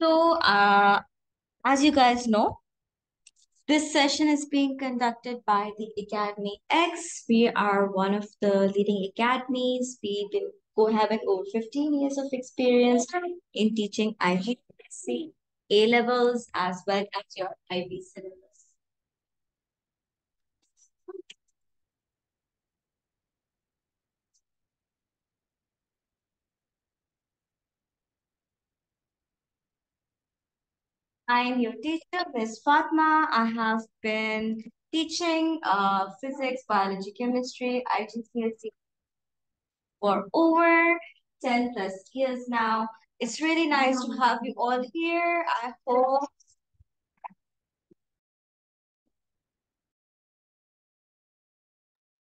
So, uh, as you guys know, this session is being conducted by the Academy X. We are one of the leading academies. We've been having over 15 years of experience in teaching IGCSE, A levels, as well as your IB syllabus. I am your teacher, Ms. Fatma. I have been teaching uh, physics, biology, chemistry, IGCSE for over 10 plus years now. It's really nice to have you all here. I hope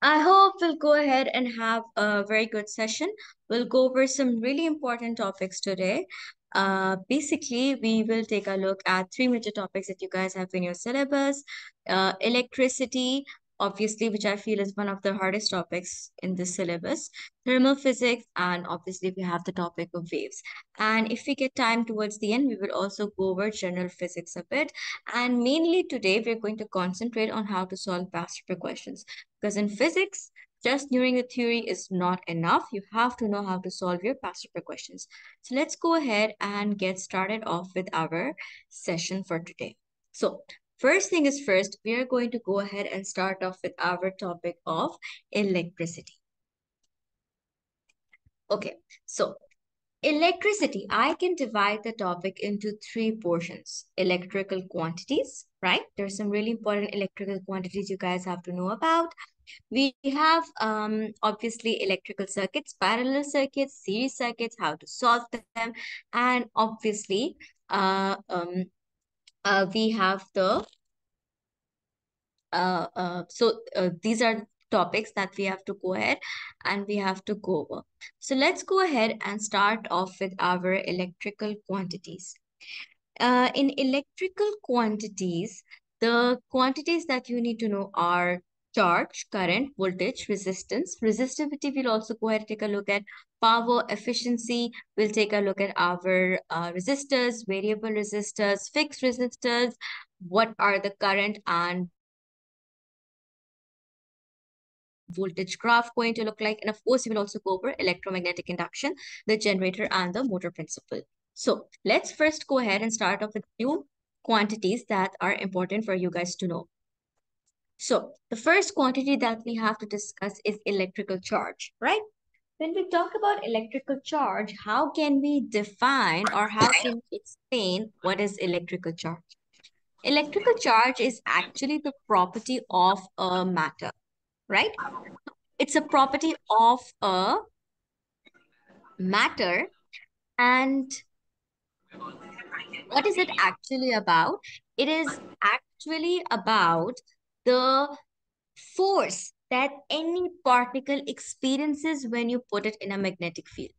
I hope we'll go ahead and have a very good session. We'll go over some really important topics today. Uh, basically, we will take a look at three major topics that you guys have in your syllabus. Uh, electricity, obviously, which I feel is one of the hardest topics in the syllabus, thermal physics, and obviously we have the topic of waves. And if we get time towards the end, we will also go over general physics a bit. And mainly today, we're going to concentrate on how to solve past paper questions. Because in physics, just knowing the theory is not enough. You have to know how to solve your past paper questions. So let's go ahead and get started off with our session for today. So first thing is first, we are going to go ahead and start off with our topic of electricity. Okay, so electricity, I can divide the topic into three portions. Electrical quantities, right? There's some really important electrical quantities you guys have to know about. We have um, obviously electrical circuits, parallel circuits, series circuits, how to solve them. And obviously, uh, um, uh, we have the, uh, uh, so uh, these are topics that we have to go ahead and we have to go over. So let's go ahead and start off with our electrical quantities. Uh, in electrical quantities, the quantities that you need to know are charge, current, voltage, resistance. Resistivity, we'll also go ahead and take a look at power, efficiency. We'll take a look at our uh, resistors, variable resistors, fixed resistors, what are the current and voltage graph going to look like. And of course, we will also go over electromagnetic induction, the generator and the motor principle. So let's first go ahead and start off with few quantities that are important for you guys to know. So the first quantity that we have to discuss is electrical charge, right? When we talk about electrical charge, how can we define or how can we explain what is electrical charge? Electrical charge is actually the property of a matter, right? It's a property of a matter and what is it actually about? It is actually about the force that any particle experiences when you put it in a magnetic field.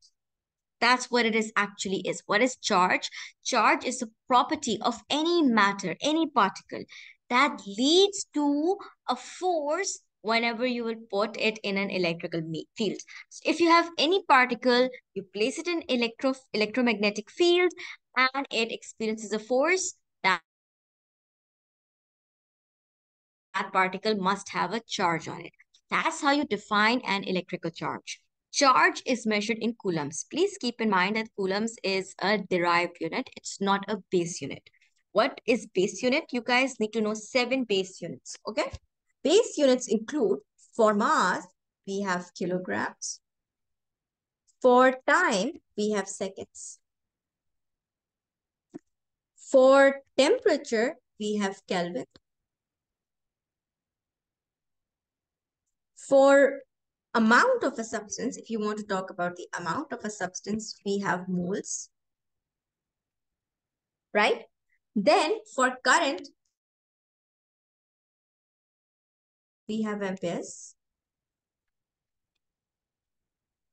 That's what it is actually is. What is charge? Charge is a property of any matter, any particle that leads to a force whenever you will put it in an electrical field. So if you have any particle, you place it in electro electromagnetic field and it experiences a force particle must have a charge on it. That's how you define an electrical charge. Charge is measured in coulombs. Please keep in mind that coulombs is a derived unit. It's not a base unit. What is base unit? You guys need to know seven base units, okay? Base units include, for mass, we have kilograms. For time, we have seconds. For temperature, we have Kelvin. For amount of a substance, if you want to talk about the amount of a substance, we have moles. Right? Then for current, we have amperes.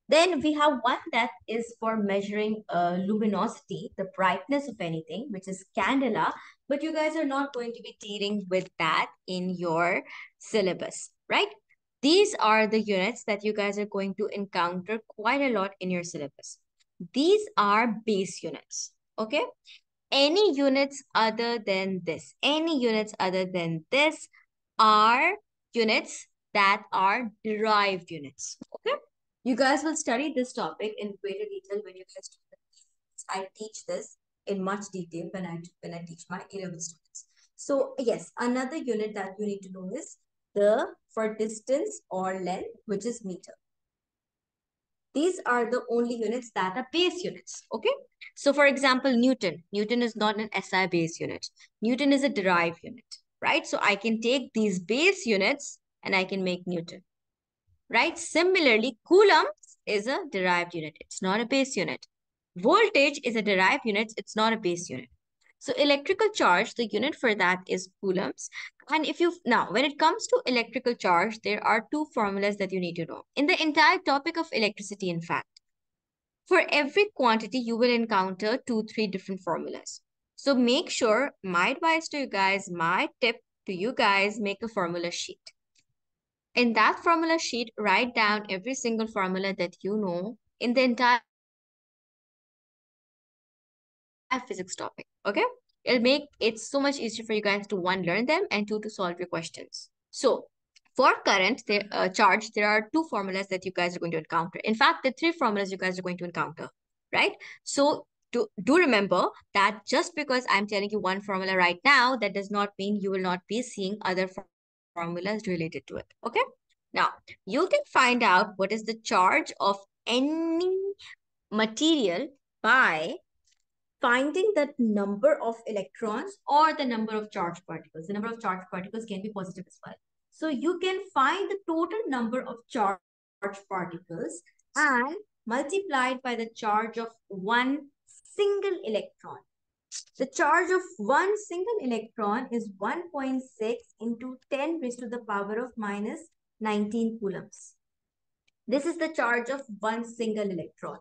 Then we have one that is for measuring uh, luminosity, the brightness of anything, which is candela. But you guys are not going to be dealing with that in your syllabus, right? These are the units that you guys are going to encounter quite a lot in your syllabus. These are base units, okay? any units other than this, any units other than this are units that are derived units. Okay. You guys will study this topic in greater detail when you guys I teach this in much detail when I when I teach my A-level students. So yes, another unit that you need to know is the for distance or length, which is meter. These are the only units that are base units, okay? So for example, Newton. Newton is not an SI base unit. Newton is a derived unit, right? So I can take these base units and I can make Newton, right? Similarly, Coulomb is a derived unit. It's not a base unit. Voltage is a derived unit. It's not a base unit. So electrical charge, the unit for that is coulombs. And if you now, when it comes to electrical charge, there are two formulas that you need to know. In the entire topic of electricity, in fact, for every quantity, you will encounter two, three different formulas. So make sure, my advice to you guys, my tip to you guys, make a formula sheet. In that formula sheet, write down every single formula that you know in the entire physics topic, okay? It'll make it so much easier for you guys to one, learn them and two, to solve your questions. So for current there, uh, charge, there are two formulas that you guys are going to encounter. In fact, the three formulas you guys are going to encounter, right? So do, do remember that just because I'm telling you one formula right now, that does not mean you will not be seeing other formulas related to it, okay? Now, you can find out what is the charge of any material by finding the number of electrons or the number of charged particles. The number of charged particles can be positive as well. So you can find the total number of charged particles and multiplied by the charge of one single electron. The charge of one single electron is 1.6 into 10 raised to the power of minus 19 coulombs. This is the charge of one single electron.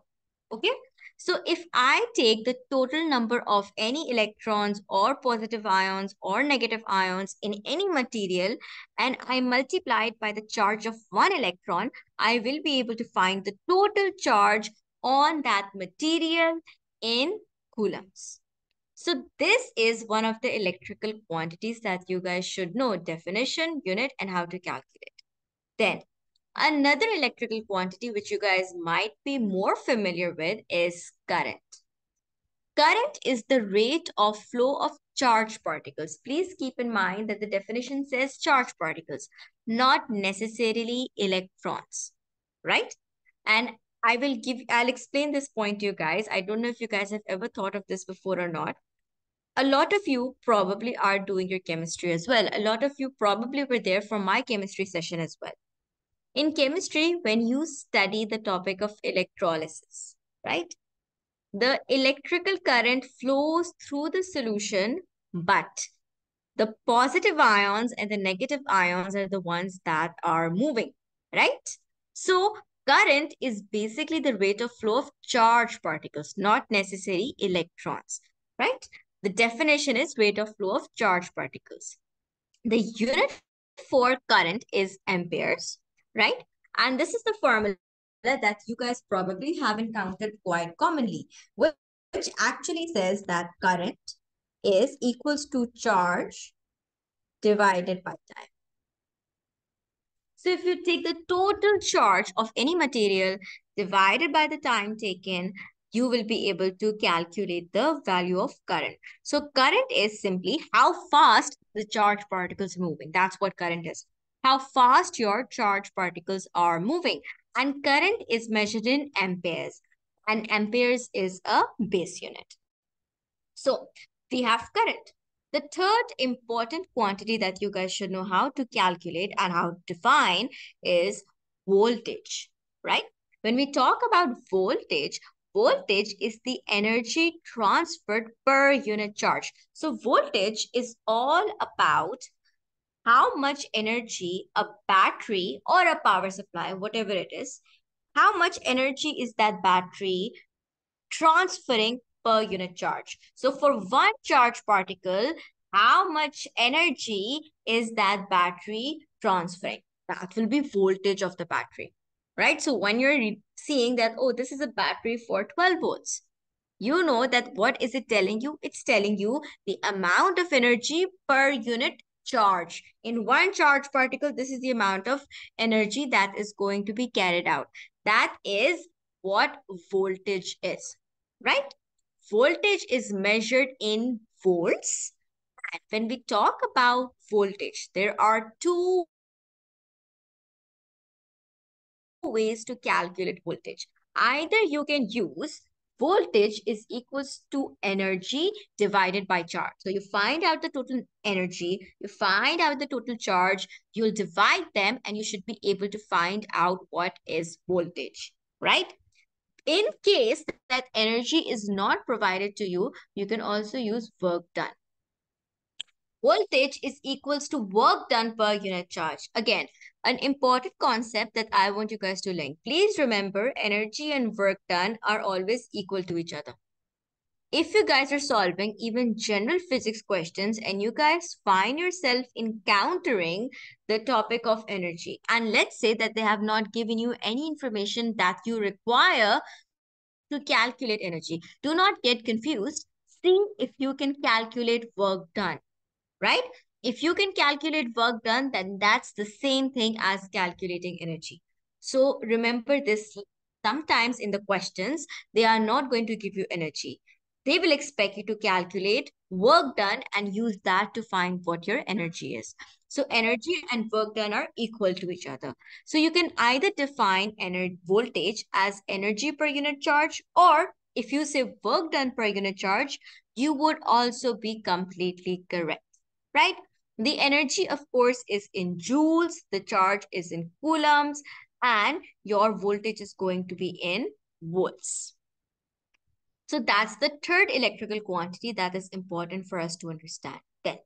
Okay. So if I take the total number of any electrons or positive ions or negative ions in any material and I multiply it by the charge of one electron, I will be able to find the total charge on that material in coulombs. So this is one of the electrical quantities that you guys should know, definition, unit, and how to calculate. Then Another electrical quantity which you guys might be more familiar with is current. Current is the rate of flow of charged particles. Please keep in mind that the definition says charged particles, not necessarily electrons, right? And I will give, I'll explain this point to you guys. I don't know if you guys have ever thought of this before or not. A lot of you probably are doing your chemistry as well. A lot of you probably were there for my chemistry session as well. In chemistry, when you study the topic of electrolysis, right? The electrical current flows through the solution, but the positive ions and the negative ions are the ones that are moving, right? So current is basically the rate of flow of charged particles, not necessarily electrons, right? The definition is rate of flow of charged particles. The unit for current is amperes right? And this is the formula that you guys probably have encountered quite commonly, which, actually says that current is equals to charge divided by time. So if you take the total charge of any material divided by the time taken, you will be able to calculate the value of current. So current is simply how fast the charge particles moving. That's what current is how fast your charged particles are moving. And current is measured in amperes. And amperes is a base unit. So we have current. The third important quantity that you guys should know how to calculate and how to define is voltage, right? When we talk about voltage, voltage is the energy transferred per unit charge. So voltage is all about how much energy a battery or a power supply, whatever it is, how much energy is that battery transferring per unit charge. So for one charge particle, how much energy is that battery transferring? That will be voltage of the battery, right? So when you're seeing that, oh, this is a battery for 12 volts, you know that what is it telling you? It's telling you the amount of energy per unit charge. In one charge particle, this is the amount of energy that is going to be carried out. That is what voltage is, right? Voltage is measured in volts. And when we talk about voltage, there are two ways to calculate voltage. Either you can use voltage is equals to energy divided by charge. So you find out the total energy, you find out the total charge, you'll divide them and you should be able to find out what is voltage, right? In case that energy is not provided to you, you can also use work done. Voltage is equals to work done per unit charge. Again, an important concept that I want you guys to link. Please remember energy and work done are always equal to each other. If you guys are solving even general physics questions and you guys find yourself encountering the topic of energy and let's say that they have not given you any information that you require to calculate energy, do not get confused. See if you can calculate work done right? If you can calculate work done, then that's the same thing as calculating energy. So remember this, sometimes in the questions, they are not going to give you energy. They will expect you to calculate work done and use that to find what your energy is. So energy and work done are equal to each other. So you can either define energy voltage as energy per unit charge or if you say work done per unit charge, you would also be completely correct right? The energy, of course, is in joules, the charge is in coulombs, and your voltage is going to be in volts. So that's the third electrical quantity that is important for us to understand. Then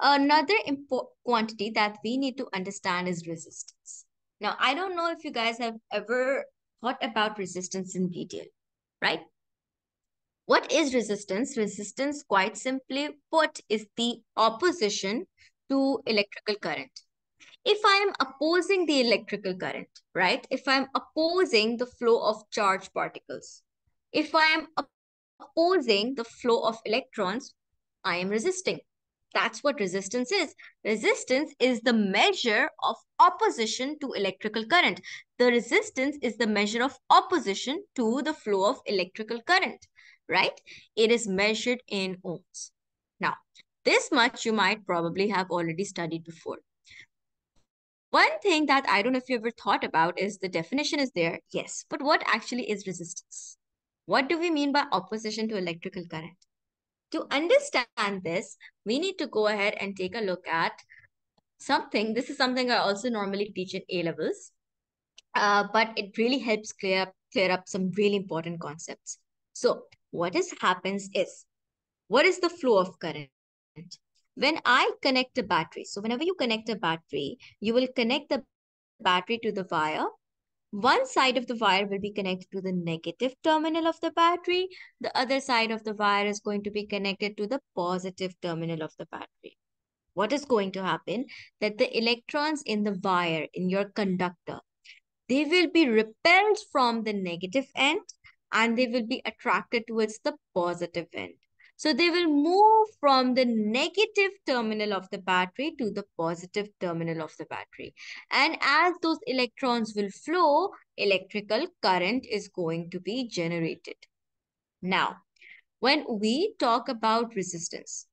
another important quantity that we need to understand is resistance. Now, I don't know if you guys have ever thought about resistance in detail, right? What is resistance? Resistance, quite simply put, is the opposition to electrical current. If I am opposing the electrical current, right? If I'm opposing the flow of charge particles, if I am opposing the flow of electrons, I am resisting. That's what resistance is. Resistance is the measure of opposition to electrical current. The resistance is the measure of opposition to the flow of electrical current right? It is measured in ohms. Now, this much you might probably have already studied before. One thing that I don't know if you ever thought about is the definition is there, yes, but what actually is resistance? What do we mean by opposition to electrical current? To understand this, we need to go ahead and take a look at something. This is something I also normally teach in A-levels, uh, but it really helps clear up, clear up some really important concepts. So what is happens is, what is the flow of current? When I connect a battery, so whenever you connect a battery, you will connect the battery to the wire. One side of the wire will be connected to the negative terminal of the battery. The other side of the wire is going to be connected to the positive terminal of the battery. What is going to happen? That the electrons in the wire, in your conductor, they will be repelled from the negative end and they will be attracted towards the positive end. So they will move from the negative terminal of the battery to the positive terminal of the battery. And as those electrons will flow, electrical current is going to be generated. Now, when we talk about resistance,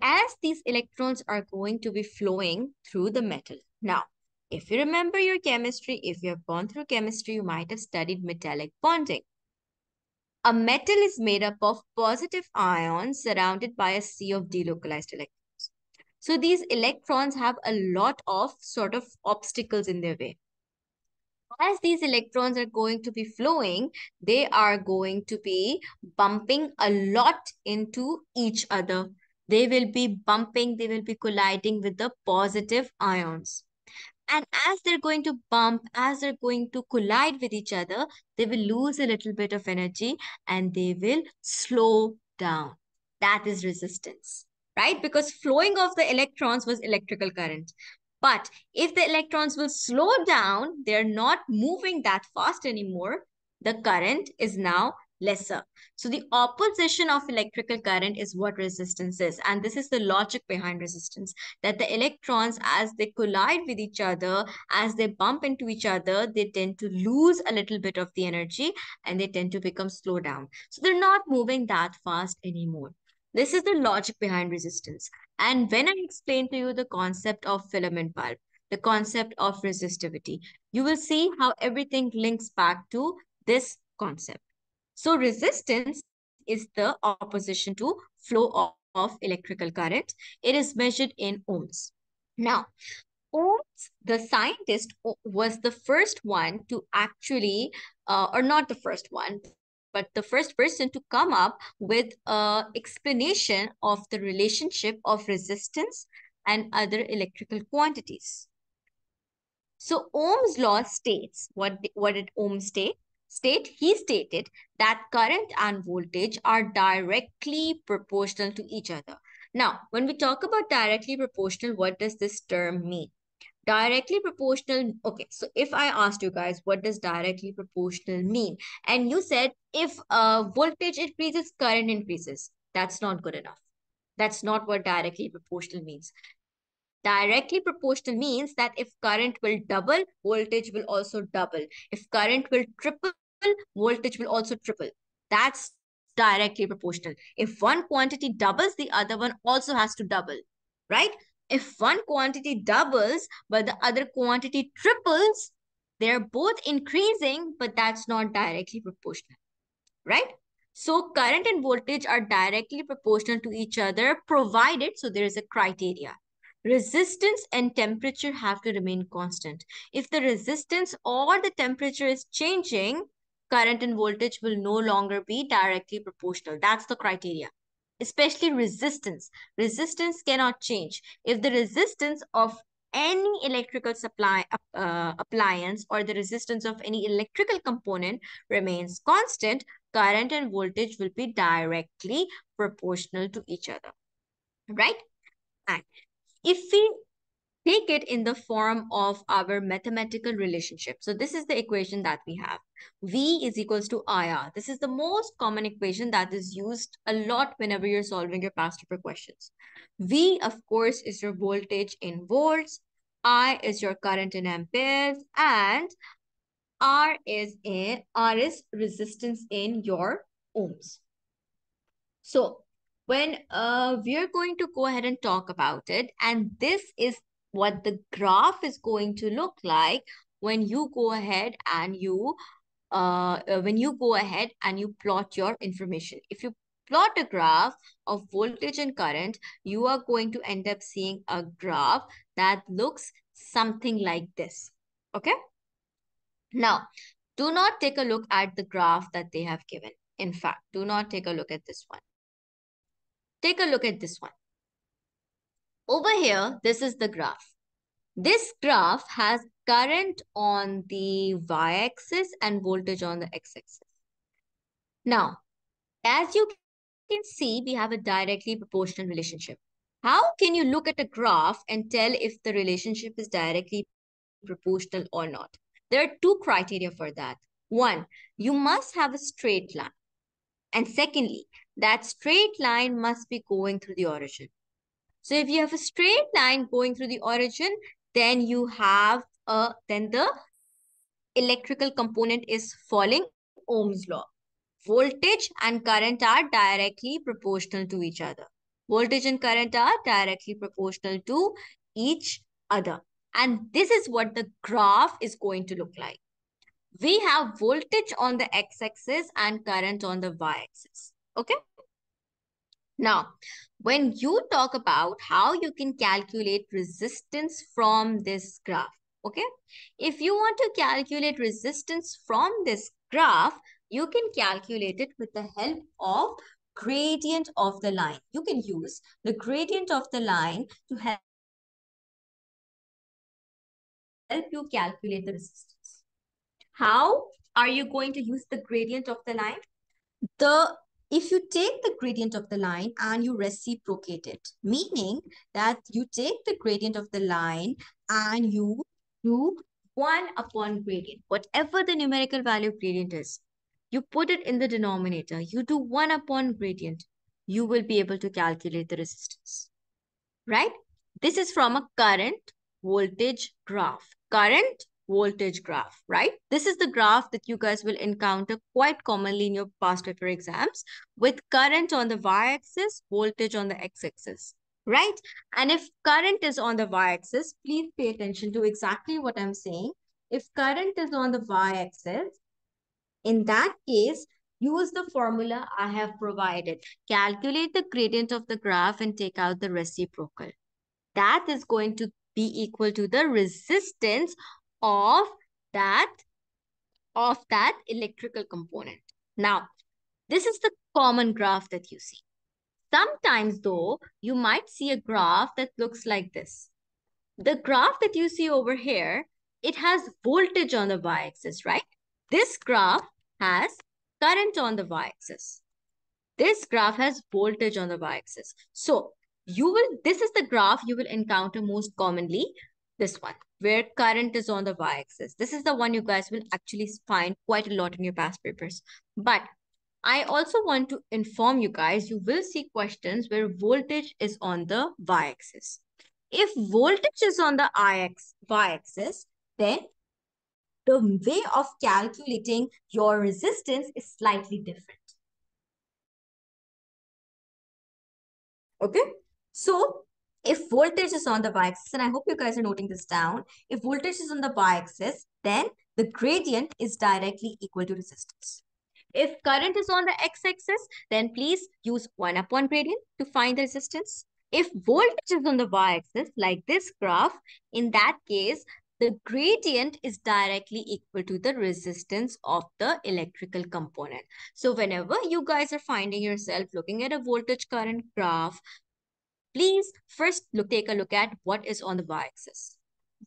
as these electrons are going to be flowing through the metal. Now, if you remember your chemistry, if you have gone through chemistry, you might have studied metallic bonding. A metal is made up of positive ions surrounded by a sea of delocalized electrons. So these electrons have a lot of sort of obstacles in their way. As these electrons are going to be flowing, they are going to be bumping a lot into each other. They will be bumping, they will be colliding with the positive ions. And as they're going to bump, as they're going to collide with each other, they will lose a little bit of energy and they will slow down. That is resistance, right? Because flowing of the electrons was electrical current. But if the electrons will slow down, they're not moving that fast anymore. The current is now lesser. So the opposition of electrical current is what resistance is. And this is the logic behind resistance, that the electrons, as they collide with each other, as they bump into each other, they tend to lose a little bit of the energy and they tend to become slow down. So they're not moving that fast anymore. This is the logic behind resistance. And when I explain to you the concept of filament bulb, the concept of resistivity, you will see how everything links back to this concept. So resistance is the opposition to flow of, of electrical current. It is measured in ohms. Now, Ohms, the scientist, was the first one to actually, uh, or not the first one, but the first person to come up with an explanation of the relationship of resistance and other electrical quantities. So Ohm's law states, what, what did Ohm state? State, he stated that current and voltage are directly proportional to each other. Now, when we talk about directly proportional, what does this term mean? Directly proportional, okay, so if I asked you guys, what does directly proportional mean? And you said, if uh, voltage increases, current increases. That's not good enough. That's not what directly proportional means. Directly proportional means that if current will double, voltage will also double. If current will triple, voltage will also triple. That's directly proportional. If one quantity doubles, the other one also has to double, right? If one quantity doubles, but the other quantity triples, they're both increasing, but that's not directly proportional, right? So current and voltage are directly proportional to each other, provided, so there is a criteria. Resistance and temperature have to remain constant. If the resistance or the temperature is changing, current and voltage will no longer be directly proportional. That's the criteria. Especially resistance. Resistance cannot change. If the resistance of any electrical supply uh, appliance or the resistance of any electrical component remains constant, current and voltage will be directly proportional to each other. Right? And if we take it in the form of our mathematical relationship. So this is the equation that we have. V is equals to IR. This is the most common equation that is used a lot whenever you're solving your past paper questions. V, of course, is your voltage in volts. I is your current in amperes. And R is, in, R is resistance in your ohms. So when uh, we're going to go ahead and talk about it. And this is what the graph is going to look like when you go ahead and you uh, uh, when you go ahead and you plot your information. If you plot a graph of voltage and current, you are going to end up seeing a graph that looks something like this. Okay? Now, do not take a look at the graph that they have given. In fact, do not take a look at this one. Take a look at this one. Over here, this is the graph. This graph has current on the y-axis and voltage on the x-axis. Now, as you can see, we have a directly proportional relationship. How can you look at a graph and tell if the relationship is directly proportional or not? There are two criteria for that. One, you must have a straight line. And secondly, that straight line must be going through the origin. So if you have a straight line going through the origin, then you have a, then the electrical component is following Ohm's law. Voltage and current are directly proportional to each other. Voltage and current are directly proportional to each other. And this is what the graph is going to look like. We have voltage on the x-axis and current on the y-axis. Okay? Now, when you talk about how you can calculate resistance from this graph, okay? If you want to calculate resistance from this graph, you can calculate it with the help of gradient of the line. You can use the gradient of the line to help help you calculate the resistance. How are you going to use the gradient of the line? The if you take the gradient of the line and you reciprocate it, meaning that you take the gradient of the line and you do 1 upon gradient, whatever the numerical value of gradient is. you put it in the denominator, you do 1 upon gradient, you will be able to calculate the resistance, right? This is from a current voltage graph. Current voltage graph, right? This is the graph that you guys will encounter quite commonly in your past paper exams with current on the y-axis, voltage on the x-axis, right? And if current is on the y-axis, please pay attention to exactly what I'm saying. If current is on the y-axis, in that case, use the formula I have provided. Calculate the gradient of the graph and take out the reciprocal. That is going to be equal to the resistance of that of that electrical component. Now, this is the common graph that you see. Sometimes though, you might see a graph that looks like this. The graph that you see over here, it has voltage on the y-axis, right? This graph has current on the y-axis. This graph has voltage on the y-axis. So you will, this is the graph you will encounter most commonly, this one, where current is on the y-axis. This is the one you guys will actually find quite a lot in your past papers. But I also want to inform you guys, you will see questions where voltage is on the y-axis. If voltage is on the y-axis, then the way of calculating your resistance is slightly different. Okay, so if voltage is on the y-axis, and I hope you guys are noting this down, if voltage is on the y-axis, then the gradient is directly equal to resistance. If current is on the x-axis, then please use 1 upon gradient to find the resistance. If voltage is on the y-axis, like this graph, in that case, the gradient is directly equal to the resistance of the electrical component. So whenever you guys are finding yourself looking at a voltage current graph, please first look, take a look at what is on the y-axis.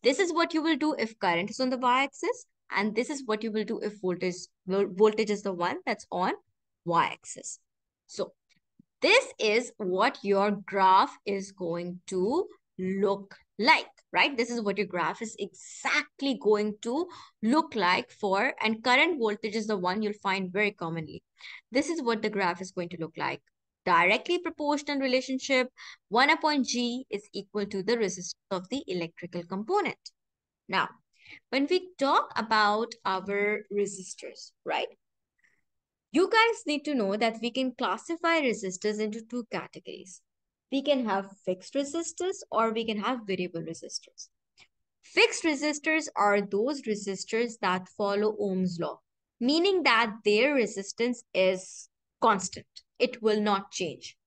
This is what you will do if current is on the y-axis. And this is what you will do if voltage, voltage is the one that's on y-axis. So this is what your graph is going to look like, right? This is what your graph is exactly going to look like for, and current voltage is the one you'll find very commonly. This is what the graph is going to look like. Directly proportional relationship, 1 upon G is equal to the resistance of the electrical component. Now, when we talk about our resistors, right? You guys need to know that we can classify resistors into two categories. We can have fixed resistors or we can have variable resistors. Fixed resistors are those resistors that follow Ohm's law, meaning that their resistance is constant. It will not change,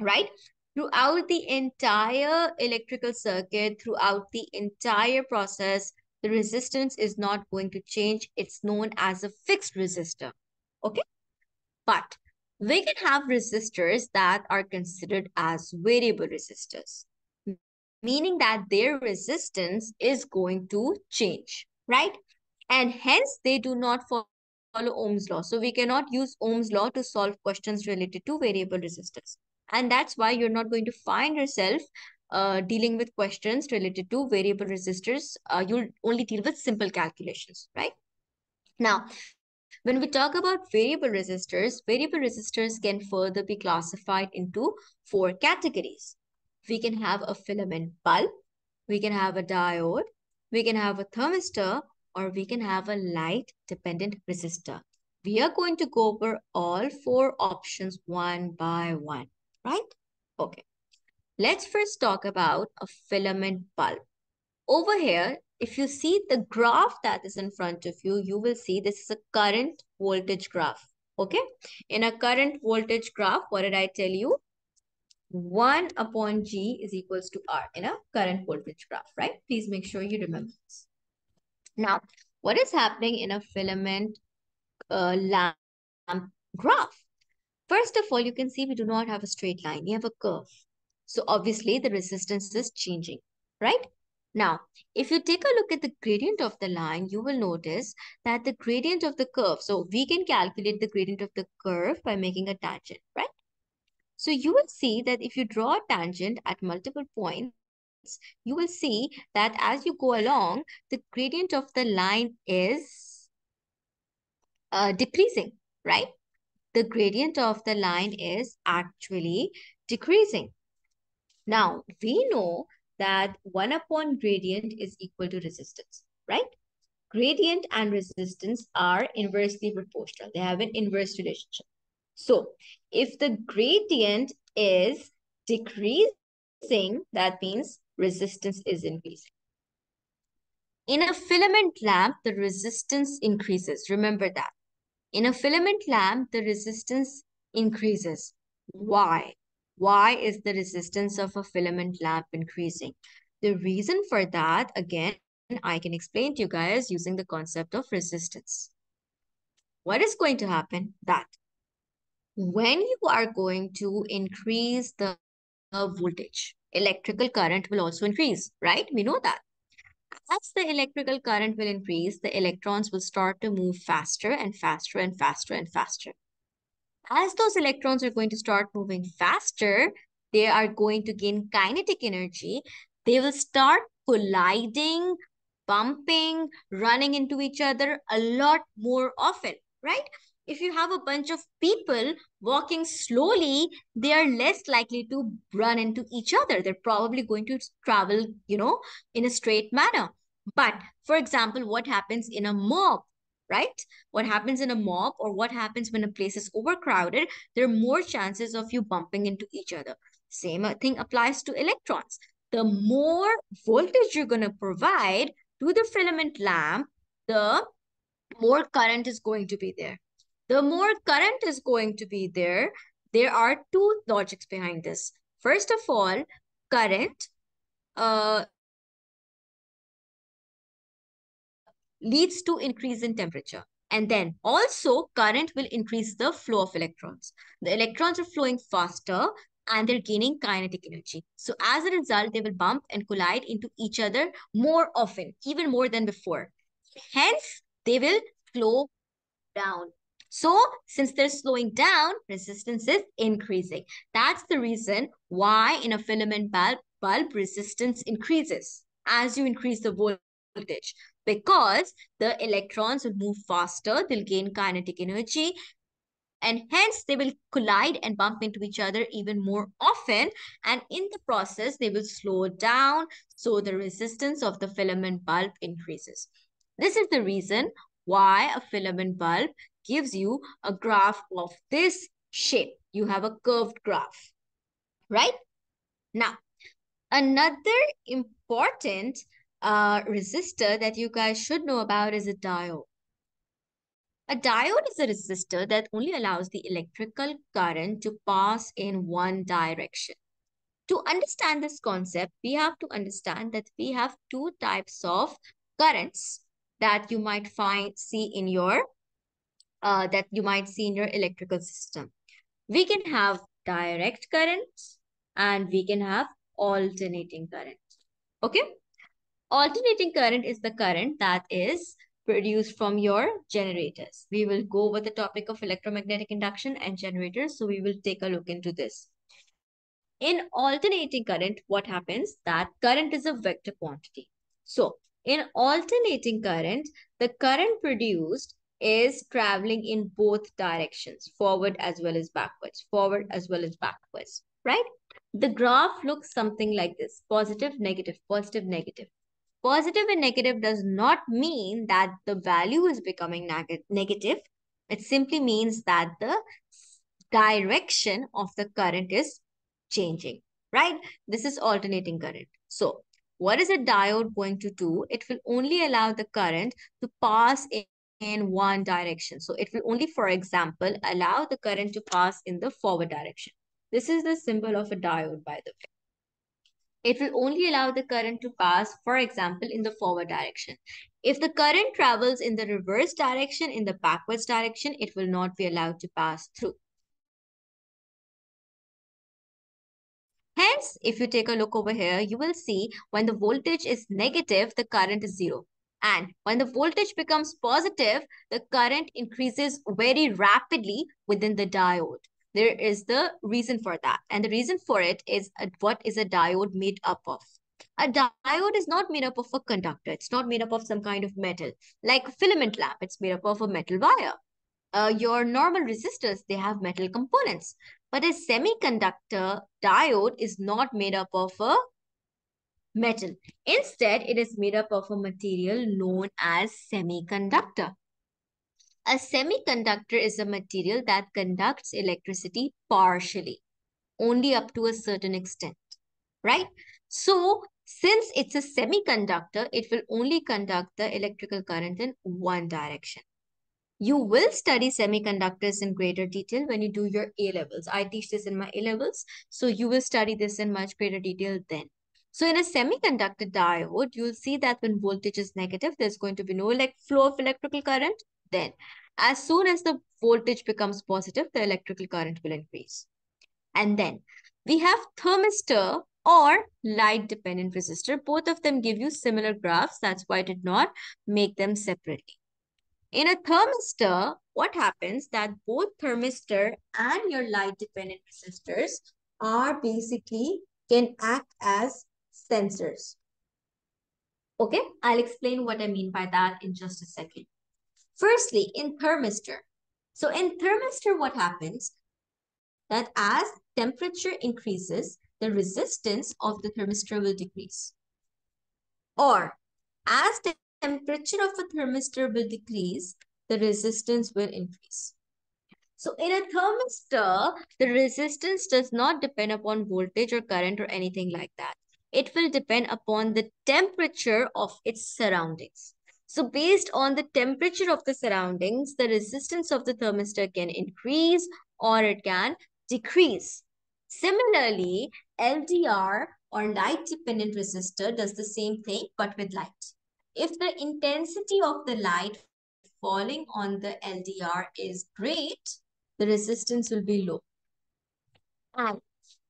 right? Throughout the entire electrical circuit, throughout the entire process, the resistance is not going to change. It's known as a fixed resistor. Okay. But we can have resistors that are considered as variable resistors, meaning that their resistance is going to change, right? And hence they do not follow Ohm's law. So we cannot use Ohm's law to solve questions related to variable resistors. And that's why you're not going to find yourself uh, dealing with questions related to variable resistors, uh, you'll only deal with simple calculations, right? Now, when we talk about variable resistors, variable resistors can further be classified into four categories. We can have a filament bulb, we can have a diode, we can have a thermistor, or we can have a light dependent resistor. We are going to go over all four options one by one, right? Okay. Let's first talk about a filament bulb. Over here, if you see the graph that is in front of you, you will see this is a current voltage graph. Okay. In a current voltage graph, what did I tell you? 1 upon G is equals to R in a current voltage graph, right? Please make sure you remember this. Now, what is happening in a filament uh, lamp graph? First of all, you can see we do not have a straight line. We have a curve. So obviously the resistance is changing, right? Now, if you take a look at the gradient of the line, you will notice that the gradient of the curve, so we can calculate the gradient of the curve by making a tangent, right? So you will see that if you draw a tangent at multiple points, you will see that as you go along, the gradient of the line is uh, decreasing, right? The gradient of the line is actually decreasing. Now, we know that 1 upon gradient is equal to resistance, right? Gradient and resistance are inversely proportional. They have an inverse relationship. So, if the gradient is decreasing, that means resistance is increasing. In a filament lamp, the resistance increases. Remember that. In a filament lamp, the resistance increases. Why? Why is the resistance of a filament lamp increasing? The reason for that, again, I can explain to you guys using the concept of resistance. What is going to happen? That when you are going to increase the voltage, electrical current will also increase, right? We know that. As the electrical current will increase, the electrons will start to move faster and faster and faster and faster. As those electrons are going to start moving faster, they are going to gain kinetic energy. They will start colliding, bumping, running into each other a lot more often, right? If you have a bunch of people walking slowly, they are less likely to run into each other. They're probably going to travel, you know, in a straight manner. But for example, what happens in a mob, right? What happens in a mob or what happens when a place is overcrowded, there are more chances of you bumping into each other. Same uh, thing applies to electrons. The more voltage you're going to provide to the filament lamp, the more current is going to be there the more current is going to be there. There are two logics behind this. First of all, current uh, leads to increase in temperature. And then also current will increase the flow of electrons. The electrons are flowing faster and they're gaining kinetic energy. So as a result, they will bump and collide into each other more often, even more than before. Hence, they will slow down. So since they're slowing down, resistance is increasing. That's the reason why in a filament bulb, bulb resistance increases as you increase the voltage. Because the electrons will move faster, they'll gain kinetic energy, and hence they will collide and bump into each other even more often. And in the process they will slow down so the resistance of the filament bulb increases. This is the reason why a filament bulb gives you a graph of this shape. You have a curved graph, right? Now, another important uh, resistor that you guys should know about is a diode. A diode is a resistor that only allows the electrical current to pass in one direction. To understand this concept, we have to understand that we have two types of currents that you might find see in your uh, that you might see in your electrical system. We can have direct currents and we can have alternating current. Okay? Alternating current is the current that is produced from your generators. We will go over the topic of electromagnetic induction and generators. So we will take a look into this. In alternating current, what happens? That current is a vector quantity. So in alternating current, the current produced is traveling in both directions, forward as well as backwards, forward as well as backwards, right? The graph looks something like this, positive, negative, positive, negative. Positive and negative does not mean that the value is becoming neg negative. It simply means that the direction of the current is changing, right? This is alternating current. So what is a diode going to do? It will only allow the current to pass in one direction. So it will only, for example, allow the current to pass in the forward direction. This is the symbol of a diode, by the way. It will only allow the current to pass, for example, in the forward direction. If the current travels in the reverse direction, in the backwards direction, it will not be allowed to pass through. Hence, if you take a look over here, you will see when the voltage is negative, the current is zero. And when the voltage becomes positive, the current increases very rapidly within the diode. There is the reason for that. And the reason for it is uh, what is a diode made up of? A diode is not made up of a conductor. It's not made up of some kind of metal. Like a filament lamp, it's made up of a metal wire. uh, your normal resistors, they have metal components. But a semiconductor diode is not made up of a metal. Instead, it is made up of a material known as semiconductor. A semiconductor is a material that conducts electricity partially, only up to a certain extent, right? So, since it's a semiconductor, it will only conduct the electrical current in one direction. You will study semiconductors in greater detail when you do your A levels. I teach this in my A levels, so you will study this in much greater detail then. So in a semiconductor diode, you'll see that when voltage is negative, there's going to be no like flow of electrical current. Then as soon as the voltage becomes positive, the electrical current will increase. And then we have thermistor or light dependent resistor. Both of them give you similar graphs. That's why I did not make them separately. In a thermistor, what happens that both thermistor and your light dependent resistors are basically can act as sensors. Okay, I'll explain what I mean by that in just a second. Firstly, in thermistor. So in thermistor, what happens that as temperature increases, the resistance of the thermistor will decrease. Or as the temperature of a thermistor will decrease, the resistance will increase. So in a thermistor, the resistance does not depend upon voltage or current or anything like that. It will depend upon the temperature of its surroundings. So based on the temperature of the surroundings, the resistance of the thermistor can increase or it can decrease. Similarly, LDR or light dependent resistor does the same thing but with light. If the intensity of the light falling on the LDR is great, the resistance will be low. And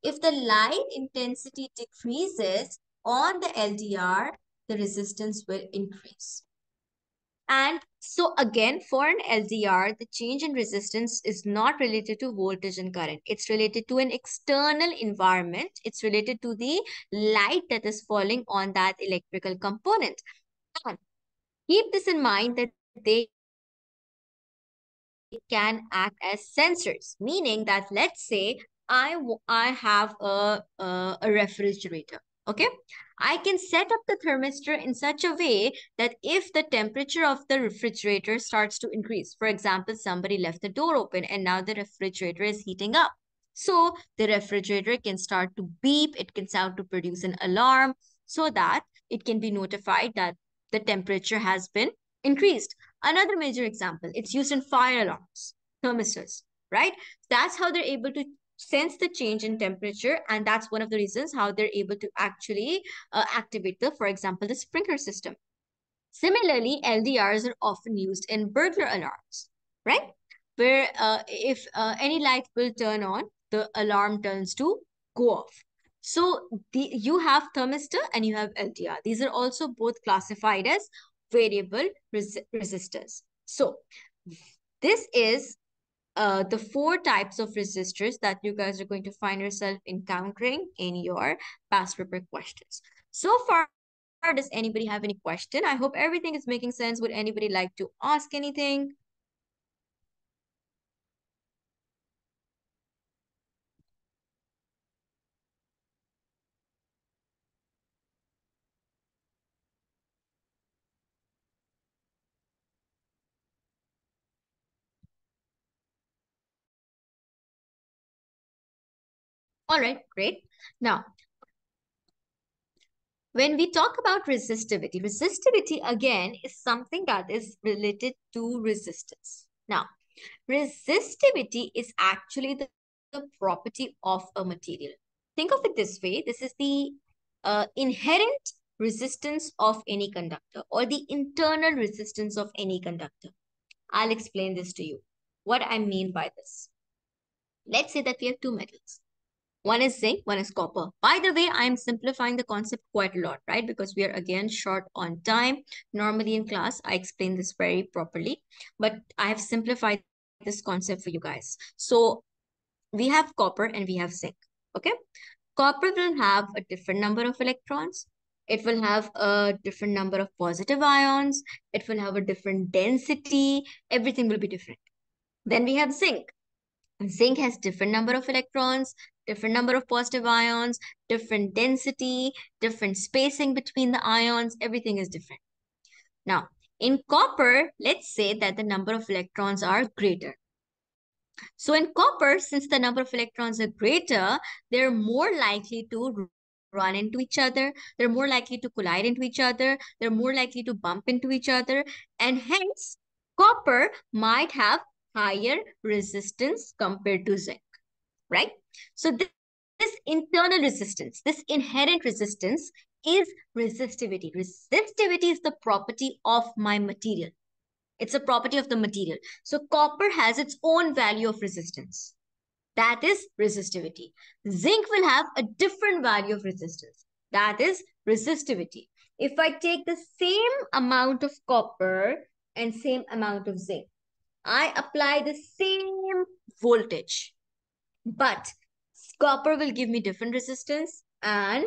if the light intensity decreases on the LDR, the resistance will increase. And so again, for an LDR, the change in resistance is not related to voltage and current. It's related to an external environment. It's related to the light that is falling on that electrical component. And keep this in mind that they can act as sensors, meaning that let's say I, I have a, a, a refrigerator, okay? I can set up the thermistor in such a way that if the temperature of the refrigerator starts to increase, for example, somebody left the door open and now the refrigerator is heating up. So the refrigerator can start to beep, it can start to produce an alarm so that it can be notified that the temperature has been increased. Another major example, it's used in fire alarms, thermistors, right? That's how they're able to sense the change in temperature and that's one of the reasons how they're able to actually uh, activate the, for example, the sprinkler system. Similarly, LDRs are often used in burglar alarms, right? Where uh, if uh, any light will turn on, the alarm turns to go off. So the, you have thermistor and you have LDR. These are also both classified as variable res resistors. So this is uh, the four types of resistors that you guys are going to find yourself encountering in your past paper questions. So far, does anybody have any question? I hope everything is making sense. Would anybody like to ask anything? All right, great. Now, when we talk about resistivity, resistivity again is something that is related to resistance. Now, resistivity is actually the, the property of a material. Think of it this way. This is the uh, inherent resistance of any conductor or the internal resistance of any conductor. I'll explain this to you. What I mean by this. Let's say that we have two metals. One is zinc, one is copper. By the way, I'm simplifying the concept quite a lot, right? Because we are again short on time. Normally in class, I explain this very properly, but I have simplified this concept for you guys. So we have copper and we have zinc, okay? Copper will have a different number of electrons. It will have a different number of positive ions. It will have a different density. Everything will be different. Then we have zinc. Zinc has different number of electrons, different number of positive ions, different density, different spacing between the ions, everything is different. Now, in copper, let's say that the number of electrons are greater. So in copper, since the number of electrons are greater, they're more likely to run into each other. They're more likely to collide into each other. They're more likely to bump into each other. And hence, copper might have higher resistance compared to zinc, right? So this, this internal resistance, this inherent resistance is resistivity. Resistivity is the property of my material. It's a property of the material. So copper has its own value of resistance. That is resistivity. Zinc will have a different value of resistance. That is resistivity. If I take the same amount of copper and same amount of zinc, I apply the same voltage. But copper will give me different resistance and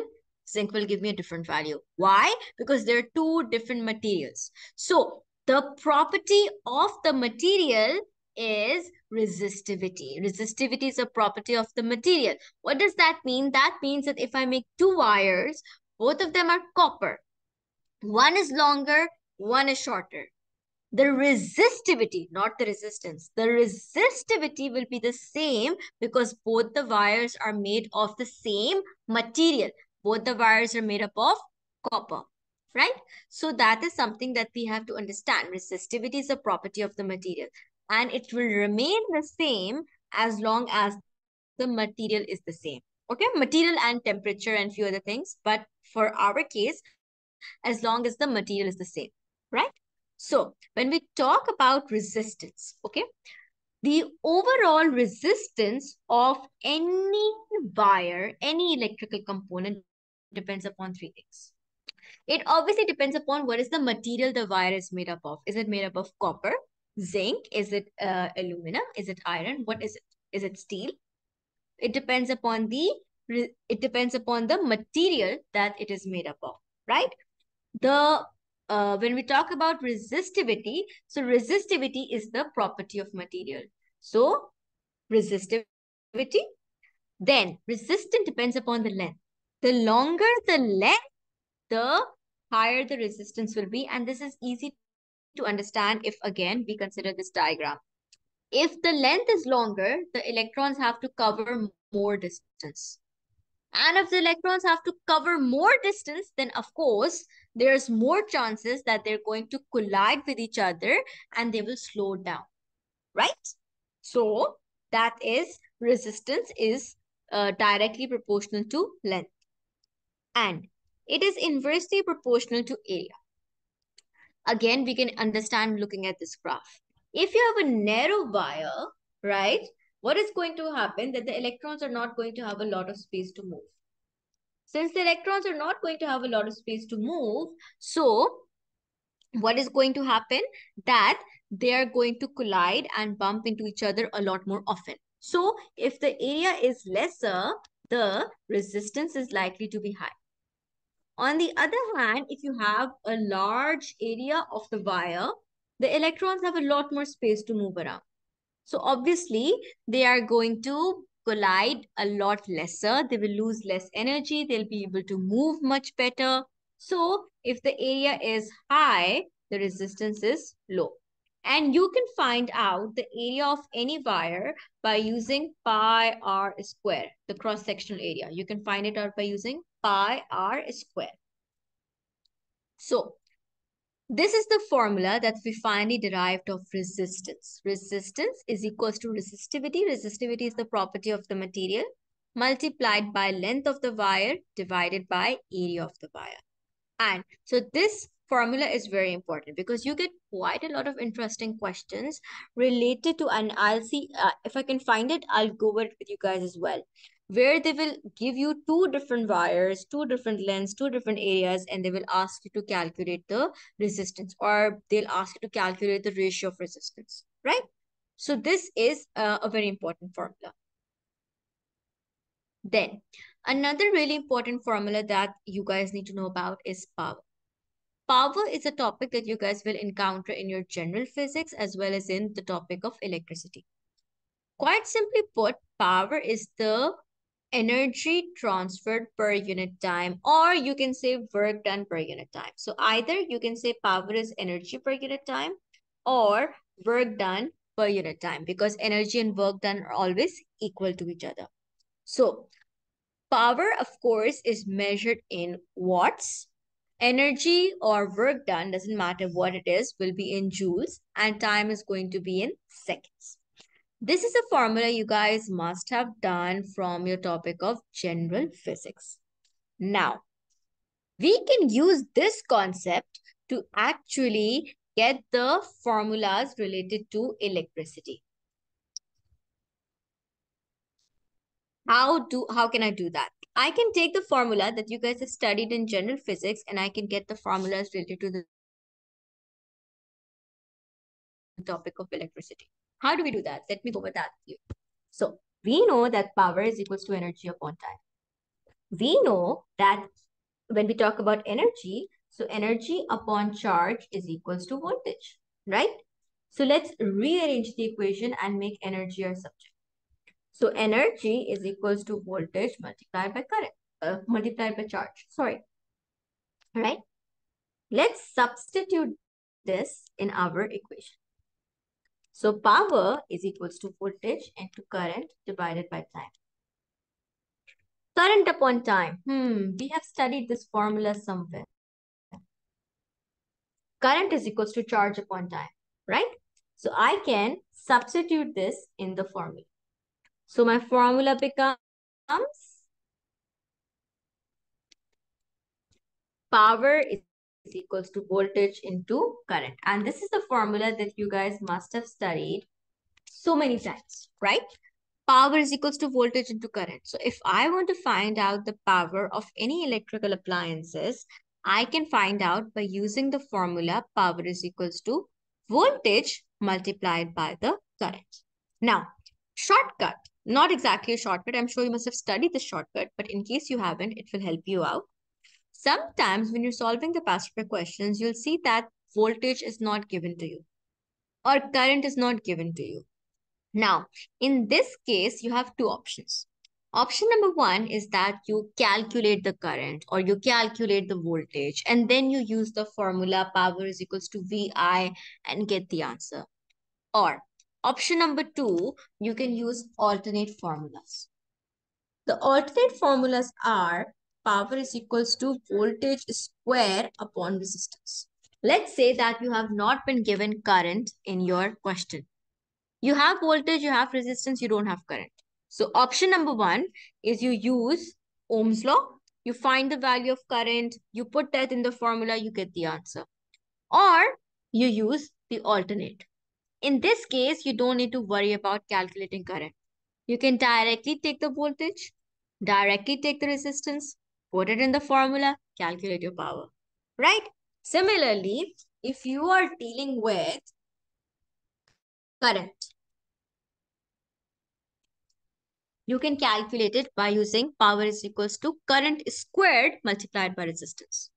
zinc will give me a different value. Why? Because there are two different materials. So the property of the material is resistivity. Resistivity is a property of the material. What does that mean? That means that if I make two wires, both of them are copper. One is longer, one is shorter. The resistivity, not the resistance, the resistivity will be the same because both the wires are made of the same material. Both the wires are made up of copper right? So that is something that we have to understand. Resistivity is a property of the material and it will remain the same as long as the material is the same. Okay, material and temperature and few other things. But for our case, as long as the material is the same, right? So when we talk about resistance, okay, the overall resistance of any wire, any electrical component depends upon three things. It obviously depends upon what is the material the wire is made up of. Is it made up of copper, zinc? Is it uh, aluminum? Is it iron? What is it? Is it steel? It depends upon the it depends upon the material that it is made up of, right? The uh, when we talk about resistivity, so resistivity is the property of material. So resistivity, then resistance depends upon the length. The longer the length, the higher the resistance will be. And this is easy to understand if, again, we consider this diagram. If the length is longer, the electrons have to cover more distance. And if the electrons have to cover more distance, then of course, there's more chances that they're going to collide with each other and they will slow down, right? So that is resistance is uh, directly proportional to length. And it is inversely proportional to area. Again, we can understand looking at this graph. If you have a narrow wire, right, what is going to happen that the electrons are not going to have a lot of space to move. Since the electrons are not going to have a lot of space to move, so what is going to happen? That they are going to collide and bump into each other a lot more often. So if the area is lesser, the resistance is likely to be high. On the other hand, if you have a large area of the wire, the electrons have a lot more space to move around. So obviously, they are going to collide a lot lesser. They will lose less energy. They'll be able to move much better. So if the area is high, the resistance is low. And you can find out the area of any wire by using pi r square, the cross-sectional area. You can find it out by using pi r square. So this is the formula that we finally derived of resistance. Resistance is equals to resistivity. Resistivity is the property of the material multiplied by length of the wire divided by area of the wire. And so this formula is very important because you get quite a lot of interesting questions related to, and I'll see uh, if I can find it, I'll go over it with you guys as well where they will give you two different wires, two different lengths, two different areas, and they will ask you to calculate the resistance or they'll ask you to calculate the ratio of resistance, right? So this is uh, a very important formula. Then another really important formula that you guys need to know about is power. Power is a topic that you guys will encounter in your general physics as well as in the topic of electricity. Quite simply put, power is the energy transferred per unit time, or you can say work done per unit time. So either you can say power is energy per unit time or work done per unit time because energy and work done are always equal to each other. So power, of course, is measured in watts. Energy or work done, doesn't matter what it is, will be in joules and time is going to be in seconds. This is a formula you guys must have done from your topic of general physics. Now, we can use this concept to actually get the formulas related to electricity. How do how can I do that? I can take the formula that you guys have studied in general physics and I can get the formulas related to the topic of electricity. How do we do that? Let me go over that with you. So we know that power is equals to energy upon time. We know that when we talk about energy, so energy upon charge is equals to voltage, right? So let's rearrange the equation and make energy our subject. So energy is equals to voltage multiplied by current, uh, multiplied by charge, sorry. All right. Let's substitute this in our equation. So power is equals to voltage into current divided by time. Current upon time. Hmm, we have studied this formula somewhere. Current is equals to charge upon time, right? So I can substitute this in the formula. So my formula becomes power is equals to voltage into current. And this is the formula that you guys must have studied so many times, right? Power is equals to voltage into current. So if I want to find out the power of any electrical appliances, I can find out by using the formula power is equals to voltage multiplied by the current. Now, shortcut not exactly a shortcut. I'm sure you must have studied the shortcut, but in case you haven't, it will help you out. Sometimes when you're solving the past paper questions, you'll see that voltage is not given to you or current is not given to you. Now, in this case, you have two options. Option number one is that you calculate the current or you calculate the voltage and then you use the formula power is equals to VI and get the answer. Or Option number two, you can use alternate formulas. The alternate formulas are power is equals to voltage square upon resistance. Let's say that you have not been given current in your question. You have voltage, you have resistance, you don't have current. So option number one is you use Ohm's law. You find the value of current, you put that in the formula, you get the answer. Or you use the alternate. In this case, you don't need to worry about calculating current. You can directly take the voltage, directly take the resistance, put it in the formula, calculate your power, right? Similarly, if you are dealing with current, you can calculate it by using power is equals to current squared multiplied by resistance.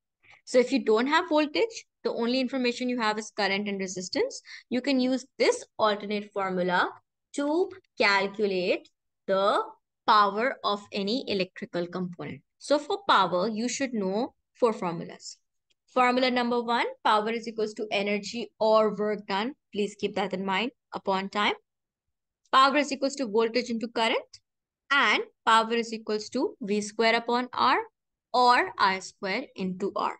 So if you don't have voltage, the only information you have is current and resistance. You can use this alternate formula to calculate the power of any electrical component. So for power, you should know four formulas. Formula number one, power is equals to energy or work done. Please keep that in mind upon time. Power is equals to voltage into current. And power is equals to V square upon R or I square into R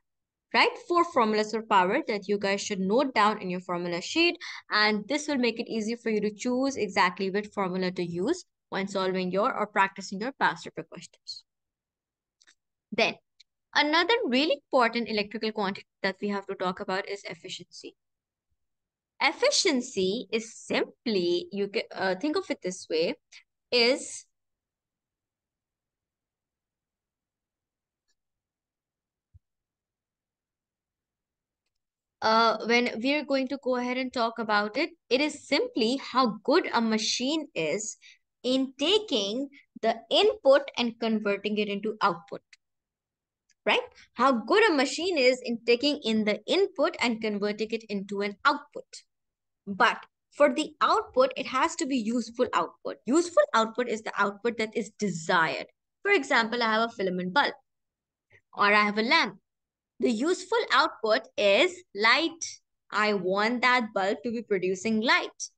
right? Four formulas for power that you guys should note down in your formula sheet. And this will make it easy for you to choose exactly which formula to use when solving your or practicing your past paper questions. Then, another really important electrical quantity that we have to talk about is efficiency. Efficiency is simply, you can uh, think of it this way, is uh, when we're going to go ahead and talk about it, it is simply how good a machine is in taking the input and converting it into output. Right? How good a machine is in taking in the input and converting it into an output. But For the output, it has to be useful output. Useful output is the output that is desired. For example, I have a filament bulb or I have a lamp. The useful output is light. I want that bulb to be producing light.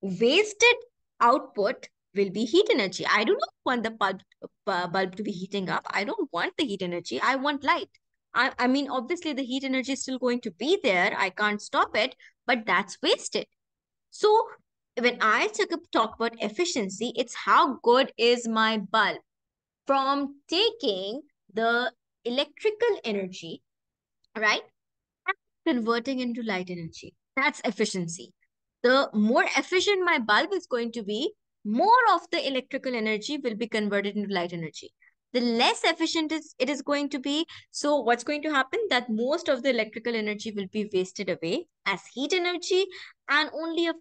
Wasted output will be heat energy. I do not want the bulb, bulb to be heating up. I don't want the heat energy. I want light. I, I mean, obviously the heat energy is still going to be there. I can't stop it, but that's wasted. So when I talk about efficiency, it's how good is my bulb from taking the electrical energy, right, converting into light energy. That's efficiency. The more efficient my bulb is going to be, more of the electrical energy will be converted into light energy. The less efficient it is going to be. So what's going to happen? That most of the electrical energy will be wasted away as heat energy and only a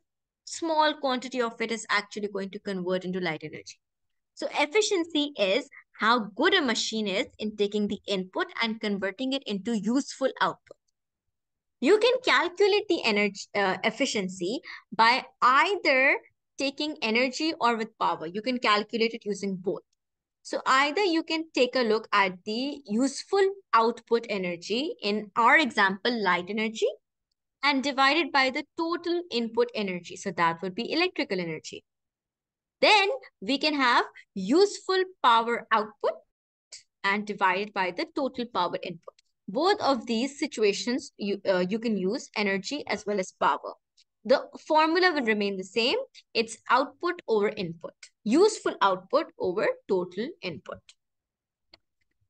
small quantity of it is actually going to convert into light energy. So efficiency is how good a machine is in taking the input and converting it into useful output. You can calculate the energy uh, efficiency by either taking energy or with power. You can calculate it using both. So either you can take a look at the useful output energy in our example, light energy, and divide it by the total input energy. So that would be electrical energy. Then we can have useful power output and divide it by the total power input. Both of these situations, you, uh, you can use energy as well as power. The formula will remain the same. It's output over input. Useful output over total input.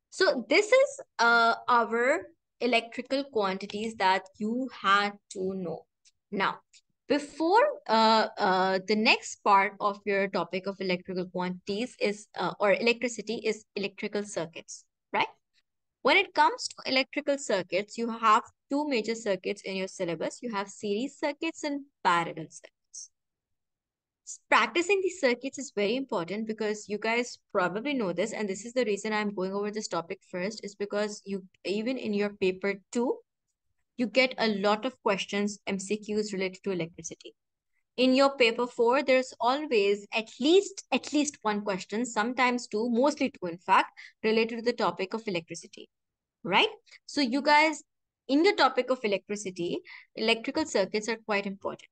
So this is uh, our electrical quantities that you had to know. Now, before uh, uh, the next part of your topic of electrical quantities is, uh, or electricity is electrical circuits, right? When it comes to electrical circuits, you have two major circuits in your syllabus. You have series circuits and parallel circuits. Practicing these circuits is very important because you guys probably know this. And this is the reason I'm going over this topic first is because you even in your paper two, you get a lot of questions, MCQs related to electricity. In your paper four, there's always at least at least one question, sometimes two, mostly two, in fact, related to the topic of electricity, right? So you guys, in the topic of electricity, electrical circuits are quite important.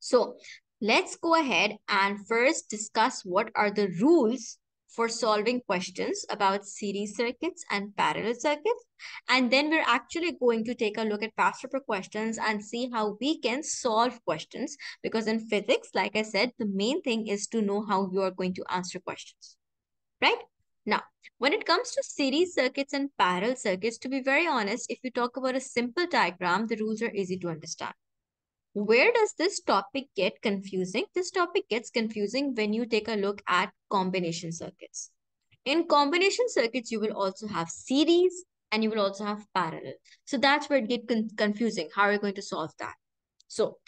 So let's go ahead and first discuss what are the rules for solving questions about series circuits and parallel circuits. And then we're actually going to take a look at past paper questions and see how we can solve questions. Because in physics, like I said, the main thing is to know how you are going to answer questions, right? Now, when it comes to series circuits and parallel circuits, to be very honest, if you talk about a simple diagram, the rules are easy to understand. Where does this topic get confusing? This topic gets confusing when you take a look at combination circuits. In combination circuits, you will also have series and you will also have parallel. So that's where it gets con confusing. How are you going to solve that? So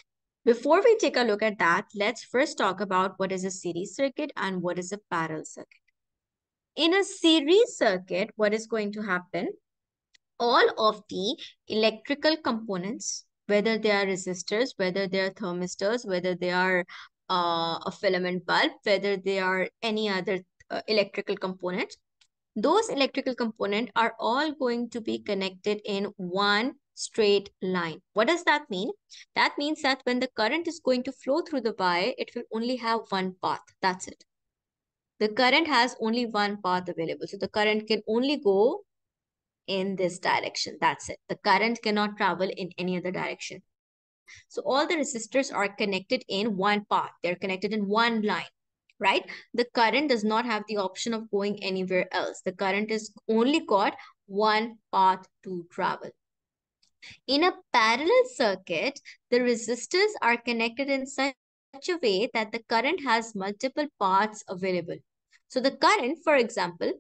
before we take a look at that, let's first talk about what is a series circuit and what is a parallel circuit. In a series circuit, what is going to happen? All of the electrical components whether they are resistors, whether they are thermistors, whether they are uh, a filament bulb, whether they are any other uh, electrical component, those electrical components are all going to be connected in one straight line. What does that mean? That means that when the current is going to flow through the wire, it will only have one path. That's it. The current has only one path available. So the current can only go in this direction. That's it. The current cannot travel in any other direction. So all the resistors are connected in one path. They're connected in one line, right? The current does not have the option of going anywhere else. The current is only got one path to travel. In a parallel circuit, the resistors are connected in such a way that the current has multiple paths available. So the current, for example,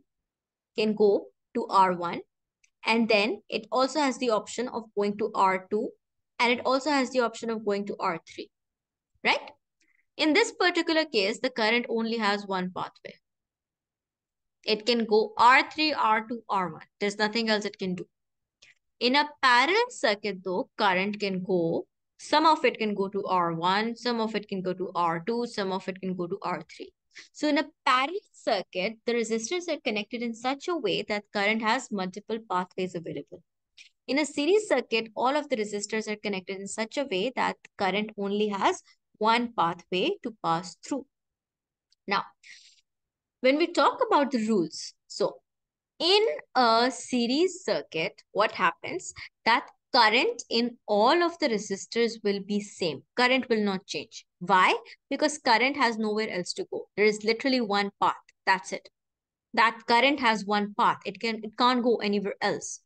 can go to R1, and then it also has the option of going to R2 and it also has the option of going to R3, right? In this particular case, the current only has one pathway. It can go R3, R2, R1. There's nothing else it can do. In a parallel circuit though, current can go Some of it can go to R1, some of it can go to R2, some of it can go to R3. So in a parallel circuit, the resistors are connected in such a way that current has multiple pathways available. In a series circuit, all of the resistors are connected in such a way that current only has one pathway to pass through. Now, when we talk about the rules, so in a series circuit, what happens that current in all of the resistors will be same. Current will not change. Why? Because current has nowhere else to go. There is literally one path. That's it. That current has one path. It can it can't go anywhere else.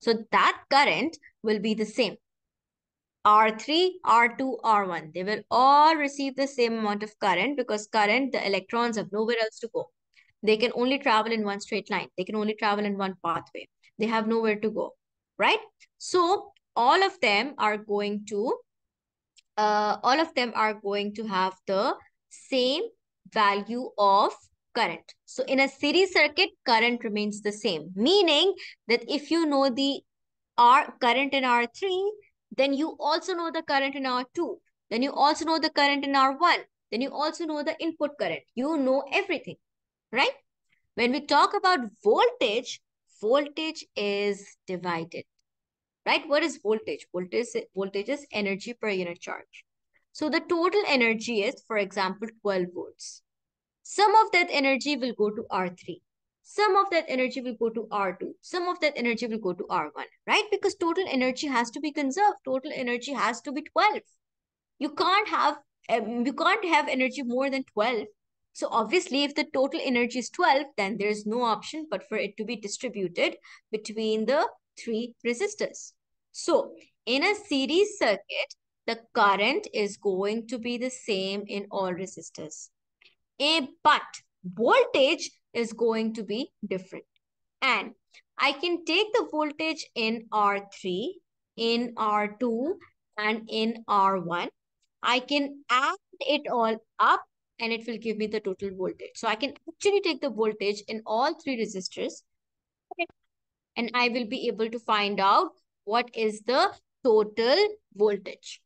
So that current will be the same. R3, R2, R1. They will all receive the same amount of current because current, the electrons have nowhere else to go. They can only travel in one straight line. They can only travel in one pathway. They have nowhere to go, right? So all of them are going to, uh, all of them are going to have the same value of current. So in a series circuit, current remains the same, meaning that if you know the R current in R3, then you also know the current in R2. Then you also know the current in R1. Then you also know the input current. You know everything, right? When we talk about voltage, voltage is divided, right? What is voltage? Voltage, voltage is energy per unit charge. So the total energy is, for example, 12 volts. Some of that energy will go to R3. Some of that energy will go to R2. Some of that energy will go to R1, right? Because total energy has to be conserved. Total energy has to be 12. You can't have um, you can't have energy more than 12. So obviously, if the total energy is 12, then there is no option but for it to be distributed between the three resistors. So in a series circuit, the current is going to be the same in all resistors. A, but voltage is going to be different. And I can take the voltage in R3, in R2, and in R1. I can add it all up and it will give me the total voltage. So I can actually take the voltage in all three resistors and I will be able to find out what is the total voltage,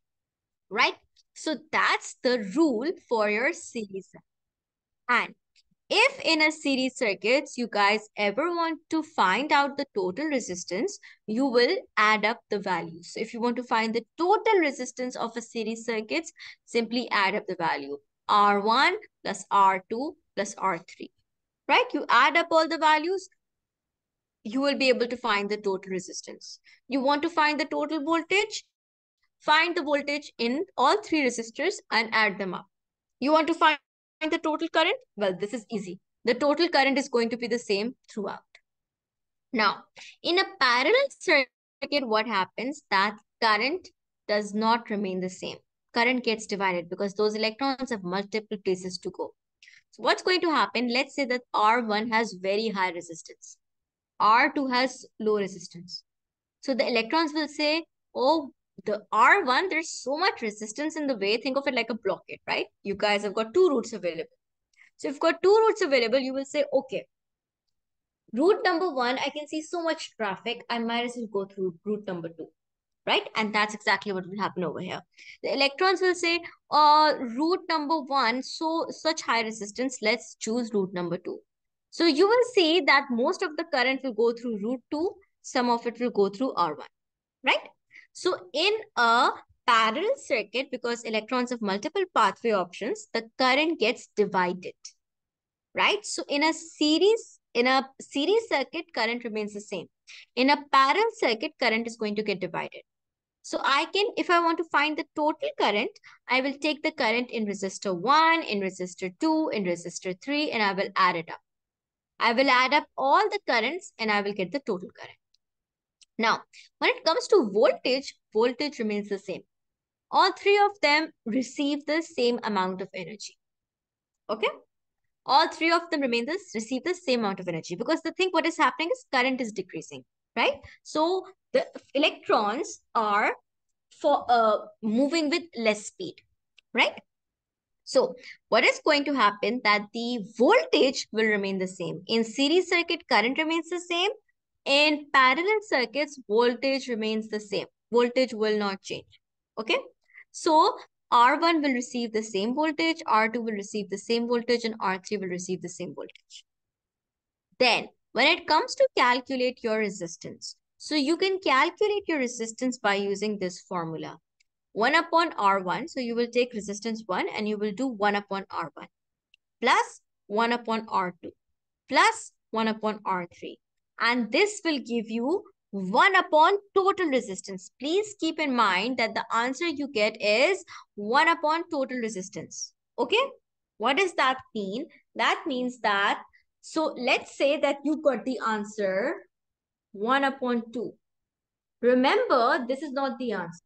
right? So that's the rule for your series. And if in a series circuits, you guys ever want to find out the total resistance, you will add up the values. So if you want to find the total resistance of a series circuits, simply add up the value. R1 plus R2 plus R3, right? You add up all the values, you will be able to find the total resistance. You want to find the total voltage? Find the voltage in all three resistors and add them up. You want to find the total current? Well, this is easy. The total current is going to be the same throughout. Now, in a parallel circuit, what happens? That current does not remain the same. Current gets divided because those electrons have multiple places to go. So what's going to happen? Let's say that R1 has very high resistance. R2 has low resistance. So the electrons will say, oh, the R1, there's so much resistance in the way. Think of it like a blockade, right? You guys have got two routes available. So if you've got two routes available, you will say, okay, route number one, I can see so much traffic. I might as well go through route number two, right? And that's exactly what will happen over here. The electrons will say, uh, route number one, so such high resistance, let's choose route number two. So you will see that most of the current will go through route two, some of it will go through R1, right? So in a parallel circuit, because electrons have multiple pathway options, the current gets divided, right? So in a series, in a series circuit, current remains the same. In a parallel circuit, current is going to get divided. So I can, if I want to find the total current, I will take the current in resistor 1, in resistor 2, in resistor 3, and I will add it up. I will add up all the currents and I will get the total current. Now, when it comes to voltage, voltage remains the same. All three of them receive the same amount of energy. Okay? All three of them remain this, receive the same amount of energy because the thing what is happening is current is decreasing, right? So the electrons are for uh, moving with less speed, right? So what is going to happen that the voltage will remain the same. In series circuit, current remains the same. In parallel circuits, voltage remains the same. Voltage will not change. Okay. So R1 will receive the same voltage, R2 will receive the same voltage, and R3 will receive the same voltage. Then, when it comes to calculate your resistance, so you can calculate your resistance by using this formula. 1 upon R1, so you will take resistance 1 and you will do 1 upon R1 plus 1 upon R2 plus 1 upon R3. And this will give you 1 upon total resistance. Please keep in mind that the answer you get is 1 upon total resistance. Okay? What does that mean? That means that, so let's say that you got the answer 1 upon 2. Remember, this is not the answer.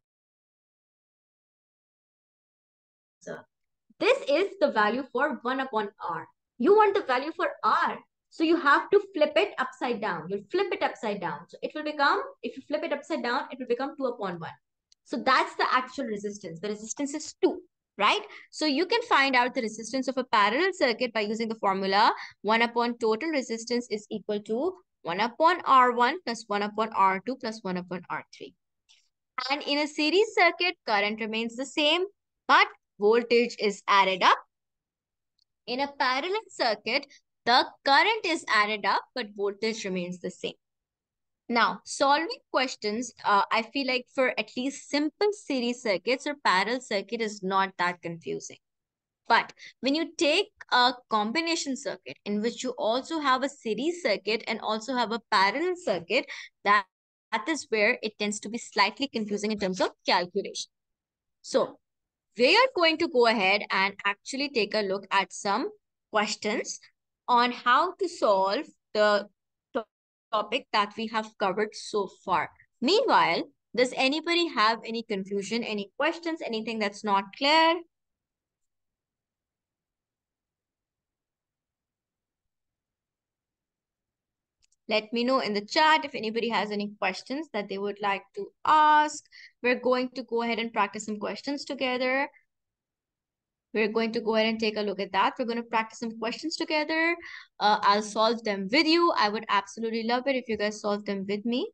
This is the value for 1 upon R. You want the value for R. So you have to flip it upside down. You'll flip it upside down. So it will become, if you flip it upside down, it will become 2 upon 1. So that's the actual resistance. The resistance is 2, right? So you can find out the resistance of a parallel circuit by using the formula 1 upon total resistance is equal to 1 upon R1 plus 1 upon R2 plus 1 upon R3. And in a series circuit, current remains the same, but voltage is added up. In a parallel circuit, the current is added up, but voltage remains the same. Now, solving questions, uh, I feel like for at least simple series circuits or parallel circuit is not that confusing. But when you take a combination circuit in which you also have a series circuit and also have a parallel circuit, that, that is where it tends to be slightly confusing in terms of calculation. So we are going to go ahead and actually take a look at some questions on how to solve the topic that we have covered so far. Meanwhile, does anybody have any confusion, any questions, anything that's not clear? Let me know in the chat if anybody has any questions that they would like to ask. We're going to go ahead and practice some questions together. We're going to go ahead and take a look at that. We're going to practice some questions together. Uh, I'll solve them with you. I would absolutely love it if you guys solve them with me.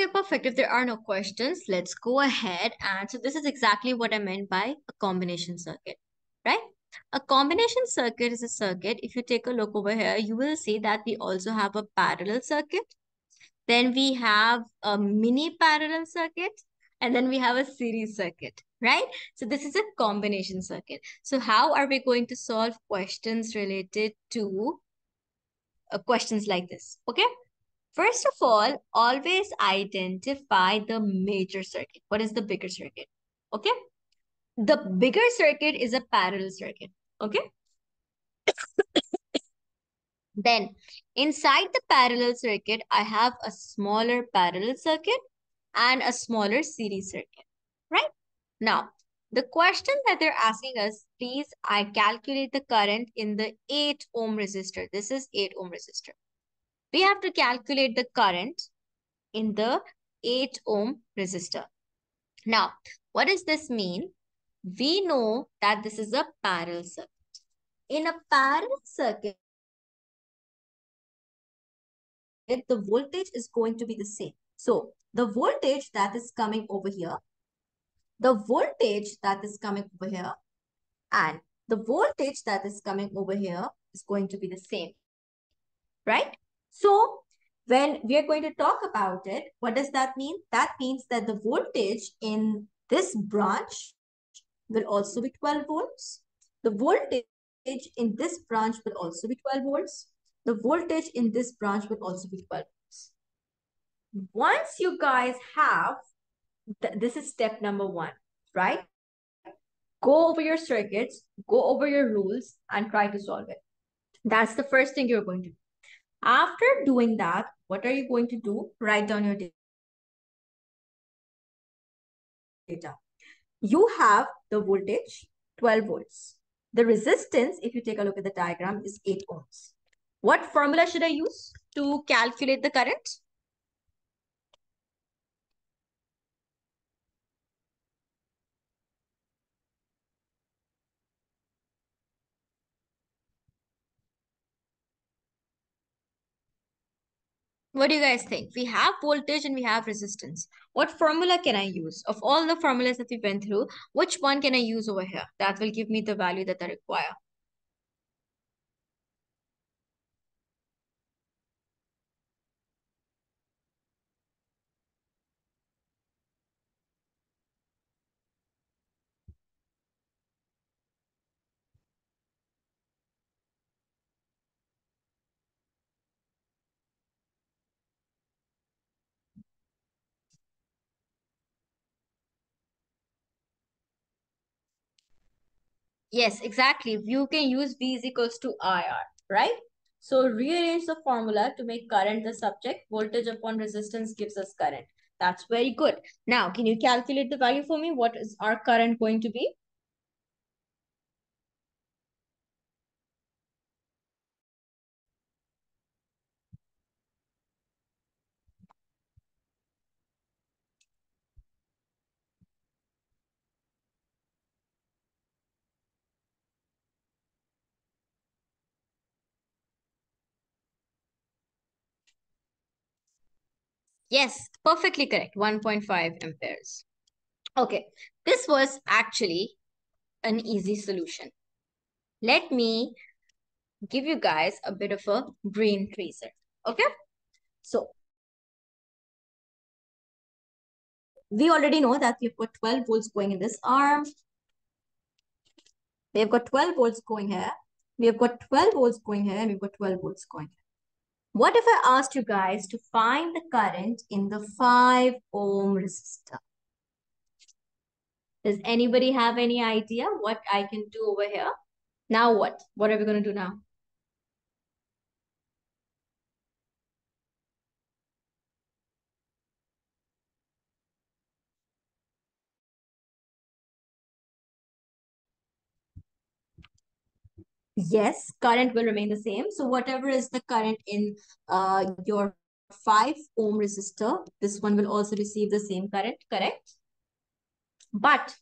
Okay, perfect. If there are no questions, let's go ahead. And so this is exactly what I meant by a combination circuit, right? A combination circuit is a circuit. If you take a look over here, you will see that we also have a parallel circuit. Then we have a mini parallel circuit. And then we have a series circuit, right? So this is a combination circuit. So how are we going to solve questions related to uh, questions like this? Okay. First of all, always identify the major circuit. What is the bigger circuit? Okay. The bigger circuit is a parallel circuit. Okay. then inside the parallel circuit, I have a smaller parallel circuit and a smaller series circuit. Right. Now, the question that they're asking us, please, I calculate the current in the 8 ohm resistor. This is 8 ohm resistor we have to calculate the current in the 8 ohm resistor. Now, what does this mean? We know that this is a parallel circuit. In a parallel circuit, the voltage is going to be the same. So, the voltage that is coming over here, the voltage that is coming over here, and the voltage that is coming over here is going to be the same, right? So when we are going to talk about it, what does that mean? That means that the voltage in this branch will also be 12 volts. The voltage in this branch will also be 12 volts. The voltage in this branch will also be 12 volts. Once you guys have, th this is step number one, right? go over your circuits, go over your rules, and try to solve it. That's the first thing you're going to do. After doing that, what are you going to do? Write down your data. You have the voltage, 12 volts. The resistance, if you take a look at the diagram, is 8 ohms. What formula should I use to calculate the current? What do you guys think? We have voltage and we have resistance. What formula can I use? Of all the formulas that we went through, which one can I use over here? That will give me the value that I require. Yes, exactly. You can use V is equals to IR, right? So rearrange the formula to make current the subject. Voltage upon resistance gives us current. That's very good. Now, can you calculate the value for me? What is our current going to be? Yes, perfectly correct. 1.5 amperes. Okay, this was actually an easy solution. Let me give you guys a bit of a brain teaser. Okay, so we already know that we've got 12 volts going in this arm. We've got 12 volts going here. We've got 12 volts going here and we've got 12 volts going here. What if I asked you guys to find the current in the 5 ohm resistor? Does anybody have any idea what I can do over here? Now what? What are we going to do now? Yes, current will remain the same. So whatever is the current in uh, your 5 ohm resistor, this one will also receive the same current, correct? But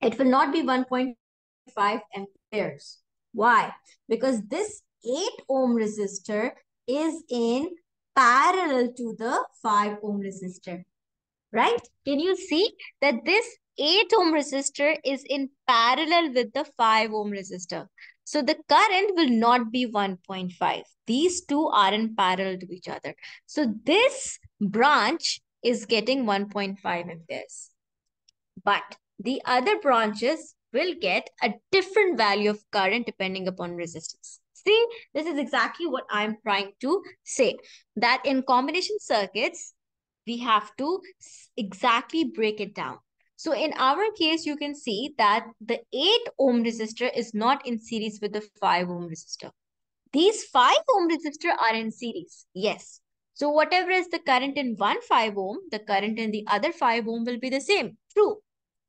it will not be 1.5 amperes. Why? Because this 8 ohm resistor is in parallel to the 5 ohm resistor. Right? Can you see that this 8 ohm resistor is in parallel with the 5 ohm resistor. So the current will not be 1.5. These two are in parallel to each other. So this branch is getting 1.5 amperes. But the other branches will get a different value of current depending upon resistance. See, this is exactly what I'm trying to say. That in combination circuits, we have to exactly break it down. So in our case, you can see that the 8 ohm resistor is not in series with the 5 ohm resistor. These 5 ohm resistor are in series. Yes. So whatever is the current in one 5 ohm, the current in the other 5 ohm will be the same. True.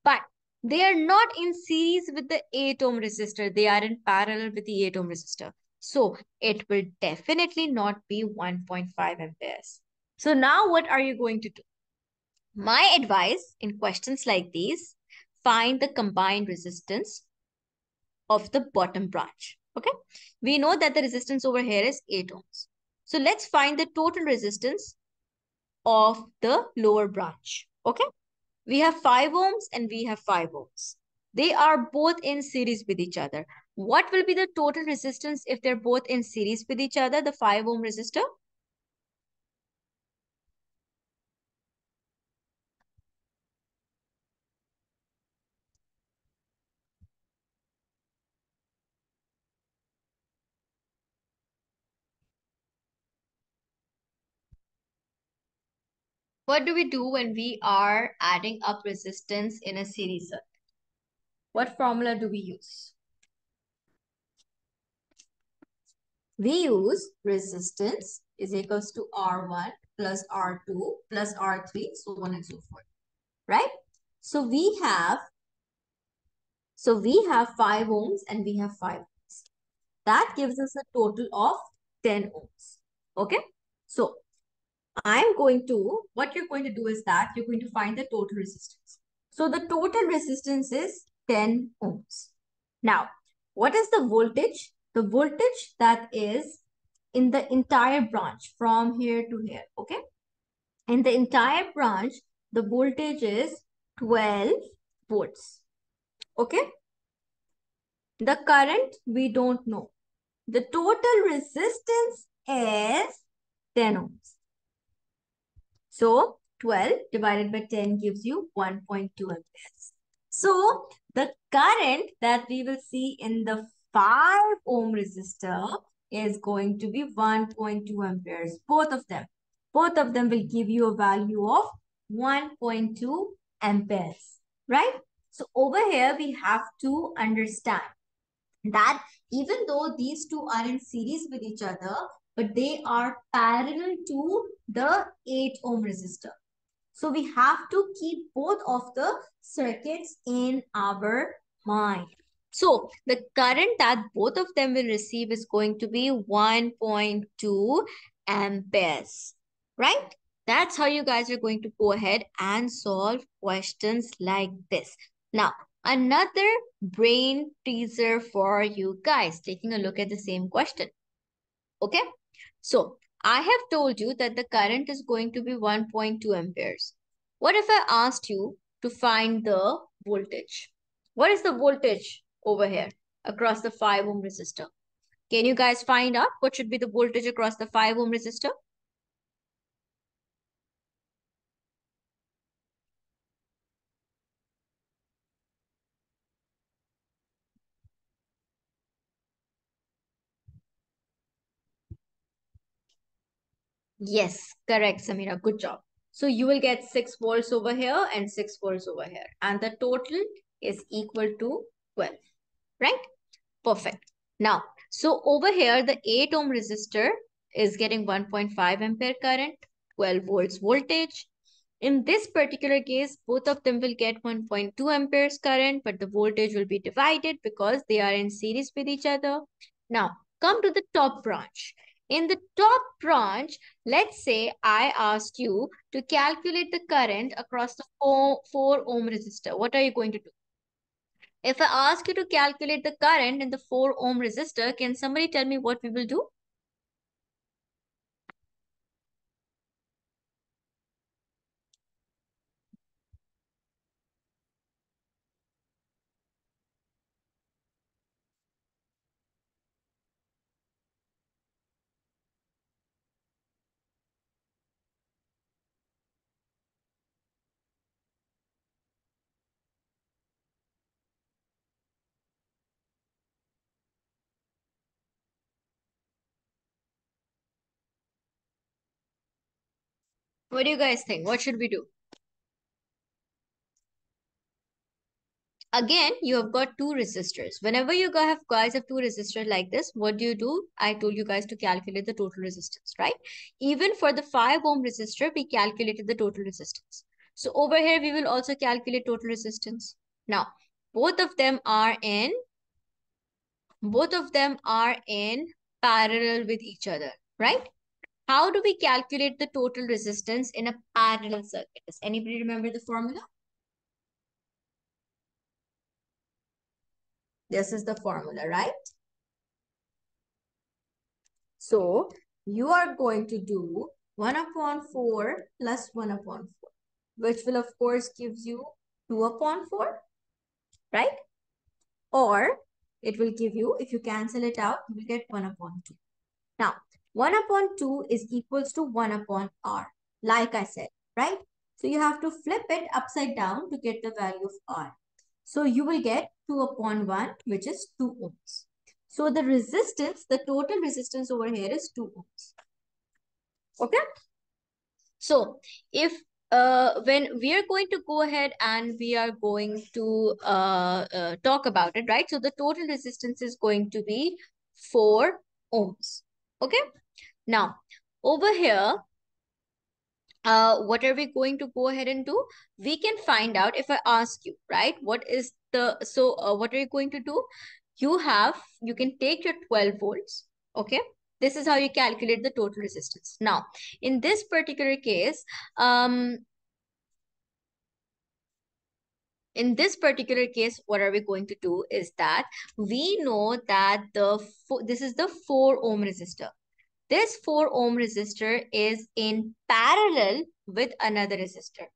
But they are not in series with the 8 ohm resistor. They are in parallel with the 8 ohm resistor. So it will definitely not be 1.5 amperes. So now what are you going to do? My advice in questions like these, find the combined resistance of the bottom branch. Okay. We know that the resistance over here is 8 ohms. So let's find the total resistance of the lower branch. Okay. We have 5 ohms and we have 5 ohms. They are both in series with each other. What will be the total resistance if they're both in series with each other, the 5 ohm resistor? What do we do when we are adding up resistance in a series circuit? what formula do we use? We use resistance is equals to R1 plus R2 plus R3, so on and so forth, right? So we have, so we have 5 ohms and we have 5 ohms. That gives us a total of 10 ohms, okay? So I'm going to, what you're going to do is that you're going to find the total resistance. So the total resistance is 10 ohms. Now, what is the voltage? The voltage that is in the entire branch from here to here, okay? In the entire branch, the voltage is 12 volts, okay? The current, we don't know. The total resistance is 10 ohms. So 12 divided by 10 gives you 1.2 amperes. So the current that we will see in the 5 ohm resistor is going to be 1.2 amperes. Both of them. Both of them will give you a value of 1.2 amperes. Right? So over here we have to understand that even though these two are in series with each other, but they are parallel to the 8 ohm resistor. So we have to keep both of the circuits in our mind. So the current that both of them will receive is going to be 1.2 amperes, right? That's how you guys are going to go ahead and solve questions like this. Now, another brain teaser for you guys, taking a look at the same question. Okay, so I have told you that the current is going to be 1.2 amperes. What if I asked you to find the voltage? What is the voltage over here across the 5 ohm resistor? Can you guys find out what should be the voltage across the 5 ohm resistor? Yes, correct, Samira. Good job. So you will get 6 volts over here and 6 volts over here. And the total is equal to 12. Right? Perfect. Now, so over here, the 8 ohm resistor is getting 1.5 ampere current, 12 volts voltage. In this particular case, both of them will get 1.2 amperes current, but the voltage will be divided because they are in series with each other. Now, come to the top branch. In the top branch, let's say I ask you to calculate the current across the 4, 4 ohm resistor. What are you going to do? If I ask you to calculate the current in the 4 ohm resistor, can somebody tell me what we will do? What do you guys think? What should we do? Again, you have got two resistors. Whenever you have guys have two resistors like this, what do you do? I told you guys to calculate the total resistance, right? Even for the 5 ohm resistor, we calculated the total resistance. So over here, we will also calculate total resistance. Now, both of them are in, both of them are in parallel with each other, right? How do we calculate the total resistance in a parallel circuit? Does anybody remember the formula? This is the formula, right? So, you are going to do 1 upon 4 plus 1 upon 4, which will of course gives you 2 upon 4, right? Or it will give you, if you cancel it out, you will get 1 upon 2. Now, 1 upon 2 is equals to 1 upon r, like I said, right? So you have to flip it upside down to get the value of r. So you will get 2 upon 1, which is 2 ohms. So the resistance, the total resistance over here is 2 ohms. Okay? So if uh, when we are going to go ahead and we are going to uh, uh, talk about it, right? So the total resistance is going to be 4 ohms. Okay. Now, over here, uh, what are we going to go ahead and do? We can find out if I ask you, right? What is the, so uh, what are you going to do? You have, you can take your 12 volts, okay? This is how you calculate the total resistance. Now, in this particular case, um, in this particular case, what are we going to do is that we know that the this is the 4 ohm resistor. This 4 ohm resistor is in parallel with another resistor.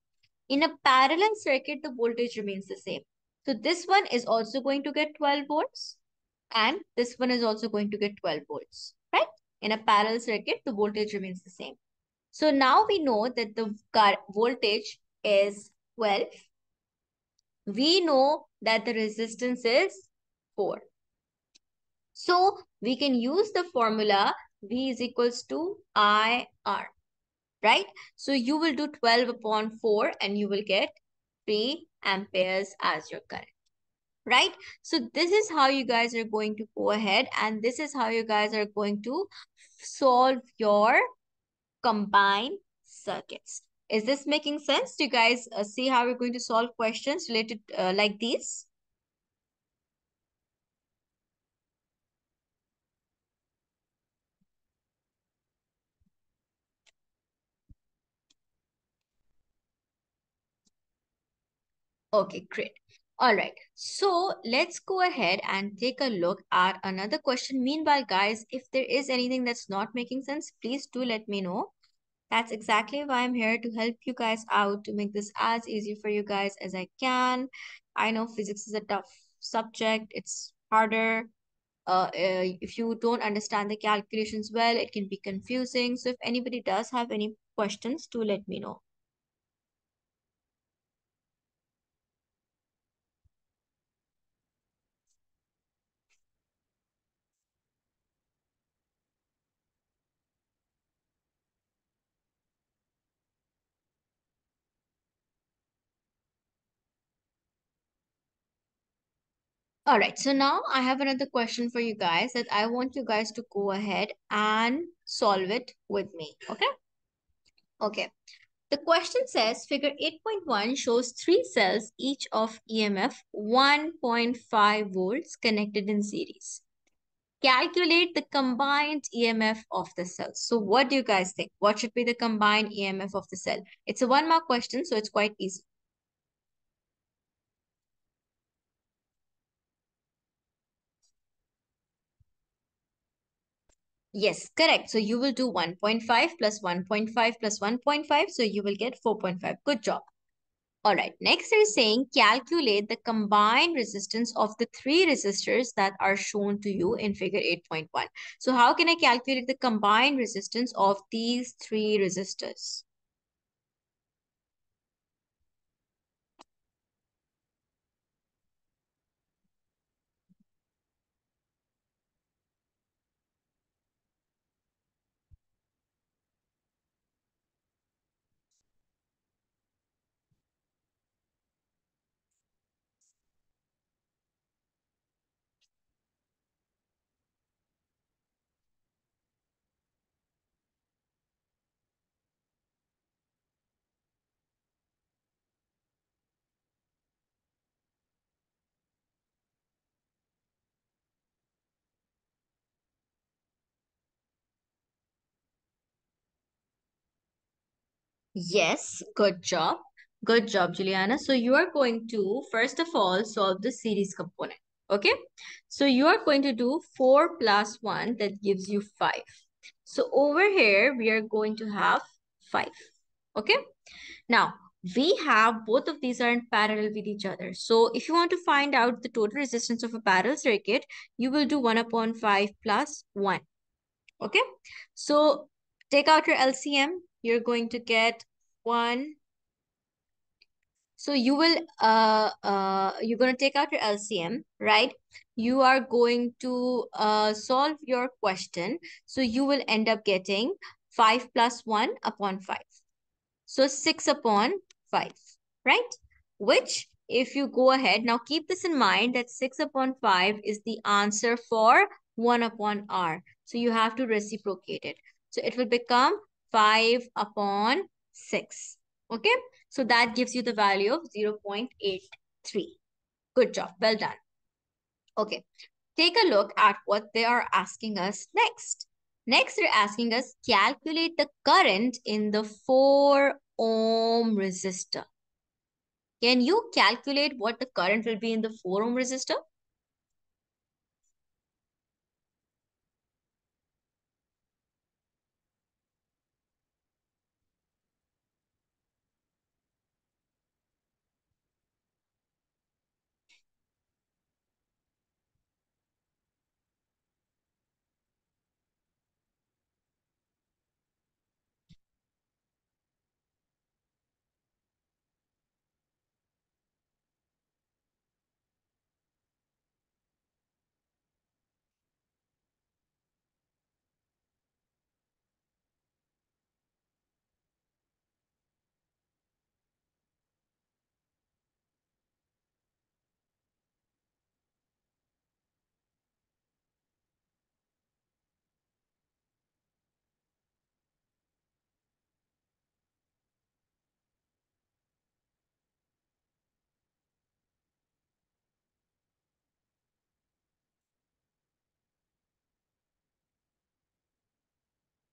In a parallel circuit, the voltage remains the same. So this one is also going to get 12 volts and this one is also going to get 12 volts, right? In a parallel circuit, the voltage remains the same. So now we know that the voltage is 12. We know that the resistance is 4. So we can use the formula V is equals to IR, right? So you will do 12 upon 4 and you will get 3 amperes as your current, right? So this is how you guys are going to go ahead and this is how you guys are going to solve your combined circuits. Is this making sense? Do you guys uh, see how we're going to solve questions related uh, like these? Okay, great. All right. So let's go ahead and take a look at another question. Meanwhile, guys, if there is anything that's not making sense, please do let me know. That's exactly why I'm here to help you guys out to make this as easy for you guys as I can. I know physics is a tough subject. It's harder. Uh, uh, if you don't understand the calculations well, it can be confusing. So if anybody does have any questions, do let me know. All right, so now I have another question for you guys that I want you guys to go ahead and solve it with me, okay? Okay, the question says figure 8.1 shows three cells, each of EMF 1.5 volts connected in series. Calculate the combined EMF of the cells. So what do you guys think? What should be the combined EMF of the cell? It's a one mark question, so it's quite easy. Yes, correct. So you will do 1.5 plus 1.5 plus 1.5. So you will get 4.5. Good job. All right. Next is saying calculate the combined resistance of the three resistors that are shown to you in figure 8.1. So how can I calculate the combined resistance of these three resistors? Yes, good job. Good job, Juliana. So you are going to, first of all, solve the series component. Okay. So you are going to do 4 plus 1 that gives you 5. So over here, we are going to have 5. Okay. Now, we have both of these are in parallel with each other. So if you want to find out the total resistance of a parallel circuit, you will do 1 upon 5 plus 1. Okay. So take out your LCM. You're going to get 1 so you will, uh, uh, you're going to take out your LCM, right? You are going to uh, solve your question. So you will end up getting 5 plus 1 upon 5. So 6 upon 5, right? Which if you go ahead, now keep this in mind that 6 upon 5 is the answer for 1 upon r. So you have to reciprocate it. So it will become 5 upon 6. Okay. So that gives you the value of 0 0.83. Good job. Well done. Okay. Take a look at what they are asking us next. Next, they're asking us calculate the current in the 4 ohm resistor. Can you calculate what the current will be in the 4 ohm resistor?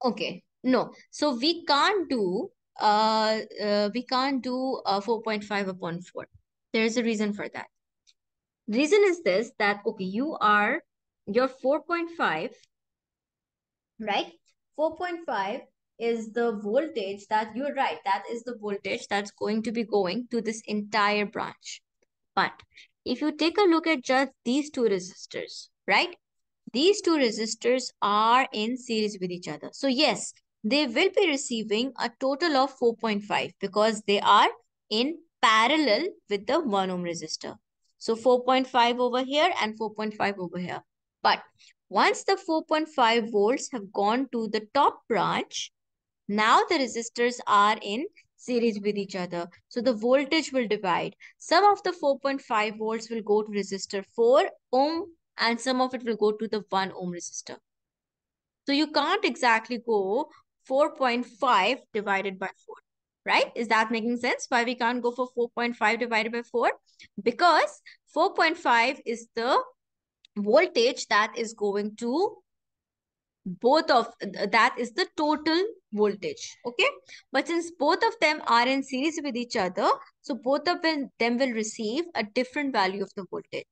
Okay, no. So we can't do uh, uh we can't do uh, 4.5 upon 4. There is a reason for that. Reason is this that okay, you are your 4.5, right? 4.5 is the voltage that you're right, that is the voltage that's going to be going to this entire branch. But if you take a look at just these two resistors, right? These two resistors are in series with each other. So yes, they will be receiving a total of 4.5 because they are in parallel with the 1 ohm resistor. So 4.5 over here and 4.5 over here. But once the 4.5 volts have gone to the top branch, now the resistors are in series with each other. So the voltage will divide. Some of the 4.5 volts will go to resistor 4 ohm and some of it will go to the 1 ohm resistor. So you can't exactly go 4.5 divided by 4, right? Is that making sense? Why we can't go for 4.5 divided by 4? Because 4.5 is the voltage that is going to both of that is the total voltage okay but since both of them are in series with each other so both of them will receive a different value of the voltage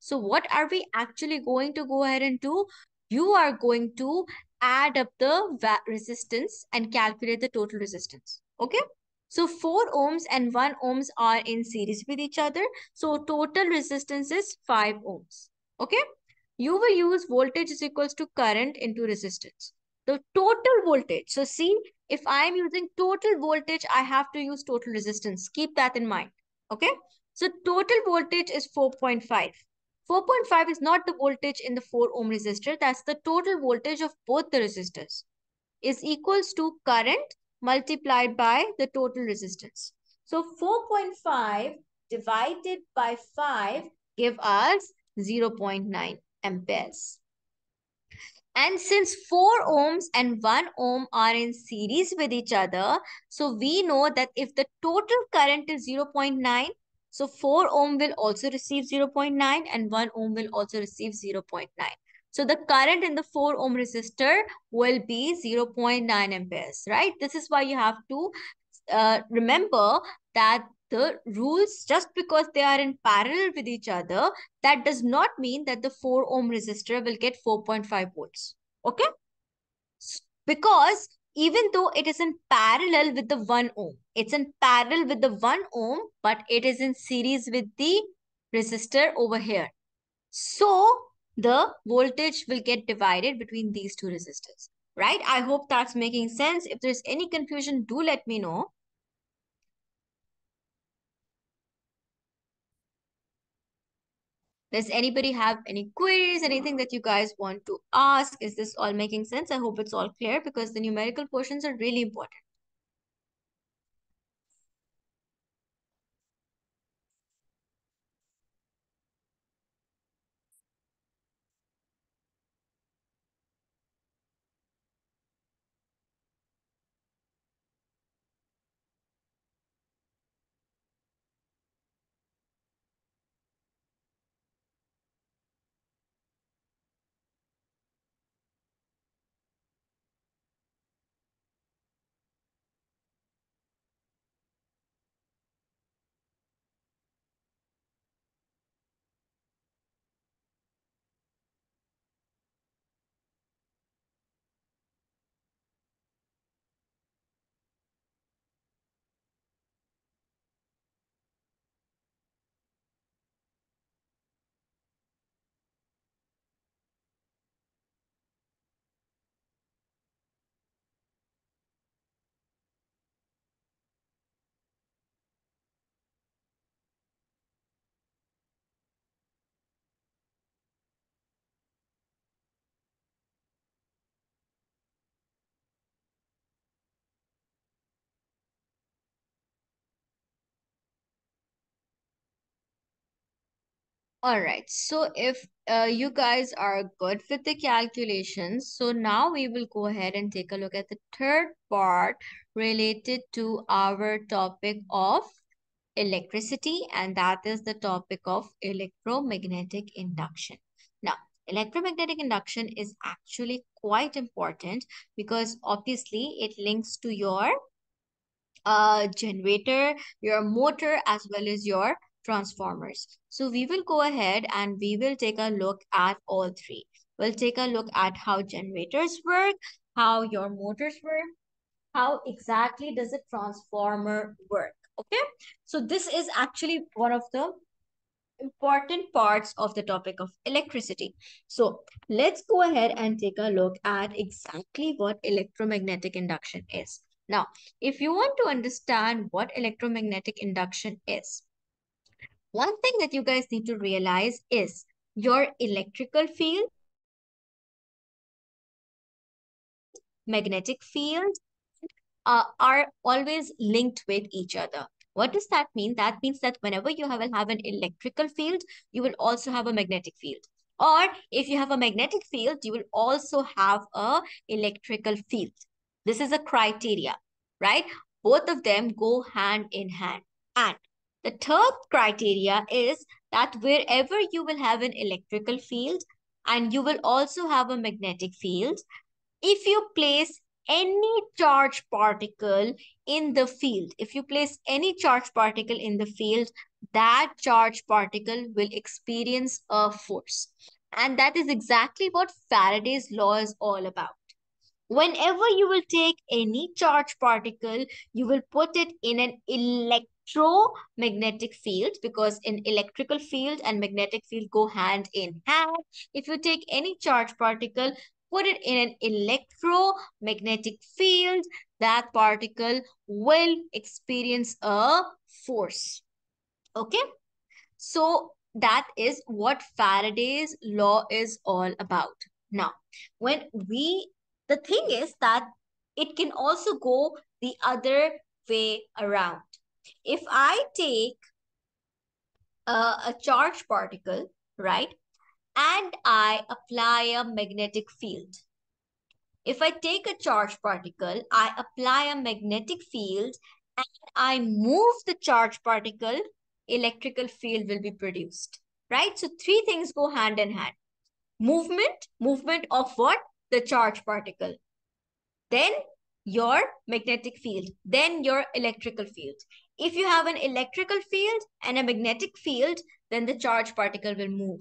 so what are we actually going to go ahead and do you are going to add up the resistance and calculate the total resistance okay so 4 ohms and 1 ohms are in series with each other so total resistance is 5 ohms okay you will use voltage is equals to current into resistance. The total voltage. So see, if I'm using total voltage, I have to use total resistance. Keep that in mind. Okay. So total voltage is 4.5. 4.5 is not the voltage in the 4 ohm resistor. That's the total voltage of both the resistors. Is equals to current multiplied by the total resistance. So 4.5 divided by 5 give us 0.9 amperes. And since 4 ohms and 1 ohm are in series with each other, so we know that if the total current is 0.9, so 4 ohm will also receive 0.9 and 1 ohm will also receive 0.9. So the current in the 4 ohm resistor will be 0.9 amperes, right? This is why you have to uh, remember that the rules, just because they are in parallel with each other, that does not mean that the 4 ohm resistor will get 4.5 volts. Okay? Because even though it is in parallel with the 1 ohm, it's in parallel with the 1 ohm, but it is in series with the resistor over here. So, the voltage will get divided between these two resistors. Right? I hope that's making sense. If there's any confusion, do let me know. Does anybody have any queries, anything that you guys want to ask? Is this all making sense? I hope it's all clear because the numerical portions are really important. All right, so if uh, you guys are good with the calculations, so now we will go ahead and take a look at the third part related to our topic of electricity, and that is the topic of electromagnetic induction. Now, electromagnetic induction is actually quite important because obviously it links to your uh, generator, your motor, as well as your transformers. So we will go ahead and we will take a look at all three. We'll take a look at how generators work, how your motors work, how exactly does a transformer work. Okay, so this is actually one of the important parts of the topic of electricity. So let's go ahead and take a look at exactly what electromagnetic induction is. Now, if you want to understand what electromagnetic induction is, one thing that you guys need to realize is your electrical field, magnetic field uh, are always linked with each other. What does that mean? That means that whenever you have, have an electrical field, you will also have a magnetic field. Or if you have a magnetic field, you will also have a electrical field. This is a criteria, right? Both of them go hand in hand. And the third criteria is that wherever you will have an electrical field and you will also have a magnetic field, if you place any charge particle in the field, if you place any charge particle in the field, that charge particle will experience a force. And that is exactly what Faraday's law is all about. Whenever you will take any charge particle, you will put it in an electromagnetic field because in electrical field and magnetic field go hand in hand. If you take any charge particle, put it in an electromagnetic field, that particle will experience a force. Okay? So that is what Faraday's law is all about. Now, when we the thing is that it can also go the other way around. If I take a charged particle, right, and I apply a magnetic field. If I take a charged particle, I apply a magnetic field and I move the charged particle, electrical field will be produced, right? So three things go hand in hand. Movement, movement of what? the charge particle. Then your magnetic field, then your electrical field. If you have an electrical field and a magnetic field, then the charge particle will move.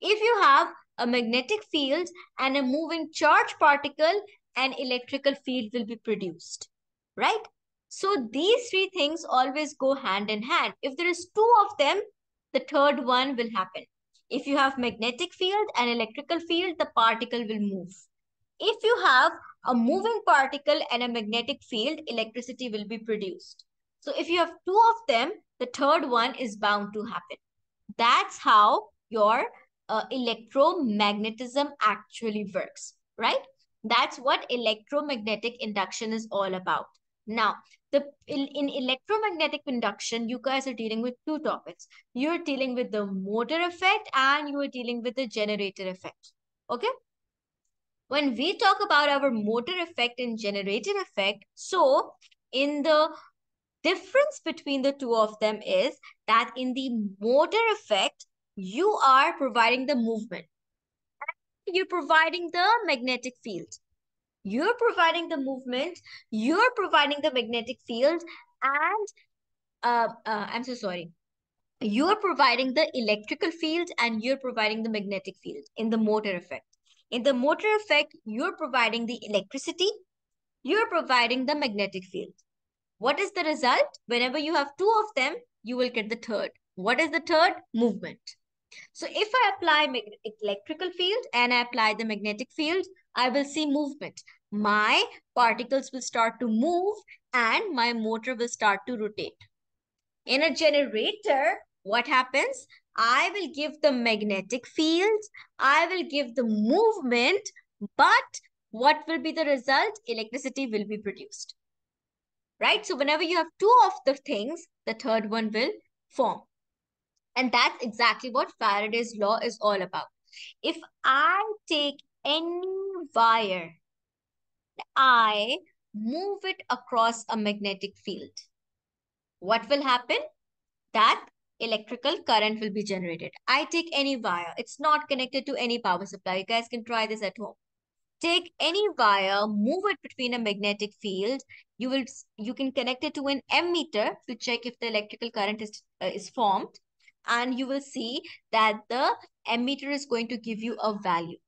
If you have a magnetic field and a moving charge particle, an electrical field will be produced, right? So these three things always go hand in hand. If there is two of them, the third one will happen. If you have magnetic field and electrical field, the particle will move. If you have a moving particle and a magnetic field, electricity will be produced. So if you have two of them, the third one is bound to happen. That's how your uh, electromagnetism actually works, right? That's what electromagnetic induction is all about. Now, the in, in, electromagnetic induction, you guys are dealing with two topics. You're dealing with the motor effect and you are dealing with the generator effect. Okay? when we talk about our motor effect and generator effect, so in the difference between the two of them is that in the motor effect, you are providing the movement. You're providing the magnetic field. You're providing the movement. You're providing the magnetic field. And uh, uh, I'm so sorry. You're providing the electrical field and you're providing the magnetic field in the motor effect. In the motor effect, you're providing the electricity, you're providing the magnetic field. What is the result? Whenever you have two of them, you will get the third. What is the third? Movement. So if I apply electrical field and I apply the magnetic field, I will see movement. My particles will start to move and my motor will start to rotate. In a generator, what happens? I will give the magnetic field, I will give the movement, but what will be the result? Electricity will be produced. Right? So whenever you have two of the things, the third one will form. And that's exactly what Faraday's law is all about. If I take any wire, I move it across a magnetic field, what will happen? That electrical current will be generated. I take any wire. It's not connected to any power supply. You guys can try this at home. Take any wire, move it between a magnetic field. You will you can connect it to an ammeter to check if the electrical current is, uh, is formed. And you will see that the ammeter is going to give you a value,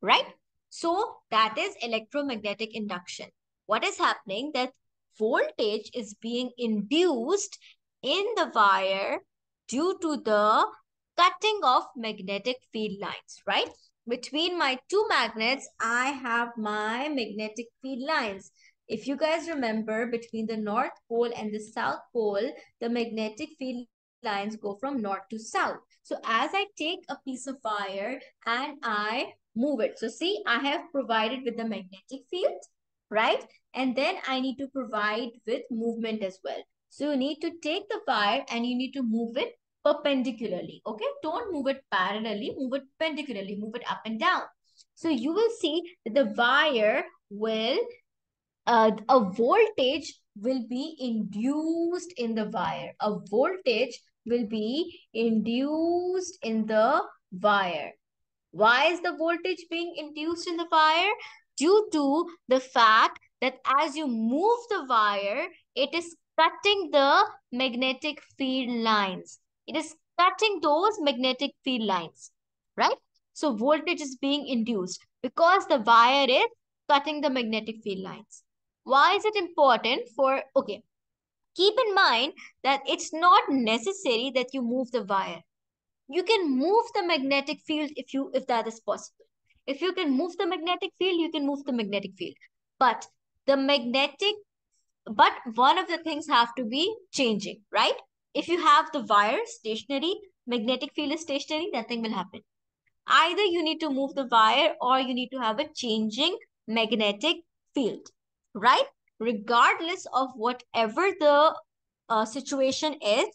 right? So that is electromagnetic induction. What is happening that voltage is being induced in the wire due to the cutting of magnetic field lines, right? Between my two magnets, I have my magnetic field lines. If you guys remember, between the North Pole and the South Pole, the magnetic field lines go from north to south. So as I take a piece of wire and I move it. So see, I have provided with the magnetic field, right? And then I need to provide with movement as well. So you need to take the wire and you need to move it perpendicularly. Okay, don't move it parallelly, move it perpendicularly, move it up and down. So you will see that the wire will, uh, a voltage will be induced in the wire. A voltage will be induced in the wire. Why is the voltage being induced in the wire? Due to the fact that as you move the wire, it is cutting the magnetic field lines. It is cutting those magnetic field lines, right? So voltage is being induced because the wire is cutting the magnetic field lines. Why is it important for, okay, keep in mind that it's not necessary that you move the wire. You can move the magnetic field if you if that is possible. If you can move the magnetic field, you can move the magnetic field. But the magnetic, but one of the things have to be changing, right? If you have the wire stationary, magnetic field is stationary, nothing will happen. Either you need to move the wire or you need to have a changing magnetic field, right? Regardless of whatever the uh, situation is,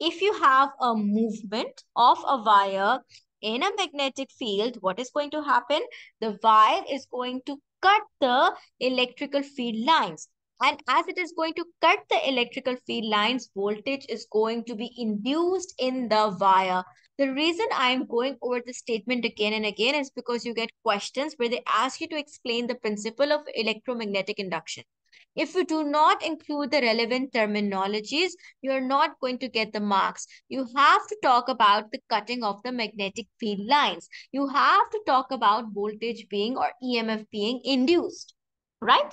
if you have a movement of a wire in a magnetic field, what is going to happen? The wire is going to cut the electrical field lines. And as it is going to cut the electrical field lines, voltage is going to be induced in the wire. The reason I'm going over the statement again and again is because you get questions where they ask you to explain the principle of electromagnetic induction. If you do not include the relevant terminologies, you're not going to get the marks. You have to talk about the cutting of the magnetic field lines. You have to talk about voltage being or EMF being induced, right?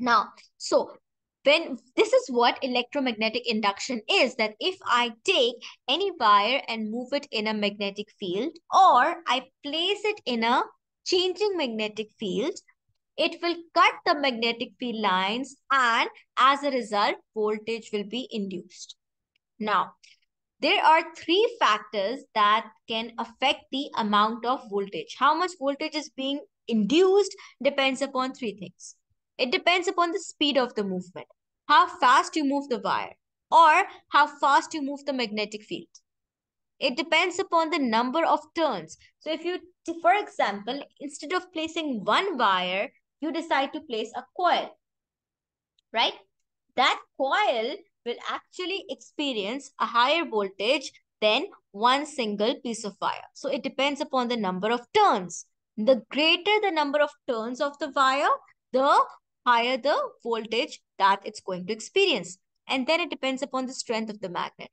Now, so when this is what electromagnetic induction is that if I take any wire and move it in a magnetic field or I place it in a changing magnetic field, it will cut the magnetic field lines and as a result, voltage will be induced. Now, there are three factors that can affect the amount of voltage. How much voltage is being induced depends upon three things. It depends upon the speed of the movement, how fast you move the wire, or how fast you move the magnetic field. It depends upon the number of turns. So if you, for example, instead of placing one wire, you decide to place a coil, right? That coil will actually experience a higher voltage than one single piece of wire. So it depends upon the number of turns. The greater the number of turns of the wire, the higher the voltage that it's going to experience. And then it depends upon the strength of the magnet.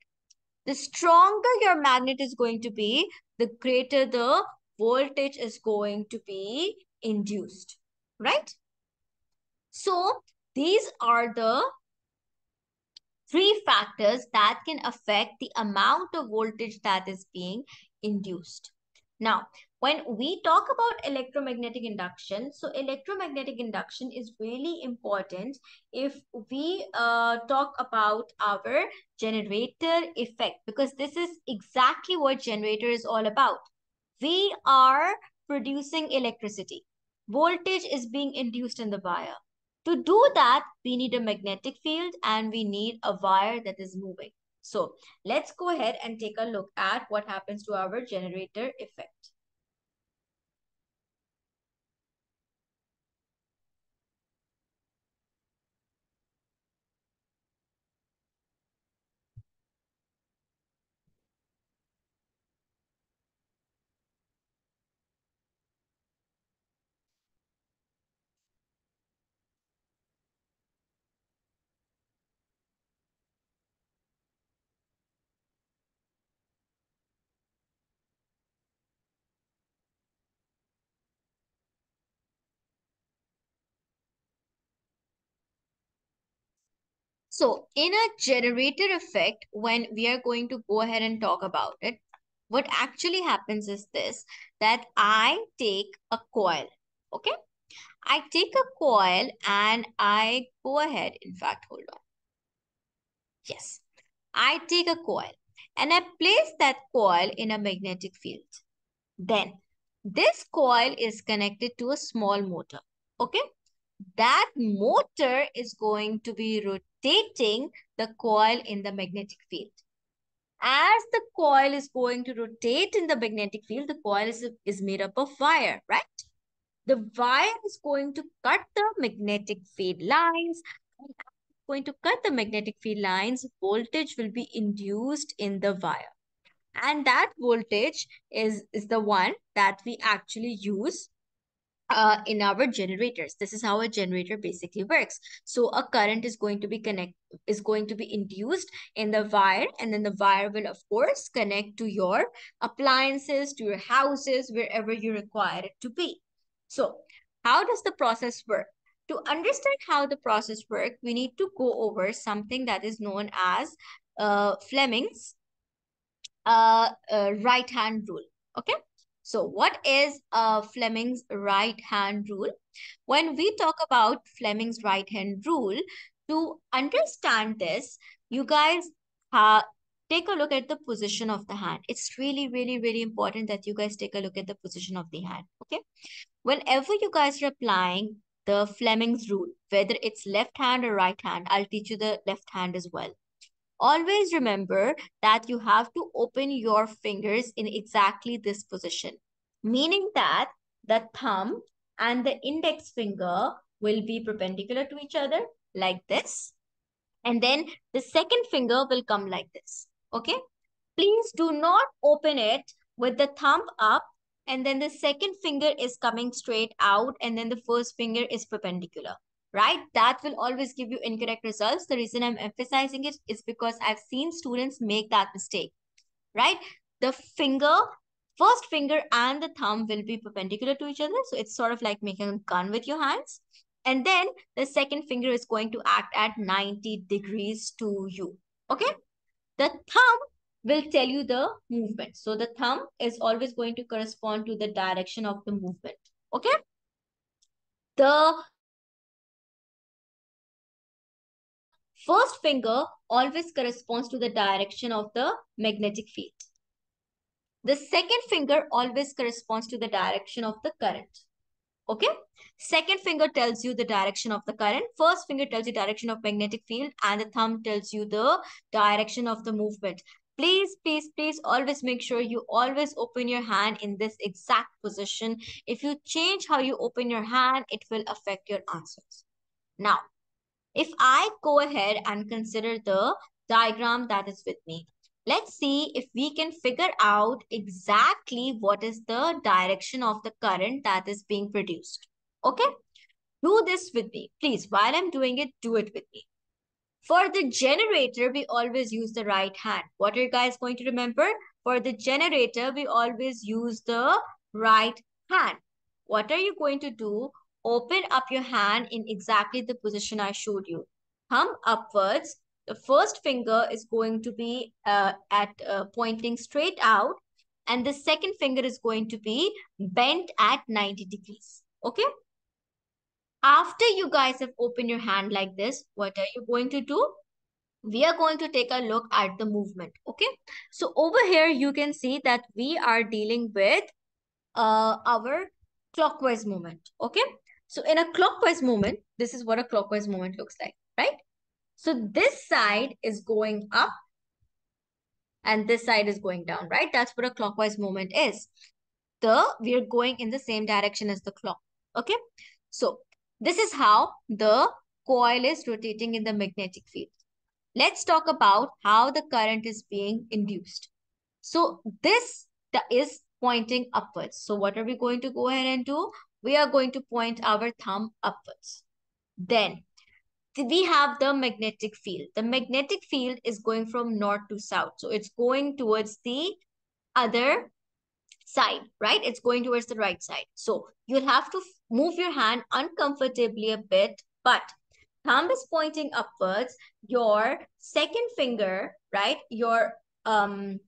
The stronger your magnet is going to be, the greater the voltage is going to be induced, right? So these are the three factors that can affect the amount of voltage that is being induced. Now, when we talk about electromagnetic induction, so electromagnetic induction is really important if we uh, talk about our generator effect because this is exactly what generator is all about. We are producing electricity. Voltage is being induced in the wire. To do that, we need a magnetic field and we need a wire that is moving. So let's go ahead and take a look at what happens to our generator effect. So in a generator effect, when we are going to go ahead and talk about it, what actually happens is this, that I take a coil, okay? I take a coil and I go ahead, in fact, hold on. Yes, I take a coil and I place that coil in a magnetic field. Then this coil is connected to a small motor, okay? That motor is going to be rotating the coil in the magnetic field. As the coil is going to rotate in the magnetic field, the coil is, is made up of wire, right? The wire is going to cut the magnetic field lines. Going to cut the magnetic field lines, voltage will be induced in the wire. And that voltage is, is the one that we actually use uh, in our generators. This is how a generator basically works. So a current is going to be connect is going to be induced in the wire and then the wire will of course connect to your appliances, to your houses, wherever you require it to be. So how does the process work? To understand how the process works, we need to go over something that is known as uh, Fleming's uh, uh, right hand rule. Okay. So what is uh, Fleming's right hand rule? When we talk about Fleming's right hand rule, to understand this, you guys uh, take a look at the position of the hand. It's really, really, really important that you guys take a look at the position of the hand. Okay. Whenever you guys are applying the Fleming's rule, whether it's left hand or right hand, I'll teach you the left hand as well. Always remember that you have to open your fingers in exactly this position, meaning that the thumb and the index finger will be perpendicular to each other like this. And then the second finger will come like this. Okay. Please do not open it with the thumb up and then the second finger is coming straight out and then the first finger is perpendicular right? That will always give you incorrect results. The reason I'm emphasizing it is because I've seen students make that mistake, right? The finger, first finger and the thumb will be perpendicular to each other. So it's sort of like making a gun with your hands. And then the second finger is going to act at 90 degrees to you, okay? The thumb will tell you the movement. So the thumb is always going to correspond to the direction of the movement, okay? The First finger always corresponds to the direction of the magnetic field. The second finger always corresponds to the direction of the current. Okay. Second finger tells you the direction of the current. First finger tells you direction of magnetic field and the thumb tells you the direction of the movement. Please, please, please always make sure you always open your hand in this exact position. If you change how you open your hand, it will affect your answers. Now, if I go ahead and consider the diagram that is with me, let's see if we can figure out exactly what is the direction of the current that is being produced. Okay? Do this with me. Please, while I'm doing it, do it with me. For the generator, we always use the right hand. What are you guys going to remember? For the generator, we always use the right hand. What are you going to do? Open up your hand in exactly the position I showed you. Thumb upwards. The first finger is going to be uh, at uh, pointing straight out. And the second finger is going to be bent at 90 degrees. Okay. After you guys have opened your hand like this, what are you going to do? we are going to take a look at the movement okay so over here you can see that we are dealing with uh, our clockwise movement okay so in a clockwise movement, this is what a clockwise movement looks like, right? So this side is going up and this side is going down, right? That's what a clockwise movement is. The we're going in the same direction as the clock. Okay. So this is how the coil is rotating in the magnetic field. Let's talk about how the current is being induced. So this is pointing upwards. So what are we going to go ahead and do? We are going to point our thumb upwards. Then we have the magnetic field. The magnetic field is going from north to south. So it's going towards the other side, right? It's going towards the right side. So you'll have to move your hand uncomfortably a bit, but thumb is pointing upwards. Your second finger, right? Your um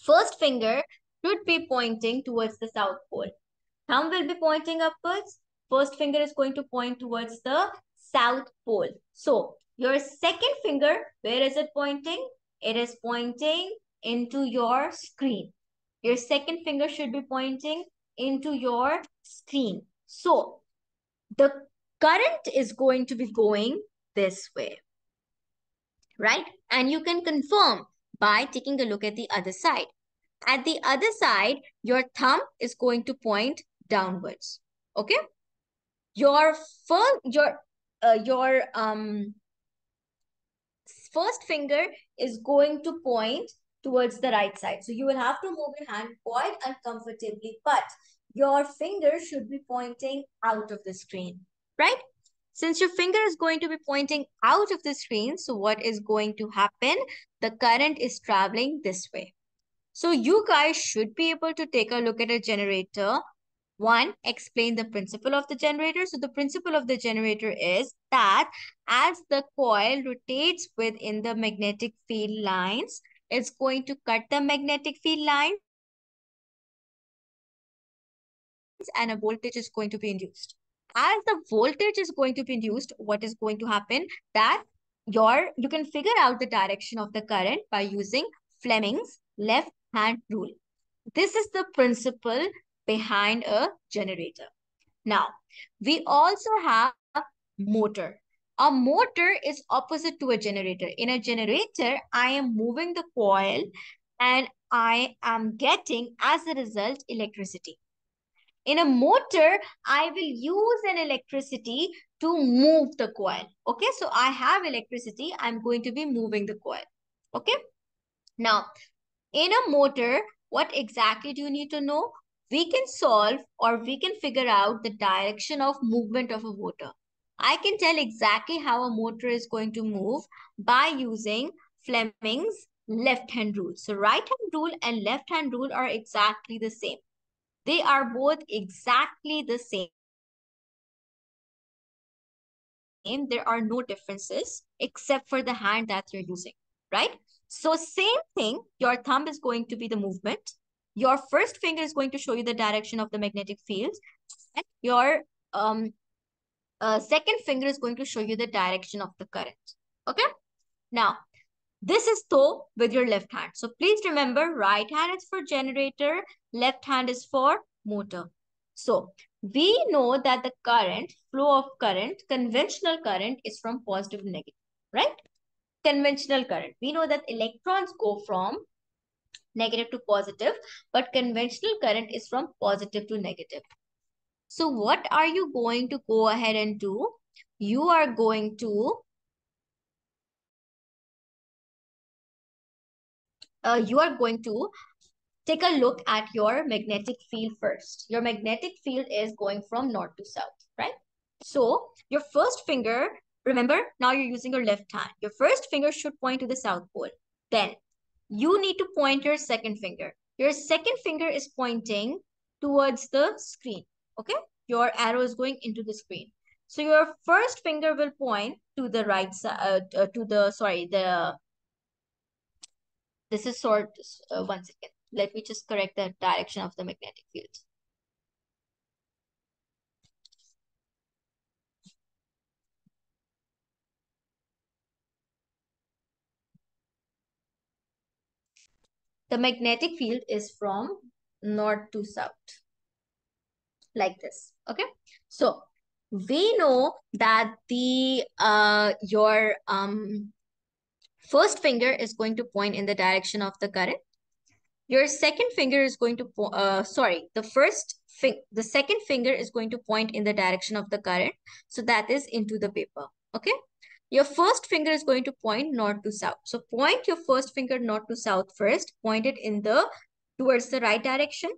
first finger should be pointing towards the south pole. Thumb will be pointing upwards. First finger is going to point towards the south pole. So your second finger, where is it pointing? It is pointing into your screen. Your second finger should be pointing into your screen. So the current is going to be going this way, right? And you can confirm by taking a look at the other side. At the other side, your thumb is going to point downwards, okay? Your first, your uh, your um, first finger is going to point towards the right side. So you will have to move your hand quite uncomfortably, but your finger should be pointing out of the screen, right? Since your finger is going to be pointing out of the screen, so what is going to happen? The current is traveling this way. So you guys should be able to take a look at a generator one, explain the principle of the generator. So the principle of the generator is that as the coil rotates within the magnetic field lines, it's going to cut the magnetic field lines and a voltage is going to be induced. As the voltage is going to be induced, what is going to happen? That your you can figure out the direction of the current by using Fleming's left hand rule. This is the principle behind a generator. Now, we also have motor. A motor is opposite to a generator. In a generator, I am moving the coil and I am getting, as a result, electricity. In a motor, I will use an electricity to move the coil. Okay, so I have electricity. I'm going to be moving the coil. Okay. Now, in a motor, what exactly do you need to know? We can solve or we can figure out the direction of movement of a motor. I can tell exactly how a motor is going to move by using Fleming's left-hand rule. So right-hand rule and left-hand rule are exactly the same. They are both exactly the same. There are no differences except for the hand that you're using, right? So same thing, your thumb is going to be the movement your first finger is going to show you the direction of the magnetic fields. And your um, uh, second finger is going to show you the direction of the current. Okay. Now, this is though with your left hand. So please remember, right hand is for generator, left hand is for motor. So we know that the current, flow of current, conventional current is from positive to negative, right? Conventional current. We know that electrons go from negative to positive, but conventional current is from positive to negative. So what are you going to go ahead and do? You are going to uh, you are going to take a look at your magnetic field first. Your magnetic field is going from north to south, right? So your first finger, remember, now you're using your left hand. Your first finger should point to the south pole. Then you need to point your second finger. Your second finger is pointing towards the screen. Okay. Your arrow is going into the screen. So your first finger will point to the right side, uh, uh, to the, sorry, the, this is sort, uh, one second. Let me just correct the direction of the magnetic field. The magnetic field is from north to south like this okay so we know that the uh your um First finger is going to point in the direction of the current. Your second finger is going to, uh, sorry, the first, the second finger is going to point in the direction of the current. So that is into the paper, okay? Your first finger is going to point north to south. So point your first finger north to south first, point it in the, towards the right direction.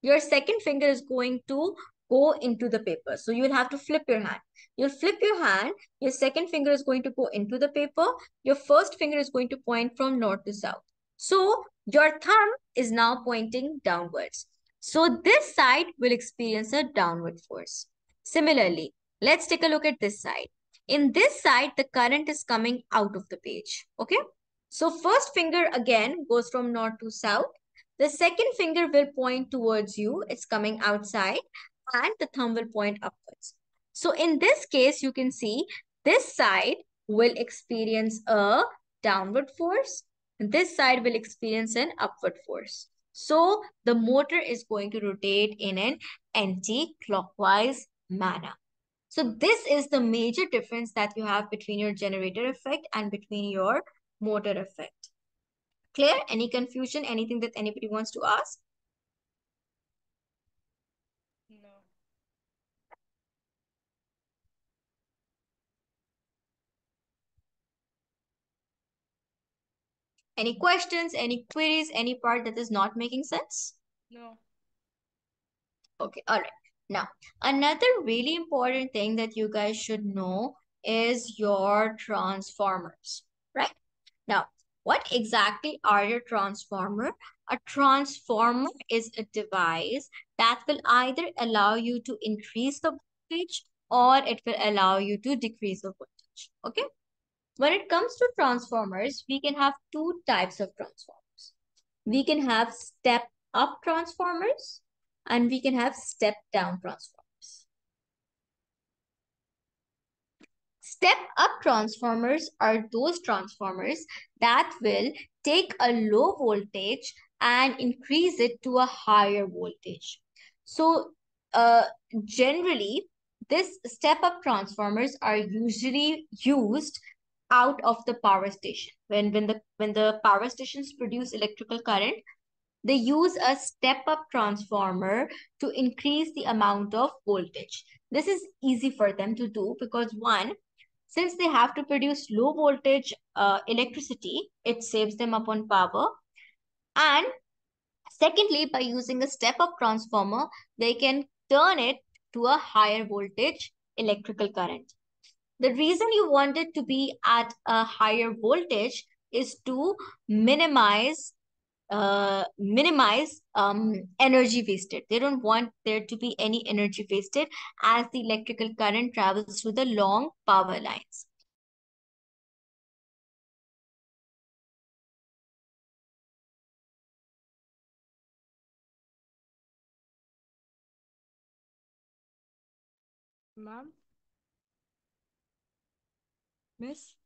Your second finger is going to go into the paper. So you will have to flip your hand. You'll flip your hand. Your second finger is going to go into the paper. Your first finger is going to point from north to south. So your thumb is now pointing downwards. So this side will experience a downward force. Similarly, let's take a look at this side. In this side, the current is coming out of the page. Okay. So first finger again goes from north to south. The second finger will point towards you. It's coming outside and the thumb will point upwards. So in this case, you can see this side will experience a downward force. And this side will experience an upward force. So the motor is going to rotate in an anti-clockwise manner. So this is the major difference that you have between your generator effect and between your motor effect. Clear? Any confusion? Anything that anybody wants to ask? No. Any questions, any queries, any part that is not making sense? No. Okay, all right. Now, another really important thing that you guys should know is your transformers, right? Now, what exactly are your transformer? A transformer is a device that will either allow you to increase the voltage or it will allow you to decrease the voltage, okay? When it comes to transformers, we can have two types of transformers. We can have step up transformers and we can have step down transformers. Step up transformers are those transformers that will take a low voltage and increase it to a higher voltage. So uh, generally, this step up transformers are usually used out of the power station. When, when, the, when the power stations produce electrical current, they use a step-up transformer to increase the amount of voltage. This is easy for them to do because one, since they have to produce low voltage uh, electricity, it saves them upon power. And secondly, by using a step-up transformer, they can turn it to a higher voltage electrical current. The reason you want it to be at a higher voltage is to minimize uh, minimize um, energy wasted. They don't want there to be any energy wasted as the electrical current travels through the long power lines. Ma'am? Miss?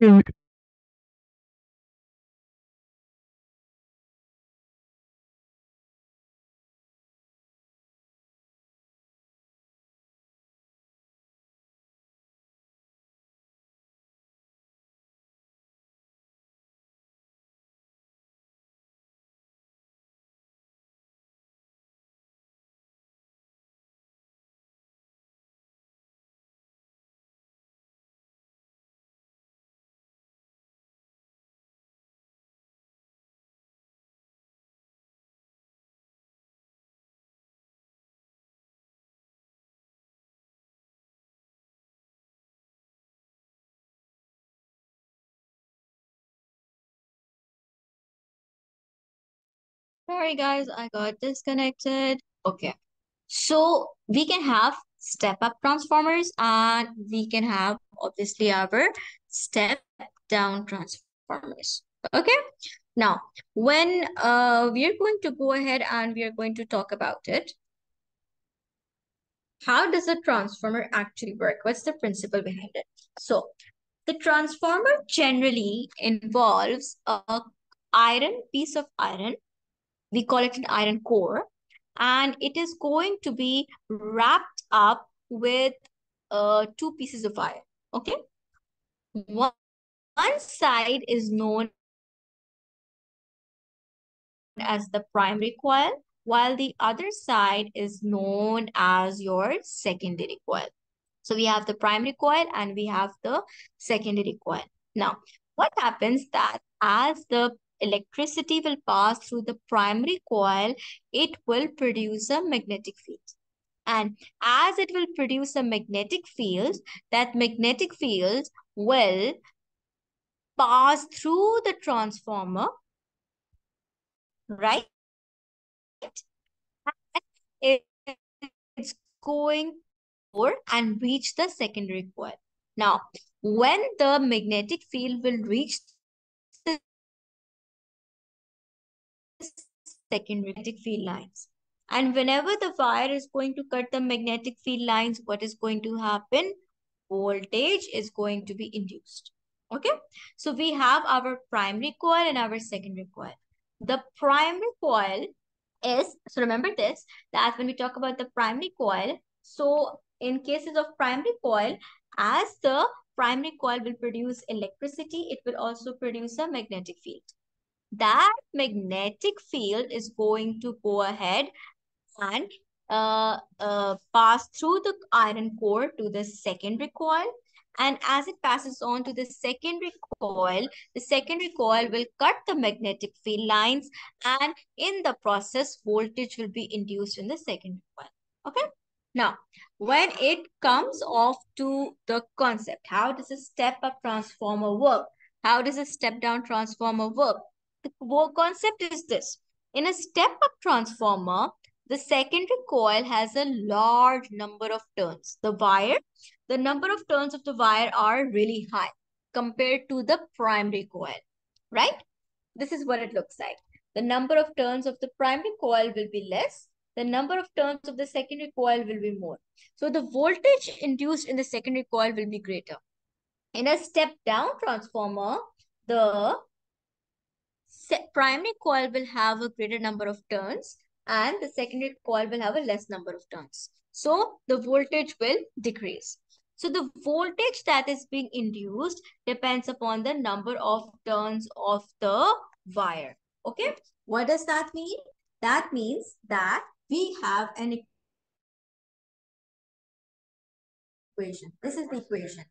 food Sorry, guys, I got disconnected. Okay. So we can have step-up transformers and we can have obviously our step-down transformers. Okay. Now, when uh, we are going to go ahead and we are going to talk about it, how does a transformer actually work? What's the principle behind it? So the transformer generally involves a iron piece of iron. We call it an iron core. And it is going to be wrapped up with uh, two pieces of iron. Okay. One, one side is known as the primary coil, while the other side is known as your secondary coil. So we have the primary coil and we have the secondary coil. Now, what happens that as the electricity will pass through the primary coil, it will produce a magnetic field. And as it will produce a magnetic field, that magnetic field will pass through the transformer right? It's going over and reach the secondary coil. Now, when the magnetic field will reach secondary magnetic field lines, and whenever the wire is going to cut the magnetic field lines, what is going to happen? Voltage is going to be induced. Okay, so we have our primary coil and our secondary coil. The primary coil is, so remember this, that when we talk about the primary coil, so in cases of primary coil, as the primary coil will produce electricity, it will also produce a magnetic field. That magnetic field is going to go ahead and uh, uh, pass through the iron core to the secondary coil and as it passes on to the secondary coil, the secondary coil will cut the magnetic field lines and in the process, voltage will be induced in the secondary coil. Okay. Now, when it comes off to the concept, how does a step-up transformer work? How does a step-down transformer work? The concept is this. In a step-up transformer, the secondary coil has a large number of turns. The wire, the number of turns of the wire are really high compared to the primary coil, right? This is what it looks like. The number of turns of the primary coil will be less. The number of turns of the secondary coil will be more. So the voltage induced in the secondary coil will be greater. In a step-down transformer, the primary coil will have a greater number of turns and the secondary coil will have a less number of turns. So the voltage will decrease. So the voltage that is being induced depends upon the number of turns of the wire. Okay. What does that mean? That means that we have an equation. This is the equation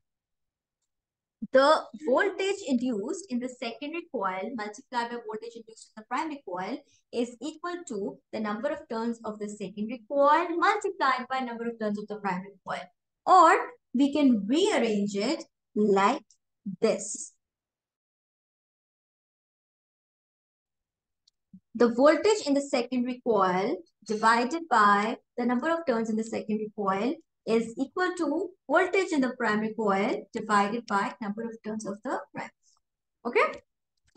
the voltage induced in the secondary coil multiplied by voltage induced in the primary coil is equal to the number of turns of the secondary coil multiplied by number of turns of the primary coil. Or we can rearrange it like this. The voltage in the secondary coil divided by the number of turns in the secondary coil is equal to voltage in the primary coil divided by number of turns of the primary. Okay.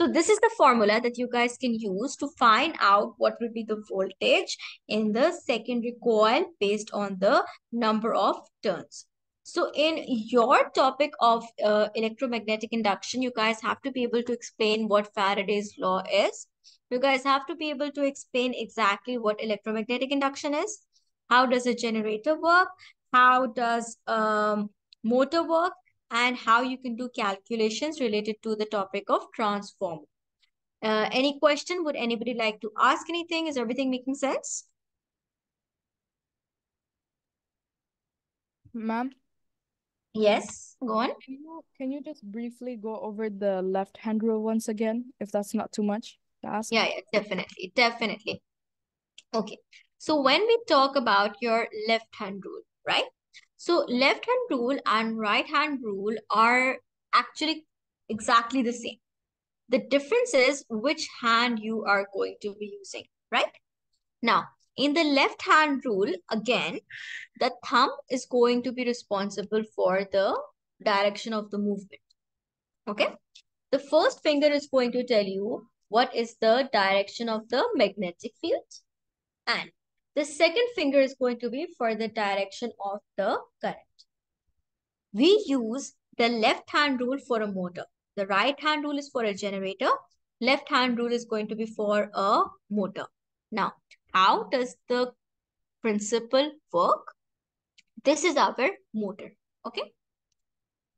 So this is the formula that you guys can use to find out what will be the voltage in the secondary coil based on the number of turns. So in your topic of uh, electromagnetic induction, you guys have to be able to explain what Faraday's law is. You guys have to be able to explain exactly what electromagnetic induction is. How does a generator work? How does um, motor work? And how you can do calculations related to the topic of transformer. Uh, any question? Would anybody like to ask anything? Is everything making sense? Ma'am, Yes, go on. can you can you just briefly go over the left hand rule once again, if that's not too much to ask? Yeah, yeah, definitely, definitely. Okay, so when we talk about your left hand rule, right? So left hand rule and right hand rule are actually exactly the same. The difference is which hand you are going to be using, right? Now, in the left hand rule, again, the thumb is going to be responsible for the direction of the movement. Okay. The first finger is going to tell you what is the direction of the magnetic field. And the second finger is going to be for the direction of the current. We use the left hand rule for a motor. The right hand rule is for a generator. Left hand rule is going to be for a motor. Now, how does the principle work? This is our motor. Okay.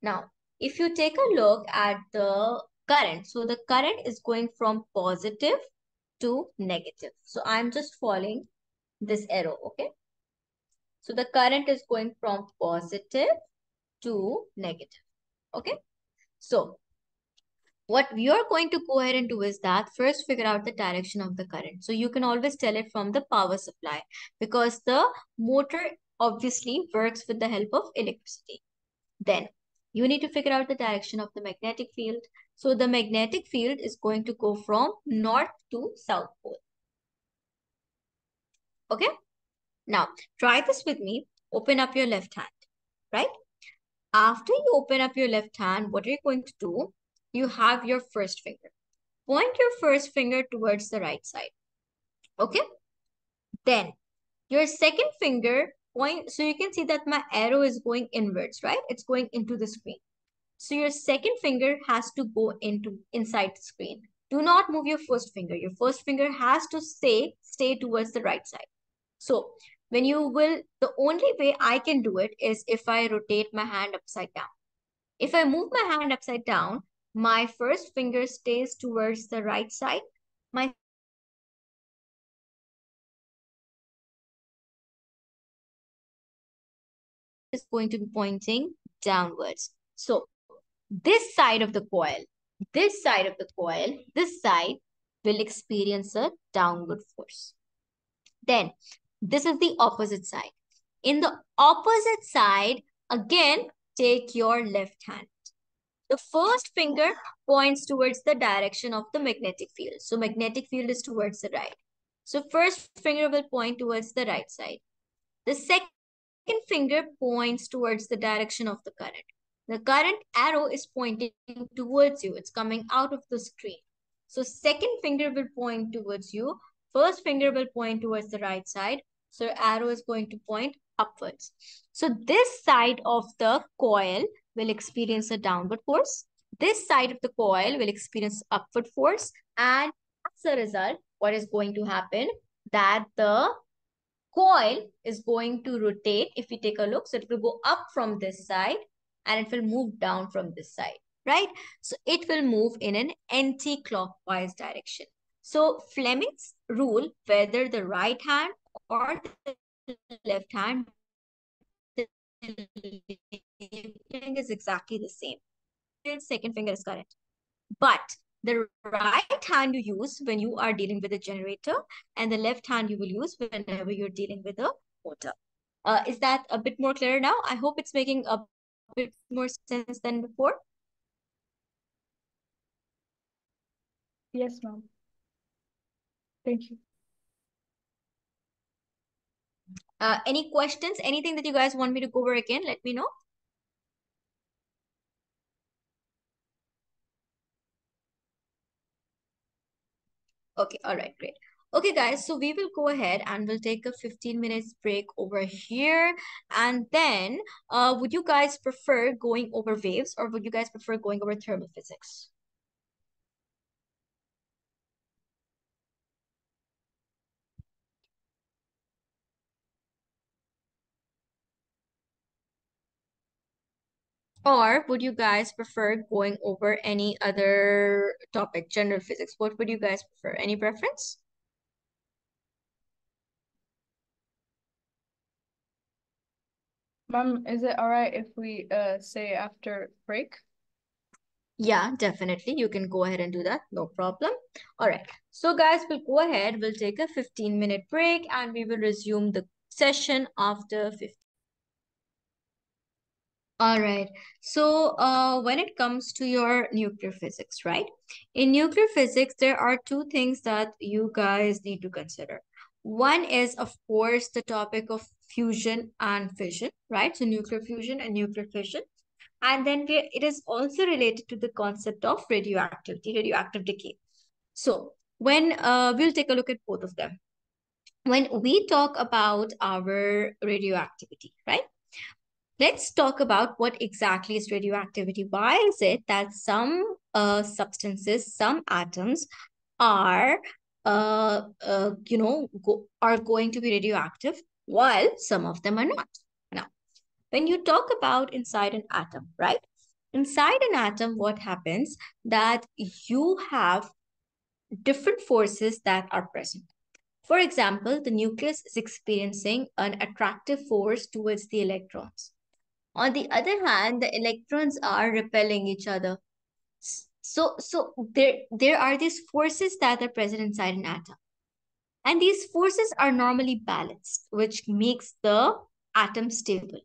Now, if you take a look at the current, so the current is going from positive to negative. So I'm just following this arrow, okay? So the current is going from positive to negative, okay? So what we are going to go ahead and do is that first figure out the direction of the current. So you can always tell it from the power supply because the motor obviously works with the help of electricity. Then you need to figure out the direction of the magnetic field. So the magnetic field is going to go from north to south pole. Okay. Now try this with me. Open up your left hand, right? After you open up your left hand, what are you going to do? You have your first finger. Point your first finger towards the right side. Okay. Then your second finger point. So you can see that my arrow is going inwards, right? It's going into the screen. So your second finger has to go into inside the screen. Do not move your first finger. Your first finger has to stay, stay towards the right side. So when you will, the only way I can do it is if I rotate my hand upside down. If I move my hand upside down, my first finger stays towards the right side. My is going to be pointing downwards. So this side of the coil, this side of the coil, this side will experience a downward force. Then this is the opposite side. In the opposite side, again, take your left hand. The first finger points towards the direction of the magnetic field. So magnetic field is towards the right. So first finger will point towards the right side. The second finger points towards the direction of the current. The current arrow is pointing towards you. It's coming out of the screen. So second finger will point towards you. First finger will point towards the right side. So arrow is going to point upwards. So this side of the coil will experience a downward force. This side of the coil will experience upward force. And as a result, what is going to happen? That the coil is going to rotate. If we take a look, so it will go up from this side and it will move down from this side, right? So it will move in an anti-clockwise direction. So Fleming's rule, whether the right hand or the left hand, the is exactly the same. Second finger is correct. But the right hand you use when you are dealing with a generator and the left hand you will use whenever you're dealing with a motor. Uh, is that a bit more clear now? I hope it's making a bit more sense than before. Yes, ma'am. Thank you. Uh, any questions? Anything that you guys want me to go over again? Let me know. Okay, all right, great. Okay, guys, so we will go ahead and we'll take a 15 minutes break over here. And then, uh, would you guys prefer going over waves or would you guys prefer going over thermal physics? Or would you guys prefer going over any other topic, general physics? What would you guys prefer? Any preference? Mom, is it all right if we uh say after break? Yeah, definitely. You can go ahead and do that. No problem. All right. So guys, we'll go ahead. We'll take a 15 minute break and we will resume the session after 15. All right. So uh, when it comes to your nuclear physics, right? In nuclear physics, there are two things that you guys need to consider. One is, of course, the topic of fusion and fission, right? So nuclear fusion and nuclear fission. And then we, it is also related to the concept of radioactivity, radioactive decay. So when uh, we'll take a look at both of them. When we talk about our radioactivity, right? Let's talk about what exactly is radioactivity. Why is it that some uh, substances, some atoms are, uh, uh, you know, go, are going to be radioactive while some of them are not? Now, when you talk about inside an atom, right? Inside an atom, what happens that you have different forces that are present. For example, the nucleus is experiencing an attractive force towards the electrons. On the other hand, the electrons are repelling each other. So, so there, there are these forces that are present inside an atom. And these forces are normally balanced, which makes the atom stable.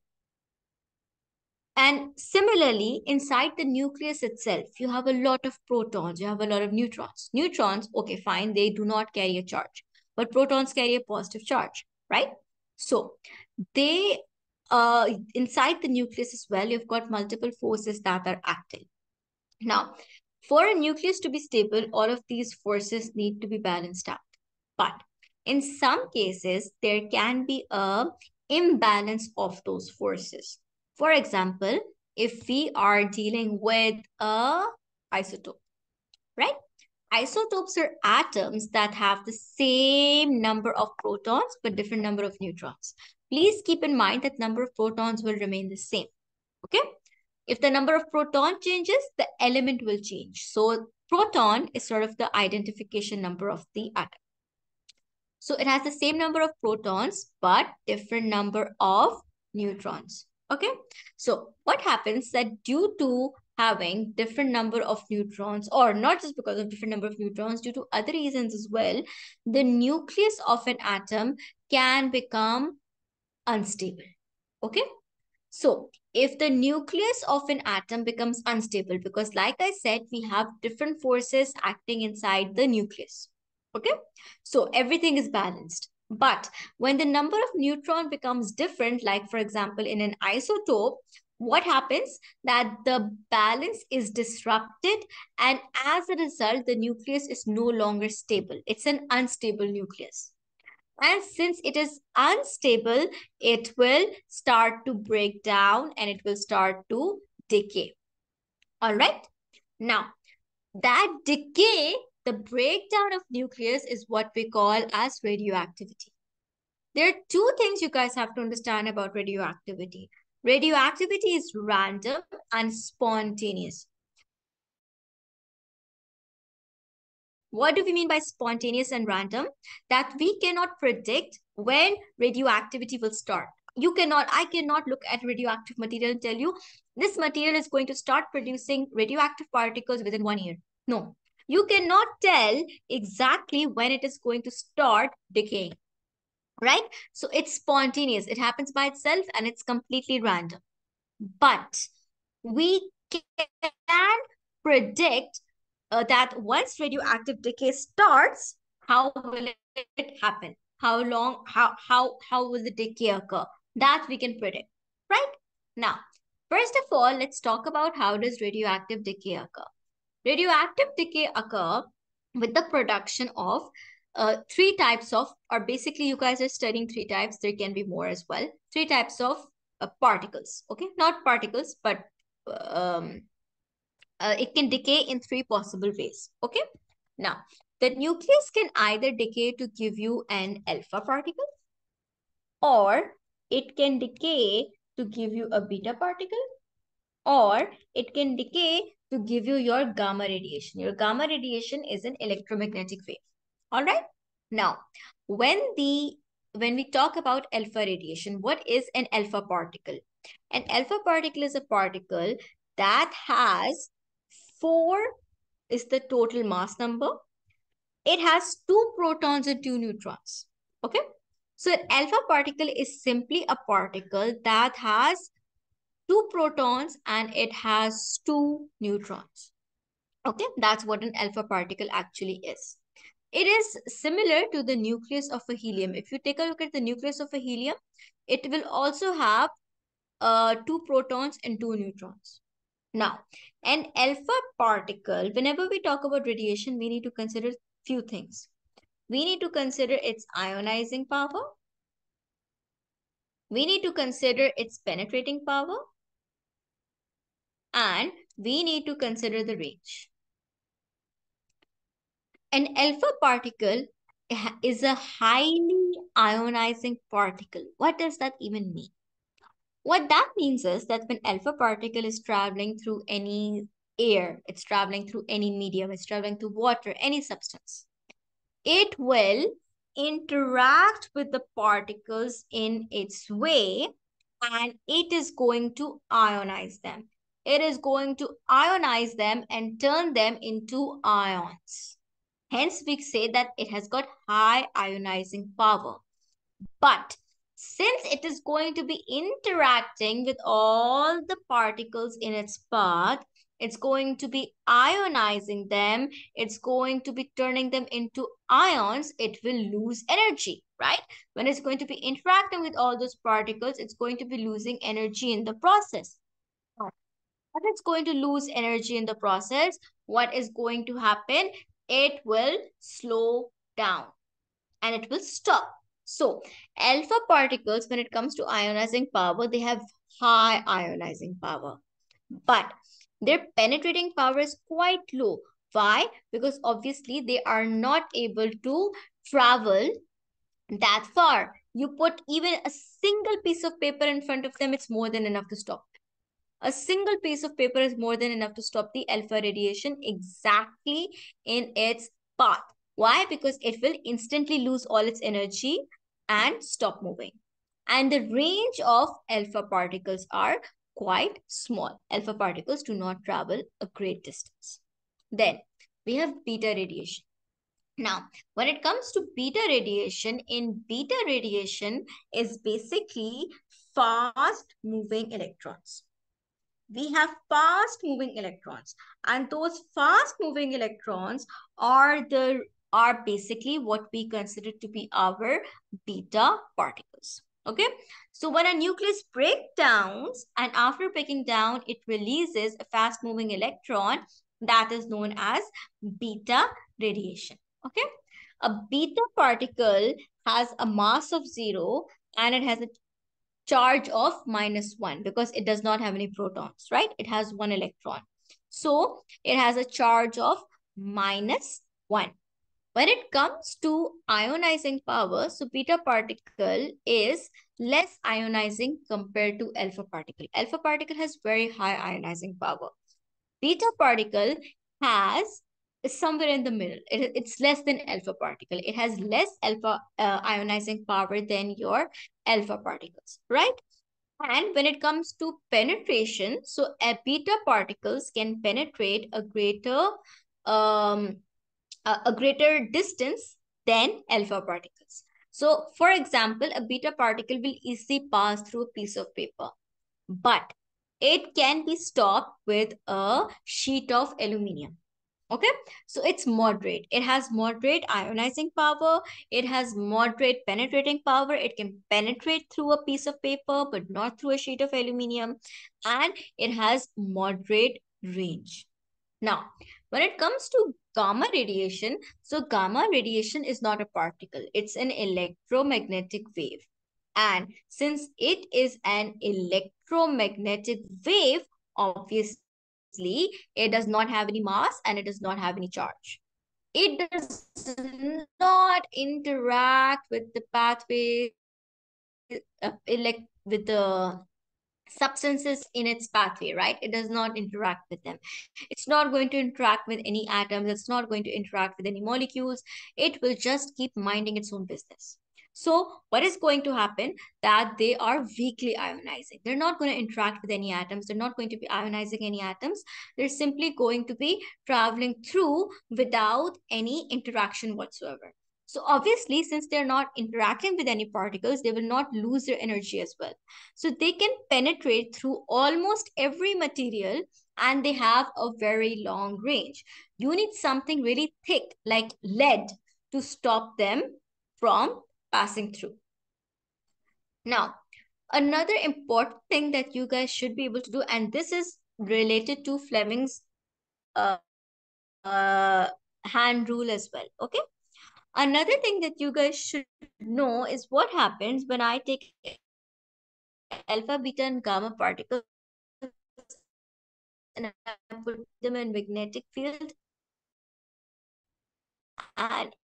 And similarly, inside the nucleus itself, you have a lot of protons, you have a lot of neutrons. Neutrons, okay, fine, they do not carry a charge, but protons carry a positive charge, right? So they uh, inside the nucleus as well, you've got multiple forces that are acting. Now, for a nucleus to be stable, all of these forces need to be balanced out. But in some cases, there can be a imbalance of those forces. For example, if we are dealing with a isotope, right? Isotopes are atoms that have the same number of protons but different number of neutrons. Please keep in mind that number of protons will remain the same. Okay. If the number of proton changes, the element will change. So proton is sort of the identification number of the atom. So it has the same number of protons, but different number of neutrons. Okay. So what happens that due to having different number of neutrons or not just because of different number of neutrons due to other reasons as well the nucleus of an atom can become unstable. Okay. So if the nucleus of an atom becomes unstable, because like I said, we have different forces acting inside the nucleus. Okay. So everything is balanced. But when the number of neutron becomes different, like for example, in an isotope, what happens that the balance is disrupted and as a result, the nucleus is no longer stable. It's an unstable nucleus. And since it is unstable, it will start to break down and it will start to decay. All right. Now, that decay, the breakdown of nucleus is what we call as radioactivity. There are two things you guys have to understand about radioactivity. Radioactivity is random and spontaneous. What do we mean by spontaneous and random? That we cannot predict when radioactivity will start. You cannot, I cannot look at radioactive material and tell you this material is going to start producing radioactive particles within one year. No, you cannot tell exactly when it is going to start decaying, right? So it's spontaneous. It happens by itself and it's completely random. But we can predict uh, that once radioactive decay starts, how will it happen? How long, how, how, how will the decay occur? That we can predict, right? Now, first of all, let's talk about how does radioactive decay occur. Radioactive decay occur with the production of uh, three types of, or basically you guys are studying three types. There can be more as well. Three types of uh, particles, okay? Not particles, but um, uh, it can decay in three possible ways, okay? Now, the nucleus can either decay to give you an alpha particle or it can decay to give you a beta particle or it can decay to give you your gamma radiation. Your gamma radiation is an electromagnetic wave. All right. Now, when the when we talk about alpha radiation, what is an alpha particle? An alpha particle is a particle that has four is the total mass number. It has two protons and two neutrons. Okay. So an alpha particle is simply a particle that has two protons and it has two neutrons. Okay, that's what an alpha particle actually is. It is similar to the nucleus of a helium. If you take a look at the nucleus of a helium, it will also have uh, two protons and two neutrons. Now, an alpha particle, whenever we talk about radiation, we need to consider few things. We need to consider its ionizing power. We need to consider its penetrating power. And we need to consider the range. An alpha particle is a highly ionizing particle. What does that even mean? What that means is that when alpha particle is traveling through any air, it's traveling through any medium, it's traveling through water, any substance, it will interact with the particles in its way and it is going to ionize them. It is going to ionize them and turn them into ions. Hence, we say that it has got high ionizing power. But since it is going to be interacting with all the particles in its path, it's going to be ionizing them. It's going to be turning them into ions. It will lose energy, right? When it's going to be interacting with all those particles, it's going to be losing energy in the process. If it's going to lose energy in the process, what is going to happen? It will slow down and it will stop. So, alpha particles, when it comes to ionizing power, they have high ionizing power. But their penetrating power is quite low. Why? Because obviously they are not able to travel that far. You put even a single piece of paper in front of them, it's more than enough to stop. A single piece of paper is more than enough to stop the alpha radiation exactly in its path. Why? Because it will instantly lose all its energy and stop moving. And the range of alpha particles are quite small. Alpha particles do not travel a great distance. Then we have beta radiation. Now, when it comes to beta radiation, in beta radiation is basically fast moving electrons. We have fast moving electrons and those fast moving electrons are the are basically what we consider to be our beta particles. Okay, so when a nucleus breaks down and after breaking down, it releases a fast moving electron that is known as beta radiation. Okay, a beta particle has a mass of zero and it has a charge of minus one because it does not have any protons, right? It has one electron. So it has a charge of minus one. When it comes to ionizing power, so beta particle is less ionizing compared to alpha particle. Alpha particle has very high ionizing power. Beta particle has somewhere in the middle. It, it's less than alpha particle. It has less alpha uh, ionizing power than your alpha particles, right? And when it comes to penetration, so a beta particles can penetrate a greater um, a greater distance than alpha particles. So, for example, a beta particle will easily pass through a piece of paper, but it can be stopped with a sheet of aluminium. Okay, so it's moderate. It has moderate ionizing power. It has moderate penetrating power. It can penetrate through a piece of paper, but not through a sheet of aluminium. And it has moderate range. Now, when it comes to gamma radiation, so gamma radiation is not a particle, it's an electromagnetic wave. And since it is an electromagnetic wave, obviously it does not have any mass and it does not have any charge. It does not interact with the pathway, uh, elect with the substances in its pathway, right? It does not interact with them. It's not going to interact with any atoms. It's not going to interact with any molecules. It will just keep minding its own business. So what is going to happen that they are weakly ionizing. They're not going to interact with any atoms. They're not going to be ionizing any atoms. They're simply going to be traveling through without any interaction whatsoever. So obviously, since they're not interacting with any particles, they will not lose their energy as well. So they can penetrate through almost every material and they have a very long range. You need something really thick like lead to stop them from passing through. Now, another important thing that you guys should be able to do, and this is related to Fleming's uh, uh, hand rule as well, okay? Another thing that you guys should know is what happens when I take alpha, beta, and gamma particles and I put them in magnetic field and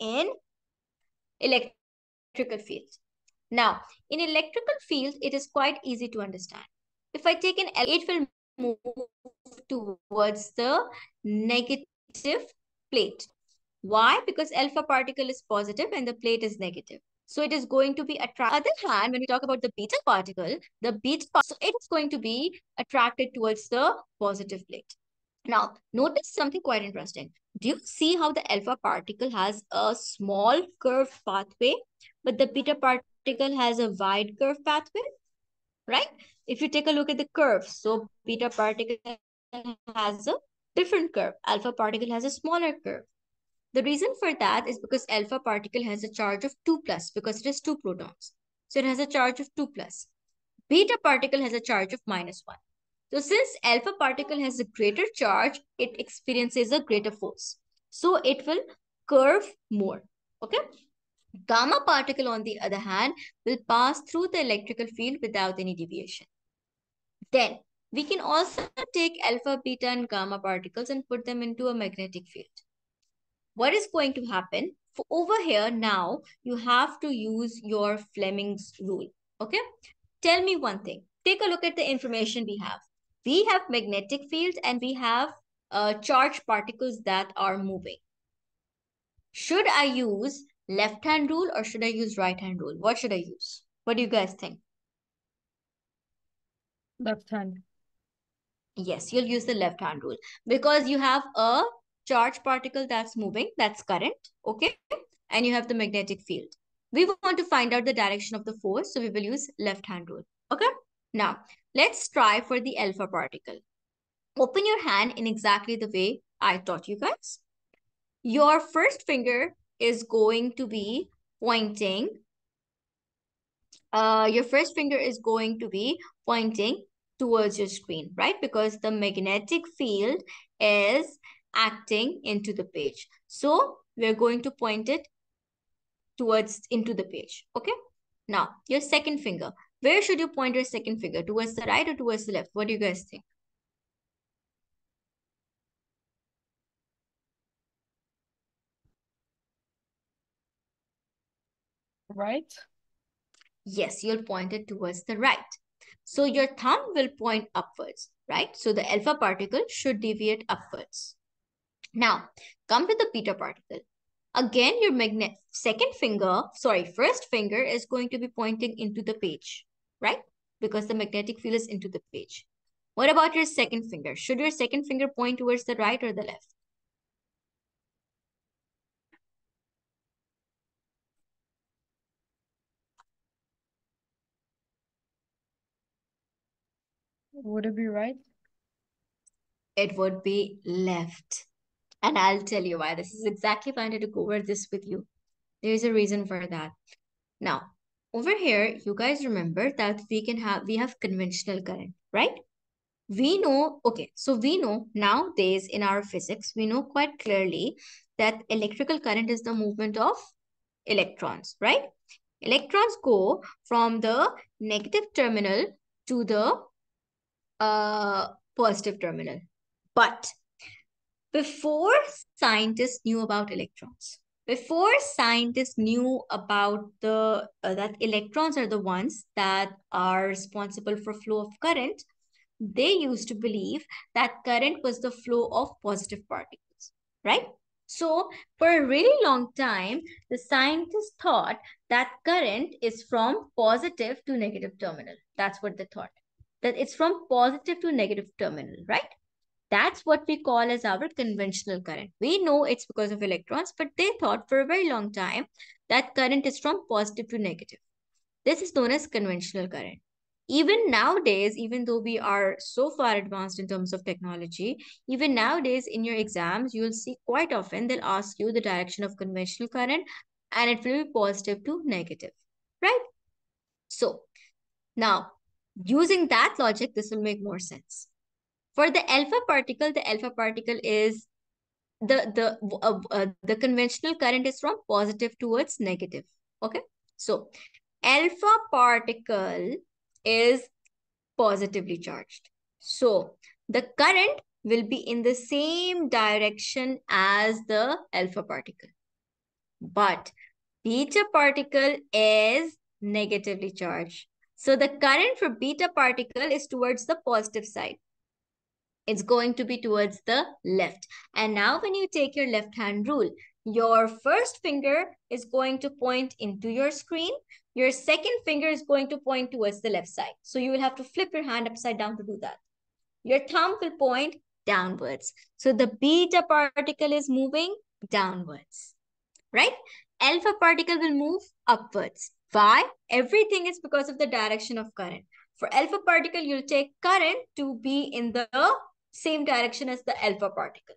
in electrical field. Now, in electrical field, it is quite easy to understand. If I take an L, it will move towards the negative plate. Why? Because alpha particle is positive and the plate is negative. So it is going to be attracted. other hand, when we talk about the beta particle, the beta, so it is going to be attracted towards the positive plate. Now, notice something quite interesting. Do you see how the alpha particle has a small curved pathway, but the beta particle has a wide curved pathway, right? If you take a look at the curve, so beta particle has a different curve. Alpha particle has a smaller curve. The reason for that is because alpha particle has a charge of 2 plus because it has 2 protons. So it has a charge of 2 plus. Beta particle has a charge of minus 1. So since alpha particle has a greater charge, it experiences a greater force. So it will curve more. Okay. Gamma particle, on the other hand, will pass through the electrical field without any deviation. Then we can also take alpha, beta, and gamma particles and put them into a magnetic field. What is going to happen? For over here now, you have to use your Fleming's rule. Okay? Tell me one thing. Take a look at the information we have. We have magnetic field and we have uh, charged particles that are moving. Should I use left hand rule or should I use right hand rule? What should I use? What do you guys think? Left hand. Yes, you'll use the left hand rule because you have a charge particle that's moving, that's current, okay? And you have the magnetic field. We want to find out the direction of the force, so we will use left hand rule, okay? Now, let's try for the alpha particle. Open your hand in exactly the way I taught you guys. Your first finger is going to be pointing. Uh, your first finger is going to be pointing towards your screen, right? Because the magnetic field is acting into the page. So we're going to point it towards into the page, okay? Now, your second finger. Where should you point your second finger? Towards the right or towards the left? What do you guys think? Right? Yes, you'll point it towards the right. So your thumb will point upwards, right? So the alpha particle should deviate upwards. Now, come to the beta particle. Again, your magnet second finger, sorry, first finger is going to be pointing into the page, right? Because the magnetic field is into the page. What about your second finger? Should your second finger point towards the right or the left? Would it be right? It would be left. And I'll tell you why. This is exactly why I wanted to go over this with you. There's a reason for that. Now, over here, you guys remember that we can have, we have conventional current, right? we know, okay, so we know nowadays in our physics, we know quite clearly that electrical current is the movement of electrons, right? Electrons go from the negative terminal to the uh, positive terminal. But before scientists knew about electrons, before scientists knew about the uh, that electrons are the ones that are responsible for flow of current, they used to believe that current was the flow of positive particles, right? So for a really long time, the scientists thought that current is from positive to negative terminal. That's what they thought. That it's from positive to negative terminal, right? That's what we call as our conventional current. We know it's because of electrons, but they thought for a very long time that current is from positive to negative. This is known as conventional current even nowadays, even though we are so far advanced in terms of technology, even nowadays in your exams, you'll see quite often they'll ask you the direction of conventional current and it will be positive to negative, right? So now using that logic, this will make more sense. For the alpha particle, the alpha particle is the the uh, uh, the conventional current is from positive towards negative. Okay, so alpha particle is positively charged. So the current will be in the same direction as the alpha particle. But beta particle is negatively charged. So the current for beta particle is towards the positive side. It's going to be towards the left. And now when you take your left hand rule, your first finger is going to point into your screen. Your second finger is going to point towards the left side. So you will have to flip your hand upside down to do that. Your thumb will point downwards. So the beta particle is moving downwards, right? Alpha particle will move upwards. Why? Everything is because of the direction of current. For alpha particle, you'll take current to be in the same direction as the alpha particle.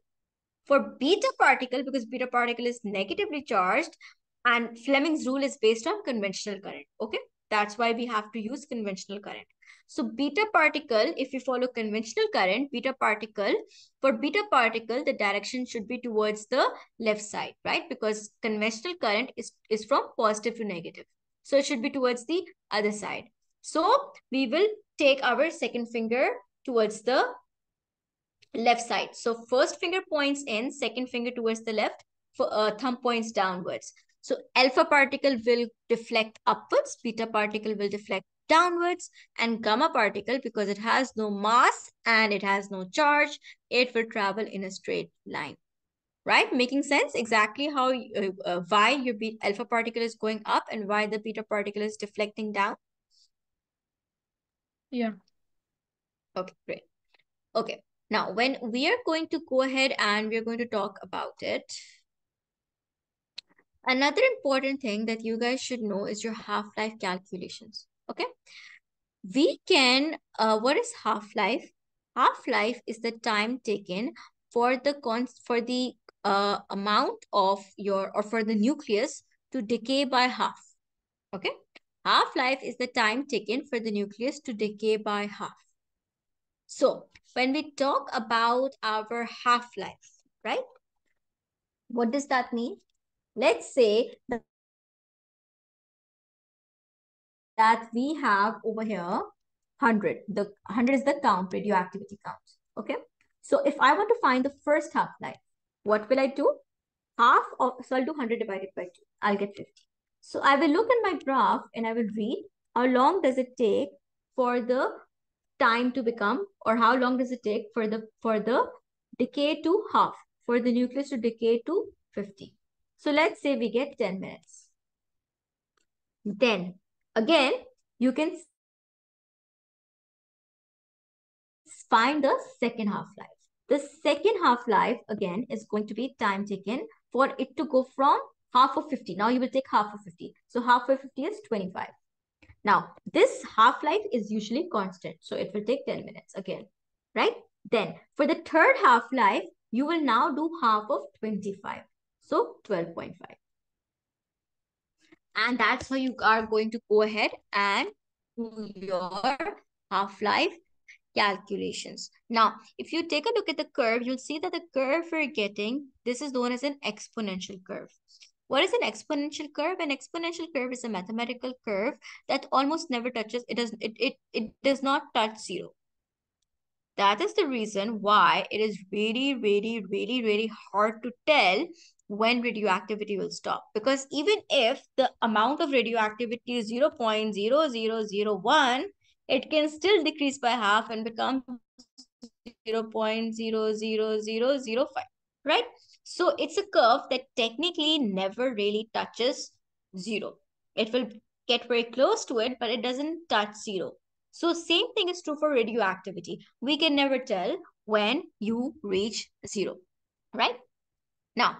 For beta particle, because beta particle is negatively charged and Fleming's rule is based on conventional current. Okay, that's why we have to use conventional current. So beta particle, if you follow conventional current, beta particle, for beta particle, the direction should be towards the left side, right? Because conventional current is, is from positive to negative. So it should be towards the other side. So we will take our second finger towards the left side. So first finger points in, second finger towards the left, for, uh, thumb points downwards. So alpha particle will deflect upwards, beta particle will deflect downwards, and gamma particle, because it has no mass and it has no charge, it will travel in a straight line. Right? Making sense exactly how uh, uh, why your alpha particle is going up and why the beta particle is deflecting down. Yeah. Okay, great. Okay. Now, when we are going to go ahead and we're going to talk about it, another important thing that you guys should know is your half-life calculations, okay? We can, uh, what is half-life? Half-life is the time taken for the cons for the uh, amount of your, or for the nucleus to decay by half, okay? Half-life is the time taken for the nucleus to decay by half. So when we talk about our half-life, right? What does that mean? Let's say that, we have over here 100. The 100 is the count, radioactivity count. Okay. So if I want to find the first half-life, what will I do? Half of, so I'll do 100 divided by 2. I'll get 50. So I will look at my graph and I will read how long does it take for the time to become or how long does it take for the for the decay to half for the nucleus to decay to 50 so let's say we get 10 minutes then again you can find the second half life the second half life again is going to be time taken for it to go from half of 50 now you will take half of 50 so half of 50 is 25 now, this half-life is usually constant. So it will take 10 minutes again, right? Then for the third half-life, you will now do half of 25. So 12.5. And that's how you are going to go ahead and do your half-life calculations. Now, if you take a look at the curve, you'll see that the curve we're getting, this is known as an exponential curve. What is an exponential curve? An exponential curve is a mathematical curve that almost never touches, it does, it, it, it does not touch zero. That is the reason why it is really, really, really, really hard to tell when radioactivity will stop. Because even if the amount of radioactivity is 0 0.0001, it can still decrease by half and become 0 0.00005, right? So it's a curve that technically never really touches zero. It will get very close to it, but it doesn't touch zero. So same thing is true for radioactivity. We can never tell when you reach zero, right? Now,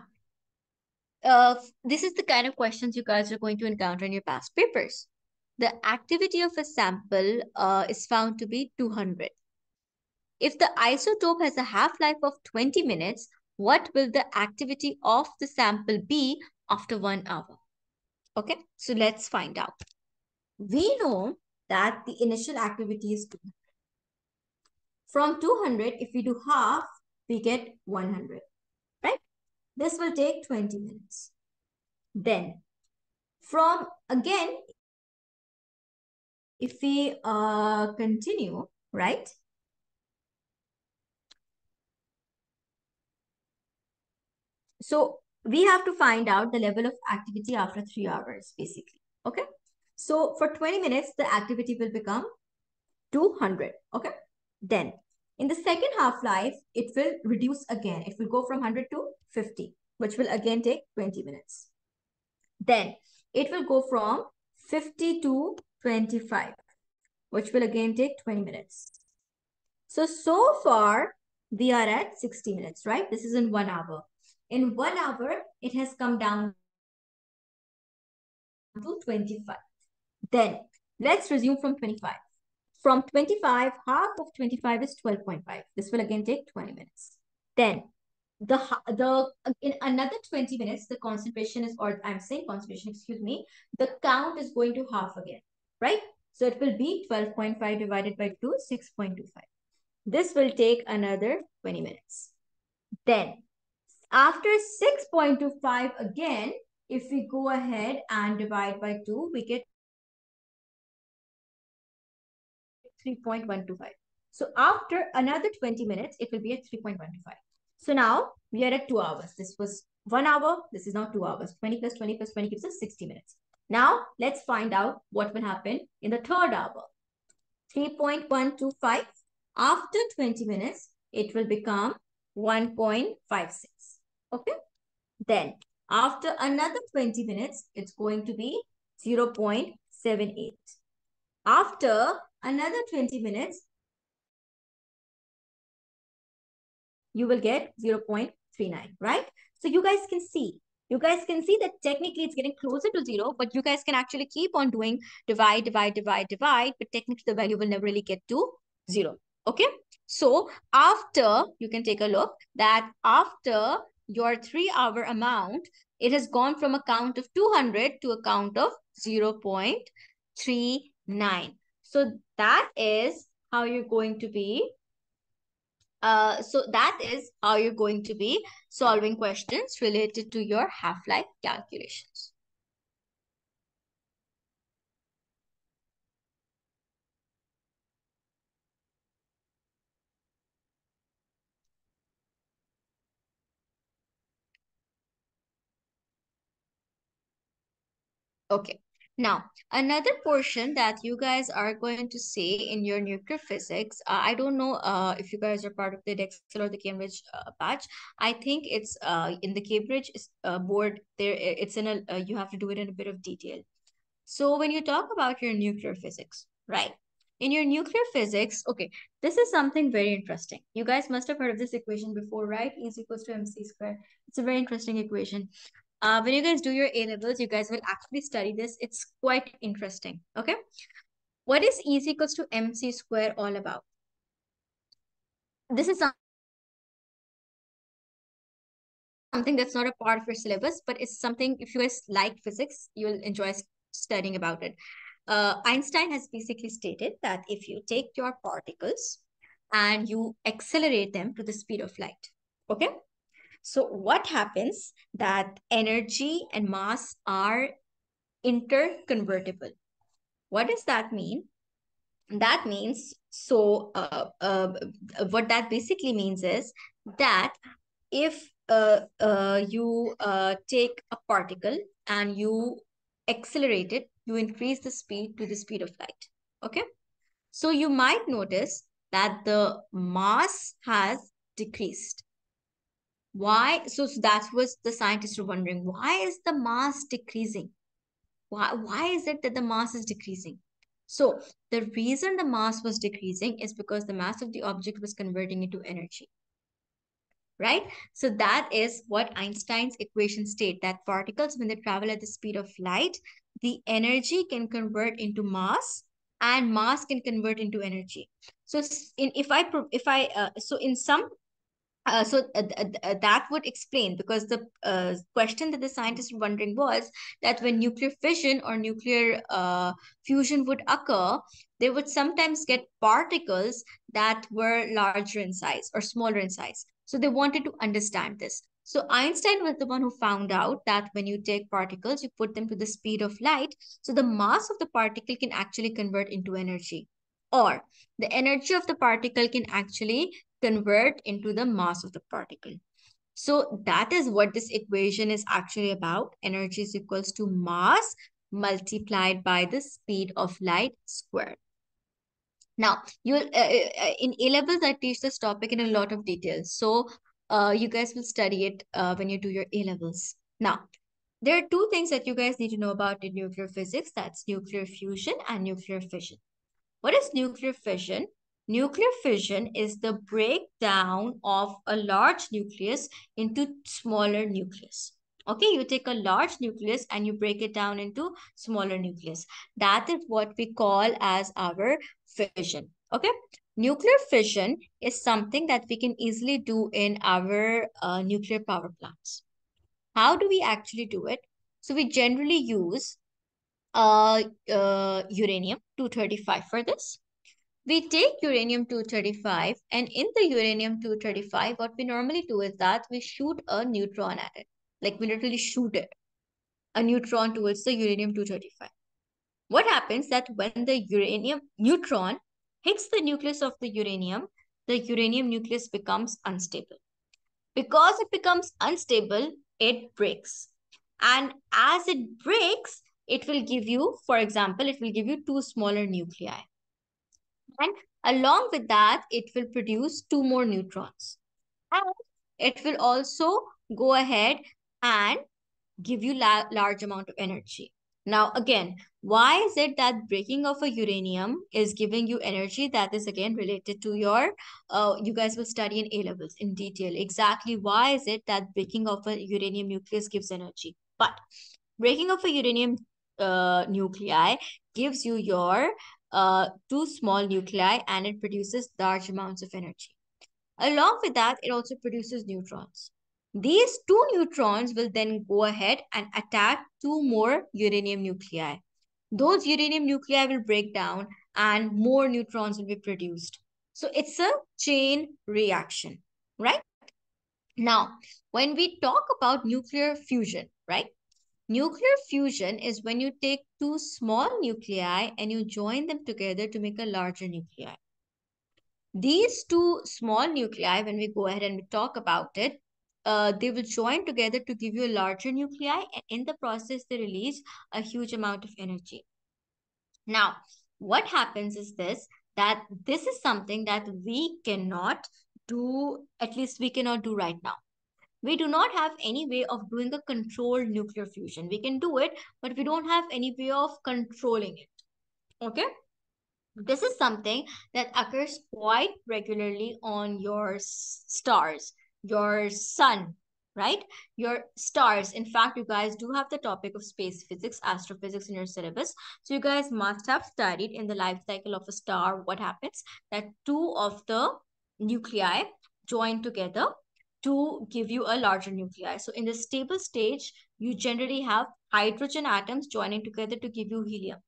uh, this is the kind of questions you guys are going to encounter in your past papers. The activity of a sample uh, is found to be 200. If the isotope has a half-life of 20 minutes, what will the activity of the sample be after one hour? Okay, so let's find out. We know that the initial activity is 200. From 200, if we do half, we get 100, right? This will take 20 minutes. Then, from, again, if we uh, continue, right? So we have to find out the level of activity after three hours, basically. Okay. So for 20 minutes, the activity will become 200. Okay. Then in the second half-life, it will reduce again. It will go from 100 to 50, which will again take 20 minutes. Then it will go from 50 to 25, which will again take 20 minutes. So, so far, we are at 60 minutes, right? This is in one hour. In one hour, it has come down to 25. Then let's resume from 25. From 25, half of 25 is 12.5. This will again take 20 minutes. Then the the in another 20 minutes, the concentration is, or I'm saying concentration, excuse me, the count is going to half again, right? So it will be 12.5 divided by 2, 6.25. This will take another 20 minutes. Then after 6.25 again, if we go ahead and divide by 2, we get 3.125. So after another 20 minutes, it will be at 3.125. So now we are at 2 hours. This was 1 hour. This is now 2 hours. 20 plus 20 plus 20 gives us 60 minutes. Now let's find out what will happen in the third hour. 3.125. After 20 minutes, it will become 1.56. Okay. Then after another 20 minutes, it's going to be 0 0.78. After another 20 minutes, you will get 0 0.39, right? So you guys can see, you guys can see that technically it's getting closer to zero, but you guys can actually keep on doing divide, divide, divide, divide, but technically the value will never really get to zero, okay? So after, you can take a look that after your three hour amount, it has gone from a count of 200 to a count of 0 0.39. So that is how you're going to be uh, so that is how you're going to be solving questions related to your half-life calculations. Okay. Now, another portion that you guys are going to see in your nuclear physics, uh, I don't know uh, if you guys are part of the Edexcel or the Cambridge uh, batch. I think it's uh, in the Cambridge uh, board, there it's in a, uh, you have to do it in a bit of detail. So when you talk about your nuclear physics, right? In your nuclear physics, okay, this is something very interesting. You guys must have heard of this equation before, right? E is equals to mc squared. It's a very interesting equation uh, when you guys do your A levels, you guys will actually study this. It's quite interesting. Okay. What is E equals to MC square all about? This is something that's not a part of your syllabus, but it's something, if you guys like physics, you'll enjoy studying about it. Uh, Einstein has basically stated that if you take your particles and you accelerate them to the speed of light. Okay. So what happens that energy and mass are interconvertible. What does that mean? That means, so uh, uh, what that basically means is that if uh, uh, you uh, take a particle and you accelerate it, you increase the speed to the speed of light. Okay. So you might notice that the mass has decreased. Why? So, so that was the scientists were wondering, why is the mass decreasing? Why, why is it that the mass is decreasing? So the reason the mass was decreasing is because the mass of the object was converting into energy. Right? So that is what Einstein's equation state that particles, when they travel at the speed of light, the energy can convert into mass and mass can convert into energy. So in if I if I uh, so in some uh, so uh, uh, that would explain because the uh, question that the scientists were wondering was that when nuclear fission or nuclear uh, fusion would occur, they would sometimes get particles that were larger in size or smaller in size. So they wanted to understand this. So Einstein was the one who found out that when you take particles, you put them to the speed of light. So the mass of the particle can actually convert into energy or the energy of the particle can actually convert into the mass of the particle. So that is what this equation is actually about. Energy is equals to mass multiplied by the speed of light squared. Now, you uh, uh in A levels, I teach this topic in a lot of details. So uh, you guys will study it uh, when you do your A levels. Now, there are two things that you guys need to know about in nuclear physics. That's nuclear fusion and nuclear fission. What is nuclear fission? Nuclear fission is the breakdown of a large nucleus into smaller nucleus. Okay, you take a large nucleus and you break it down into smaller nucleus. That is what we call as our fission. Okay, nuclear fission is something that we can easily do in our uh, nuclear power plants. How do we actually do it? So we generally use uh, uh, uranium-235 for this. We take uranium-235 and in the uranium-235, what we normally do is that we shoot a neutron at it. Like we literally shoot it, a neutron towards the uranium-235. What happens that when the uranium neutron hits the nucleus of the uranium, the uranium nucleus becomes unstable. Because it becomes unstable, it breaks. And as it breaks, it will give you, for example, it will give you two smaller nuclei. And along with that, it will produce two more neutrons. And it will also go ahead and give you la large amount of energy. Now, again, why is it that breaking of a uranium is giving you energy that is again related to your, uh, you guys will study in A-levels in detail. Exactly why is it that breaking of a uranium nucleus gives energy? But breaking of a uranium uh, nuclei gives you your uh, two small nuclei and it produces large amounts of energy. Along with that, it also produces neutrons. These two neutrons will then go ahead and attack two more uranium nuclei. Those uranium nuclei will break down and more neutrons will be produced. So it's a chain reaction, right? Now, when we talk about nuclear fusion, right? Nuclear fusion is when you take two small nuclei and you join them together to make a larger nuclei. These two small nuclei, when we go ahead and we talk about it, uh, they will join together to give you a larger nuclei and in the process they release a huge amount of energy. Now, what happens is this, that this is something that we cannot do, at least we cannot do right now we do not have any way of doing a controlled nuclear fusion. We can do it, but we don't have any way of controlling it. Okay? This is something that occurs quite regularly on your stars, your sun, right? Your stars. In fact, you guys do have the topic of space physics, astrophysics in your syllabus. So you guys must have studied in the life cycle of a star what happens that two of the nuclei join together to give you a larger nuclei. So in the stable stage, you generally have hydrogen atoms joining together to give you helium.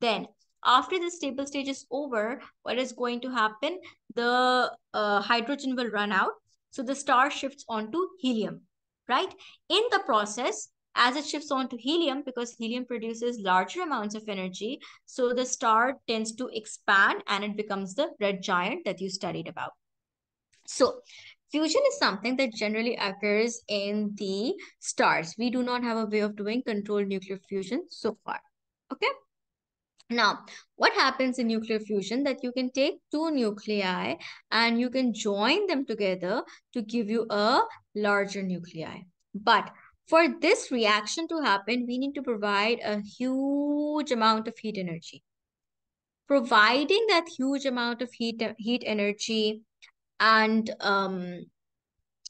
Then After the stable stage is over, what is going to happen? The uh, hydrogen will run out. So the star shifts onto helium, right? In the process, as it shifts on to helium, because helium produces larger amounts of energy, so the star tends to expand and it becomes the red giant that you studied about. So fusion is something that generally occurs in the stars. We do not have a way of doing controlled nuclear fusion so far. Okay. Now, what happens in nuclear fusion that you can take two nuclei and you can join them together to give you a larger nuclei. But for this reaction to happen, we need to provide a huge amount of heat energy. Providing that huge amount of heat, heat energy and um,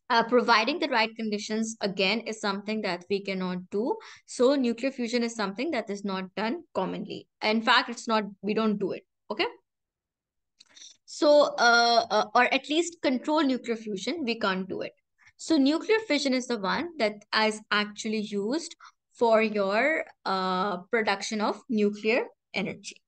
uh, providing the right conditions again is something that we cannot do. So nuclear fusion is something that is not done commonly. In fact it's not we don't do it okay? So uh, uh, or at least control nuclear fusion we can't do it. So nuclear fission is the one that is actually used for your uh, production of nuclear energy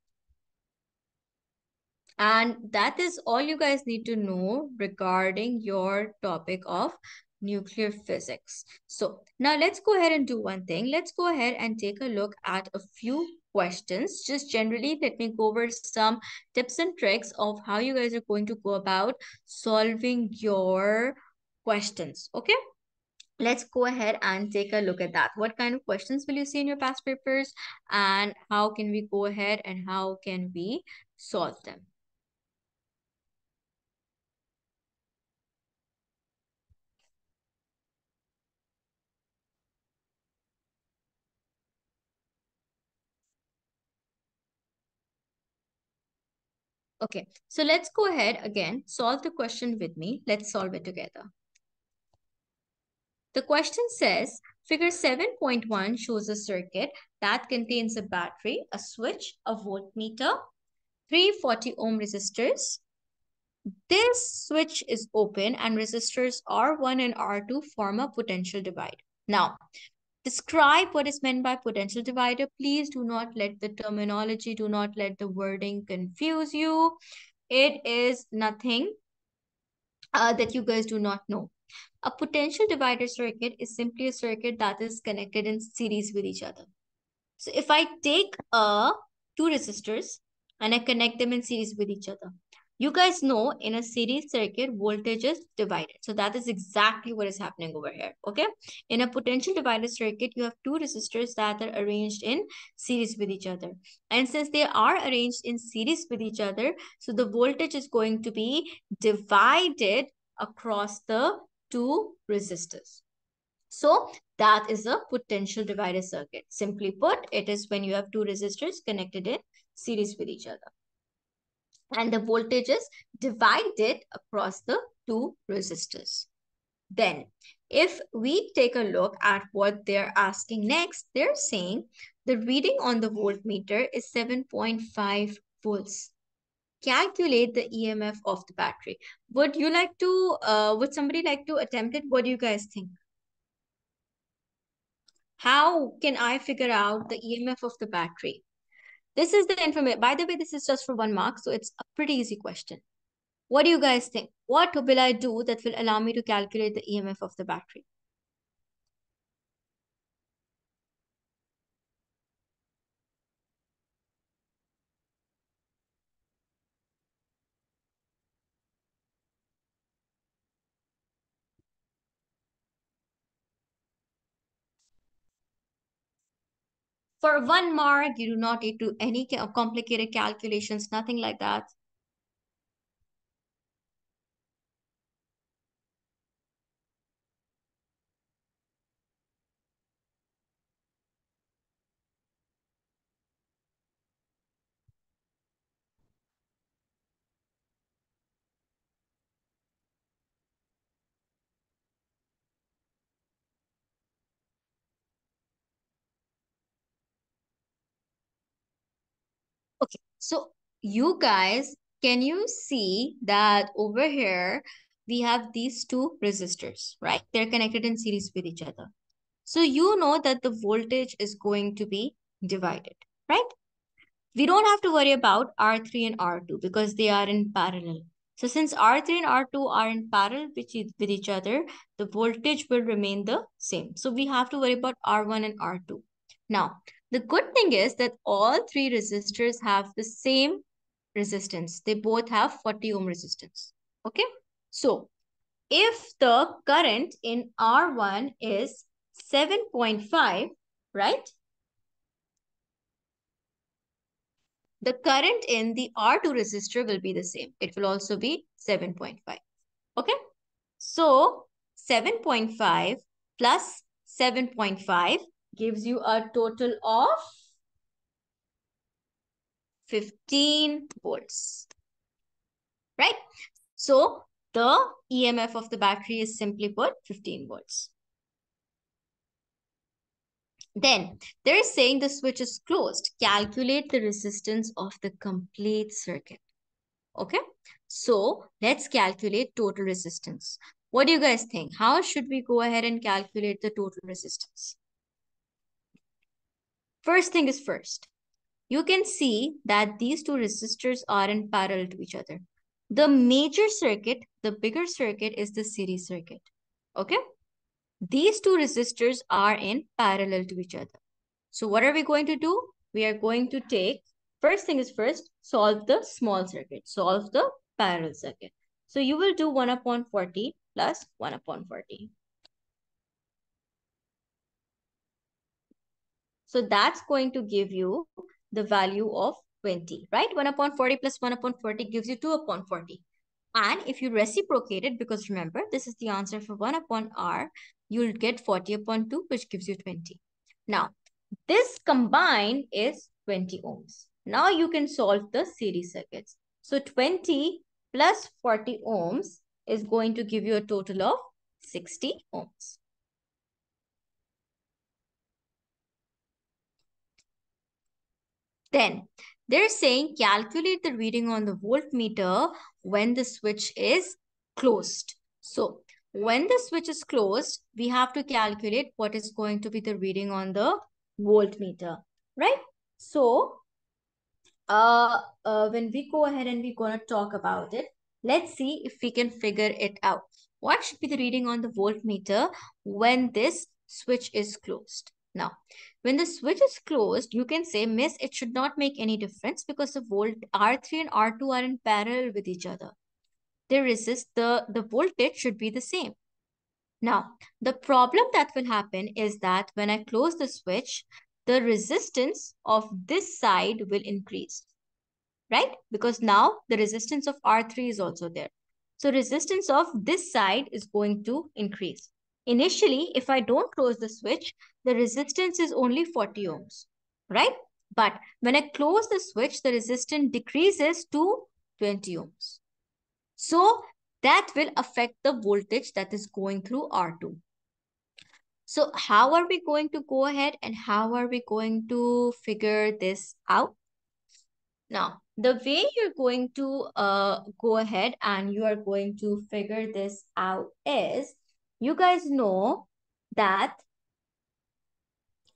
and that is all you guys need to know regarding your topic of nuclear physics. So now let's go ahead and do one thing. Let's go ahead and take a look at a few questions. Just generally, let me go over some tips and tricks of how you guys are going to go about solving your questions. Okay let's go ahead and take a look at that. What kind of questions will you see in your past papers and how can we go ahead and how can we solve them? Okay, so let's go ahead again, solve the question with me. Let's solve it together. The question says, figure 7.1 shows a circuit that contains a battery, a switch, a voltmeter, 340 ohm resistors. This switch is open and resistors R1 and R2 form a potential divide. Now, describe what is meant by potential divider. Please do not let the terminology, do not let the wording confuse you. It is nothing uh, that you guys do not know. A potential divider circuit is simply a circuit that is connected in series with each other. So if I take uh, two resistors and I connect them in series with each other, you guys know in a series circuit, voltage is divided. So that is exactly what is happening over here. Okay. In a potential divider circuit, you have two resistors that are arranged in series with each other. And since they are arranged in series with each other, so the voltage is going to be divided across the two resistors. So that is a potential divider circuit. Simply put, it is when you have two resistors connected in series with each other and the voltage is divided across the two resistors. Then, if we take a look at what they're asking next, they're saying the reading on the voltmeter is 7.5 volts. Calculate the EMF of the battery. Would you like to, uh, would somebody like to attempt it? What do you guys think? How can I figure out the EMF of the battery? This is the information. By the way, this is just for one mark, so it's a pretty easy question. What do you guys think? What will I do that will allow me to calculate the EMF of the battery? For one mark, you do not need to any complicated calculations, nothing like that. Okay, so you guys, can you see that over here, we have these two resistors, right? They're connected in series with each other. So you know that the voltage is going to be divided, right? We don't have to worry about R3 and R2 because they are in parallel. So since R3 and R2 are in parallel with, with each other, the voltage will remain the same. So we have to worry about R1 and R2. Now, the good thing is that all three resistors have the same resistance. They both have 40 ohm resistance. Okay. So if the current in R1 is 7.5, right? The current in the R2 resistor will be the same. It will also be 7.5. Okay. So 7.5 plus 7.5 gives you a total of 15 volts. Right? So the EMF of the battery is simply put 15 volts. Then they're saying the switch is closed. Calculate the resistance of the complete circuit. Okay. So let's calculate total resistance. What do you guys think? How should we go ahead and calculate the total resistance? First thing is first. You can see that these two resistors are in parallel to each other. The major circuit, the bigger circuit is the series circuit. Okay. These two resistors are in parallel to each other. So what are we going to do? We are going to take, first thing is first, solve the small circuit, solve the parallel circuit. So you will do 1 upon 40 plus 1 upon 40. So that's going to give you the value of 20, right? 1 upon 40 plus 1 upon 40 gives you 2 upon 40. And if you reciprocate it, because remember, this is the answer for 1 upon r, you'll get 40 upon 2, which gives you 20. Now, this combined is 20 ohms. Now you can solve the series circuits. So 20 plus 40 ohms is going to give you a total of 60 ohms. Then they're saying calculate the reading on the voltmeter when the switch is closed. So when the switch is closed, we have to calculate what is going to be the reading on the voltmeter, right? So uh, uh, when we go ahead and we're going to talk about it, let's see if we can figure it out. What should be the reading on the voltmeter when this switch is closed? Now, when the switch is closed, you can say, miss, it should not make any difference because the volt R3 and R2 are in parallel with each other. They resist, the, the voltage should be the same. Now, the problem that will happen is that when I close the switch, the resistance of this side will increase, right? Because now the resistance of R3 is also there. So resistance of this side is going to increase. Initially, if I don't close the switch, the resistance is only 40 ohms, right? But when I close the switch, the resistance decreases to 20 ohms. So that will affect the voltage that is going through R2. So how are we going to go ahead and how are we going to figure this out? Now, the way you're going to uh, go ahead and you are going to figure this out is you guys know that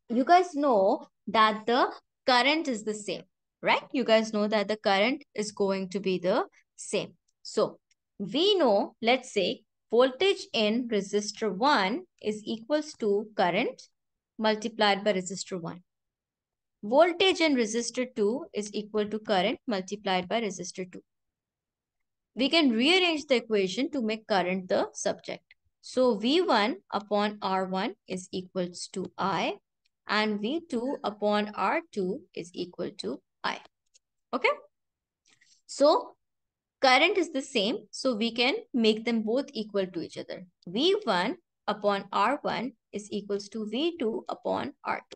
you guys know that the current is the same, right? You guys know that the current is going to be the same. So we know, let's say voltage in resistor 1 is equals to current multiplied by resistor 1. Voltage in resistor 2 is equal to current multiplied by resistor 2. We can rearrange the equation to make current the subject. So V1 upon R1 is equals to I and V2 upon R2 is equal to I. Okay. So current is the same. So we can make them both equal to each other. V1 upon R1 is equals to V2 upon R2.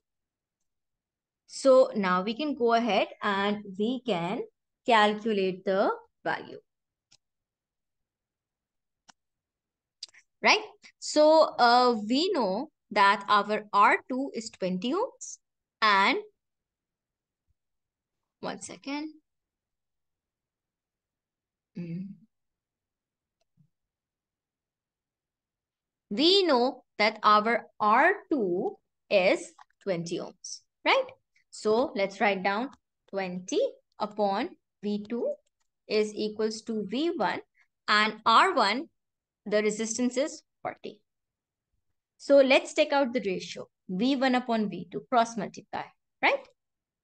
So now we can go ahead and we can calculate the value. Right? So uh, we know that our R2 is 20 ohms and one second. Mm. We know that our R2 is 20 ohms, right? So let's write down 20 upon V2 is equals to V1 and R1, the resistance is 40. So let's take out the ratio V1 upon V2, cross multiply, right?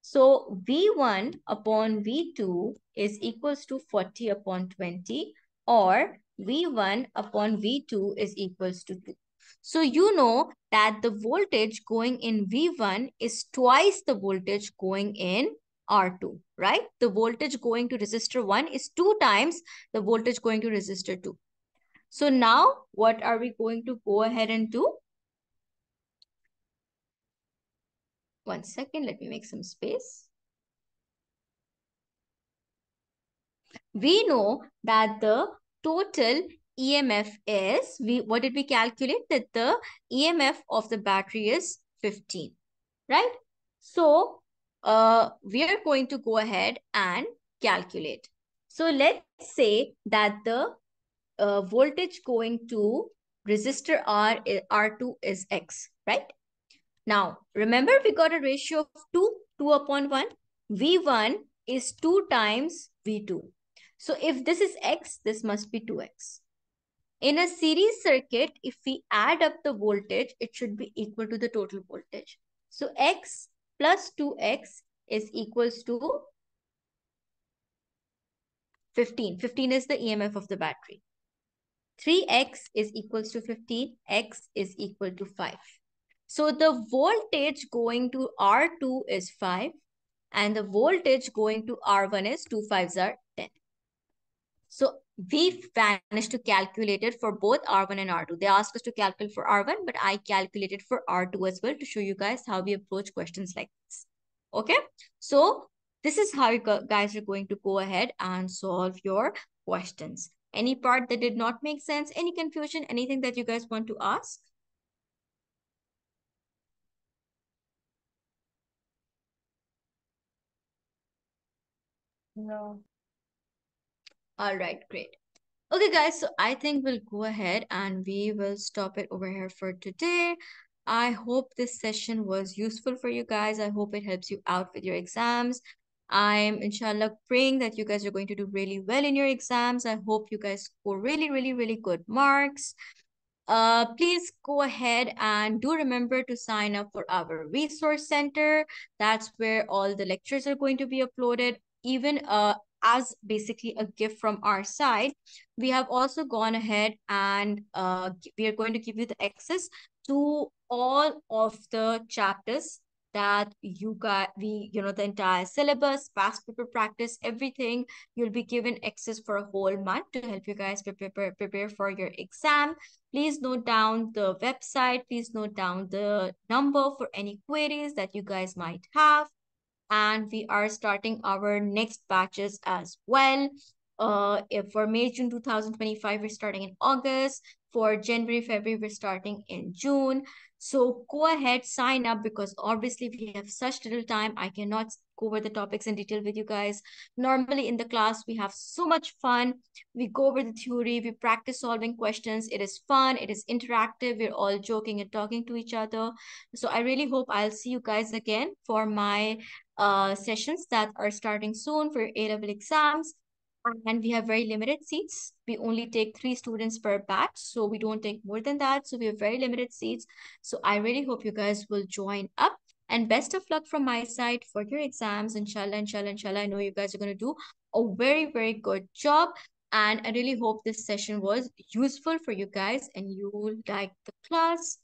So V1 upon V2 is equals to 40 upon 20 or V1 upon V2 is equals to 2. So you know that the voltage going in V1 is twice the voltage going in R2, right? The voltage going to resistor 1 is 2 times the voltage going to resistor 2. So now what are we going to go ahead and do? One second, let me make some space. We know that the total EMF is, we what did we calculate? That the EMF of the battery is 15, right? So, uh, we are going to go ahead and calculate. So, let's say that the uh, voltage going to resistor R, R2 is X, right? Now, remember we got a ratio of 2, 2 upon 1. V1 is 2 times V2. So if this is X, this must be 2X. In a series circuit, if we add up the voltage, it should be equal to the total voltage. So X plus 2X is equals to 15. 15 is the EMF of the battery. 3X is equals to 15. X is equal to 5. So the voltage going to R2 is 5 and the voltage going to R1 is 2 5s are 10. So we managed to calculate it for both R1 and R2. They asked us to calculate for R1, but I calculated for R2 as well to show you guys how we approach questions like this. Okay, so this is how you guys are going to go ahead and solve your questions. Any part that did not make sense, any confusion, anything that you guys want to ask? No. All right, great. Okay, guys, so I think we'll go ahead and we will stop it over here for today. I hope this session was useful for you guys. I hope it helps you out with your exams. I'm inshallah praying that you guys are going to do really well in your exams. I hope you guys score really, really, really good marks. Uh, please go ahead and do remember to sign up for our resource center. That's where all the lectures are going to be uploaded. Even uh, as basically a gift from our side, we have also gone ahead and uh, we are going to give you the access to all of the chapters that you got we you know the entire syllabus past paper practice everything you'll be given access for a whole month to help you guys prepare prepare for your exam. Please note down the website please note down the number for any queries that you guys might have. And we are starting our next batches as well. Uh for may june 2025 we're starting in august for january february we're starting in june so go ahead, sign up because obviously we have such little time. I cannot go over the topics in detail with you guys. Normally in the class, we have so much fun. We go over the theory, we practice solving questions. It is fun, it is interactive. We're all joking and talking to each other. So I really hope I'll see you guys again for my uh, sessions that are starting soon for A-level exams and we have very limited seats. We only take three students per batch, so we don't take more than that. So we have very limited seats. So I really hope you guys will join up. And best of luck from my side for your exams. Inshallah, inshallah, inshallah. I know you guys are going to do a very, very good job. And I really hope this session was useful for you guys and you like the class.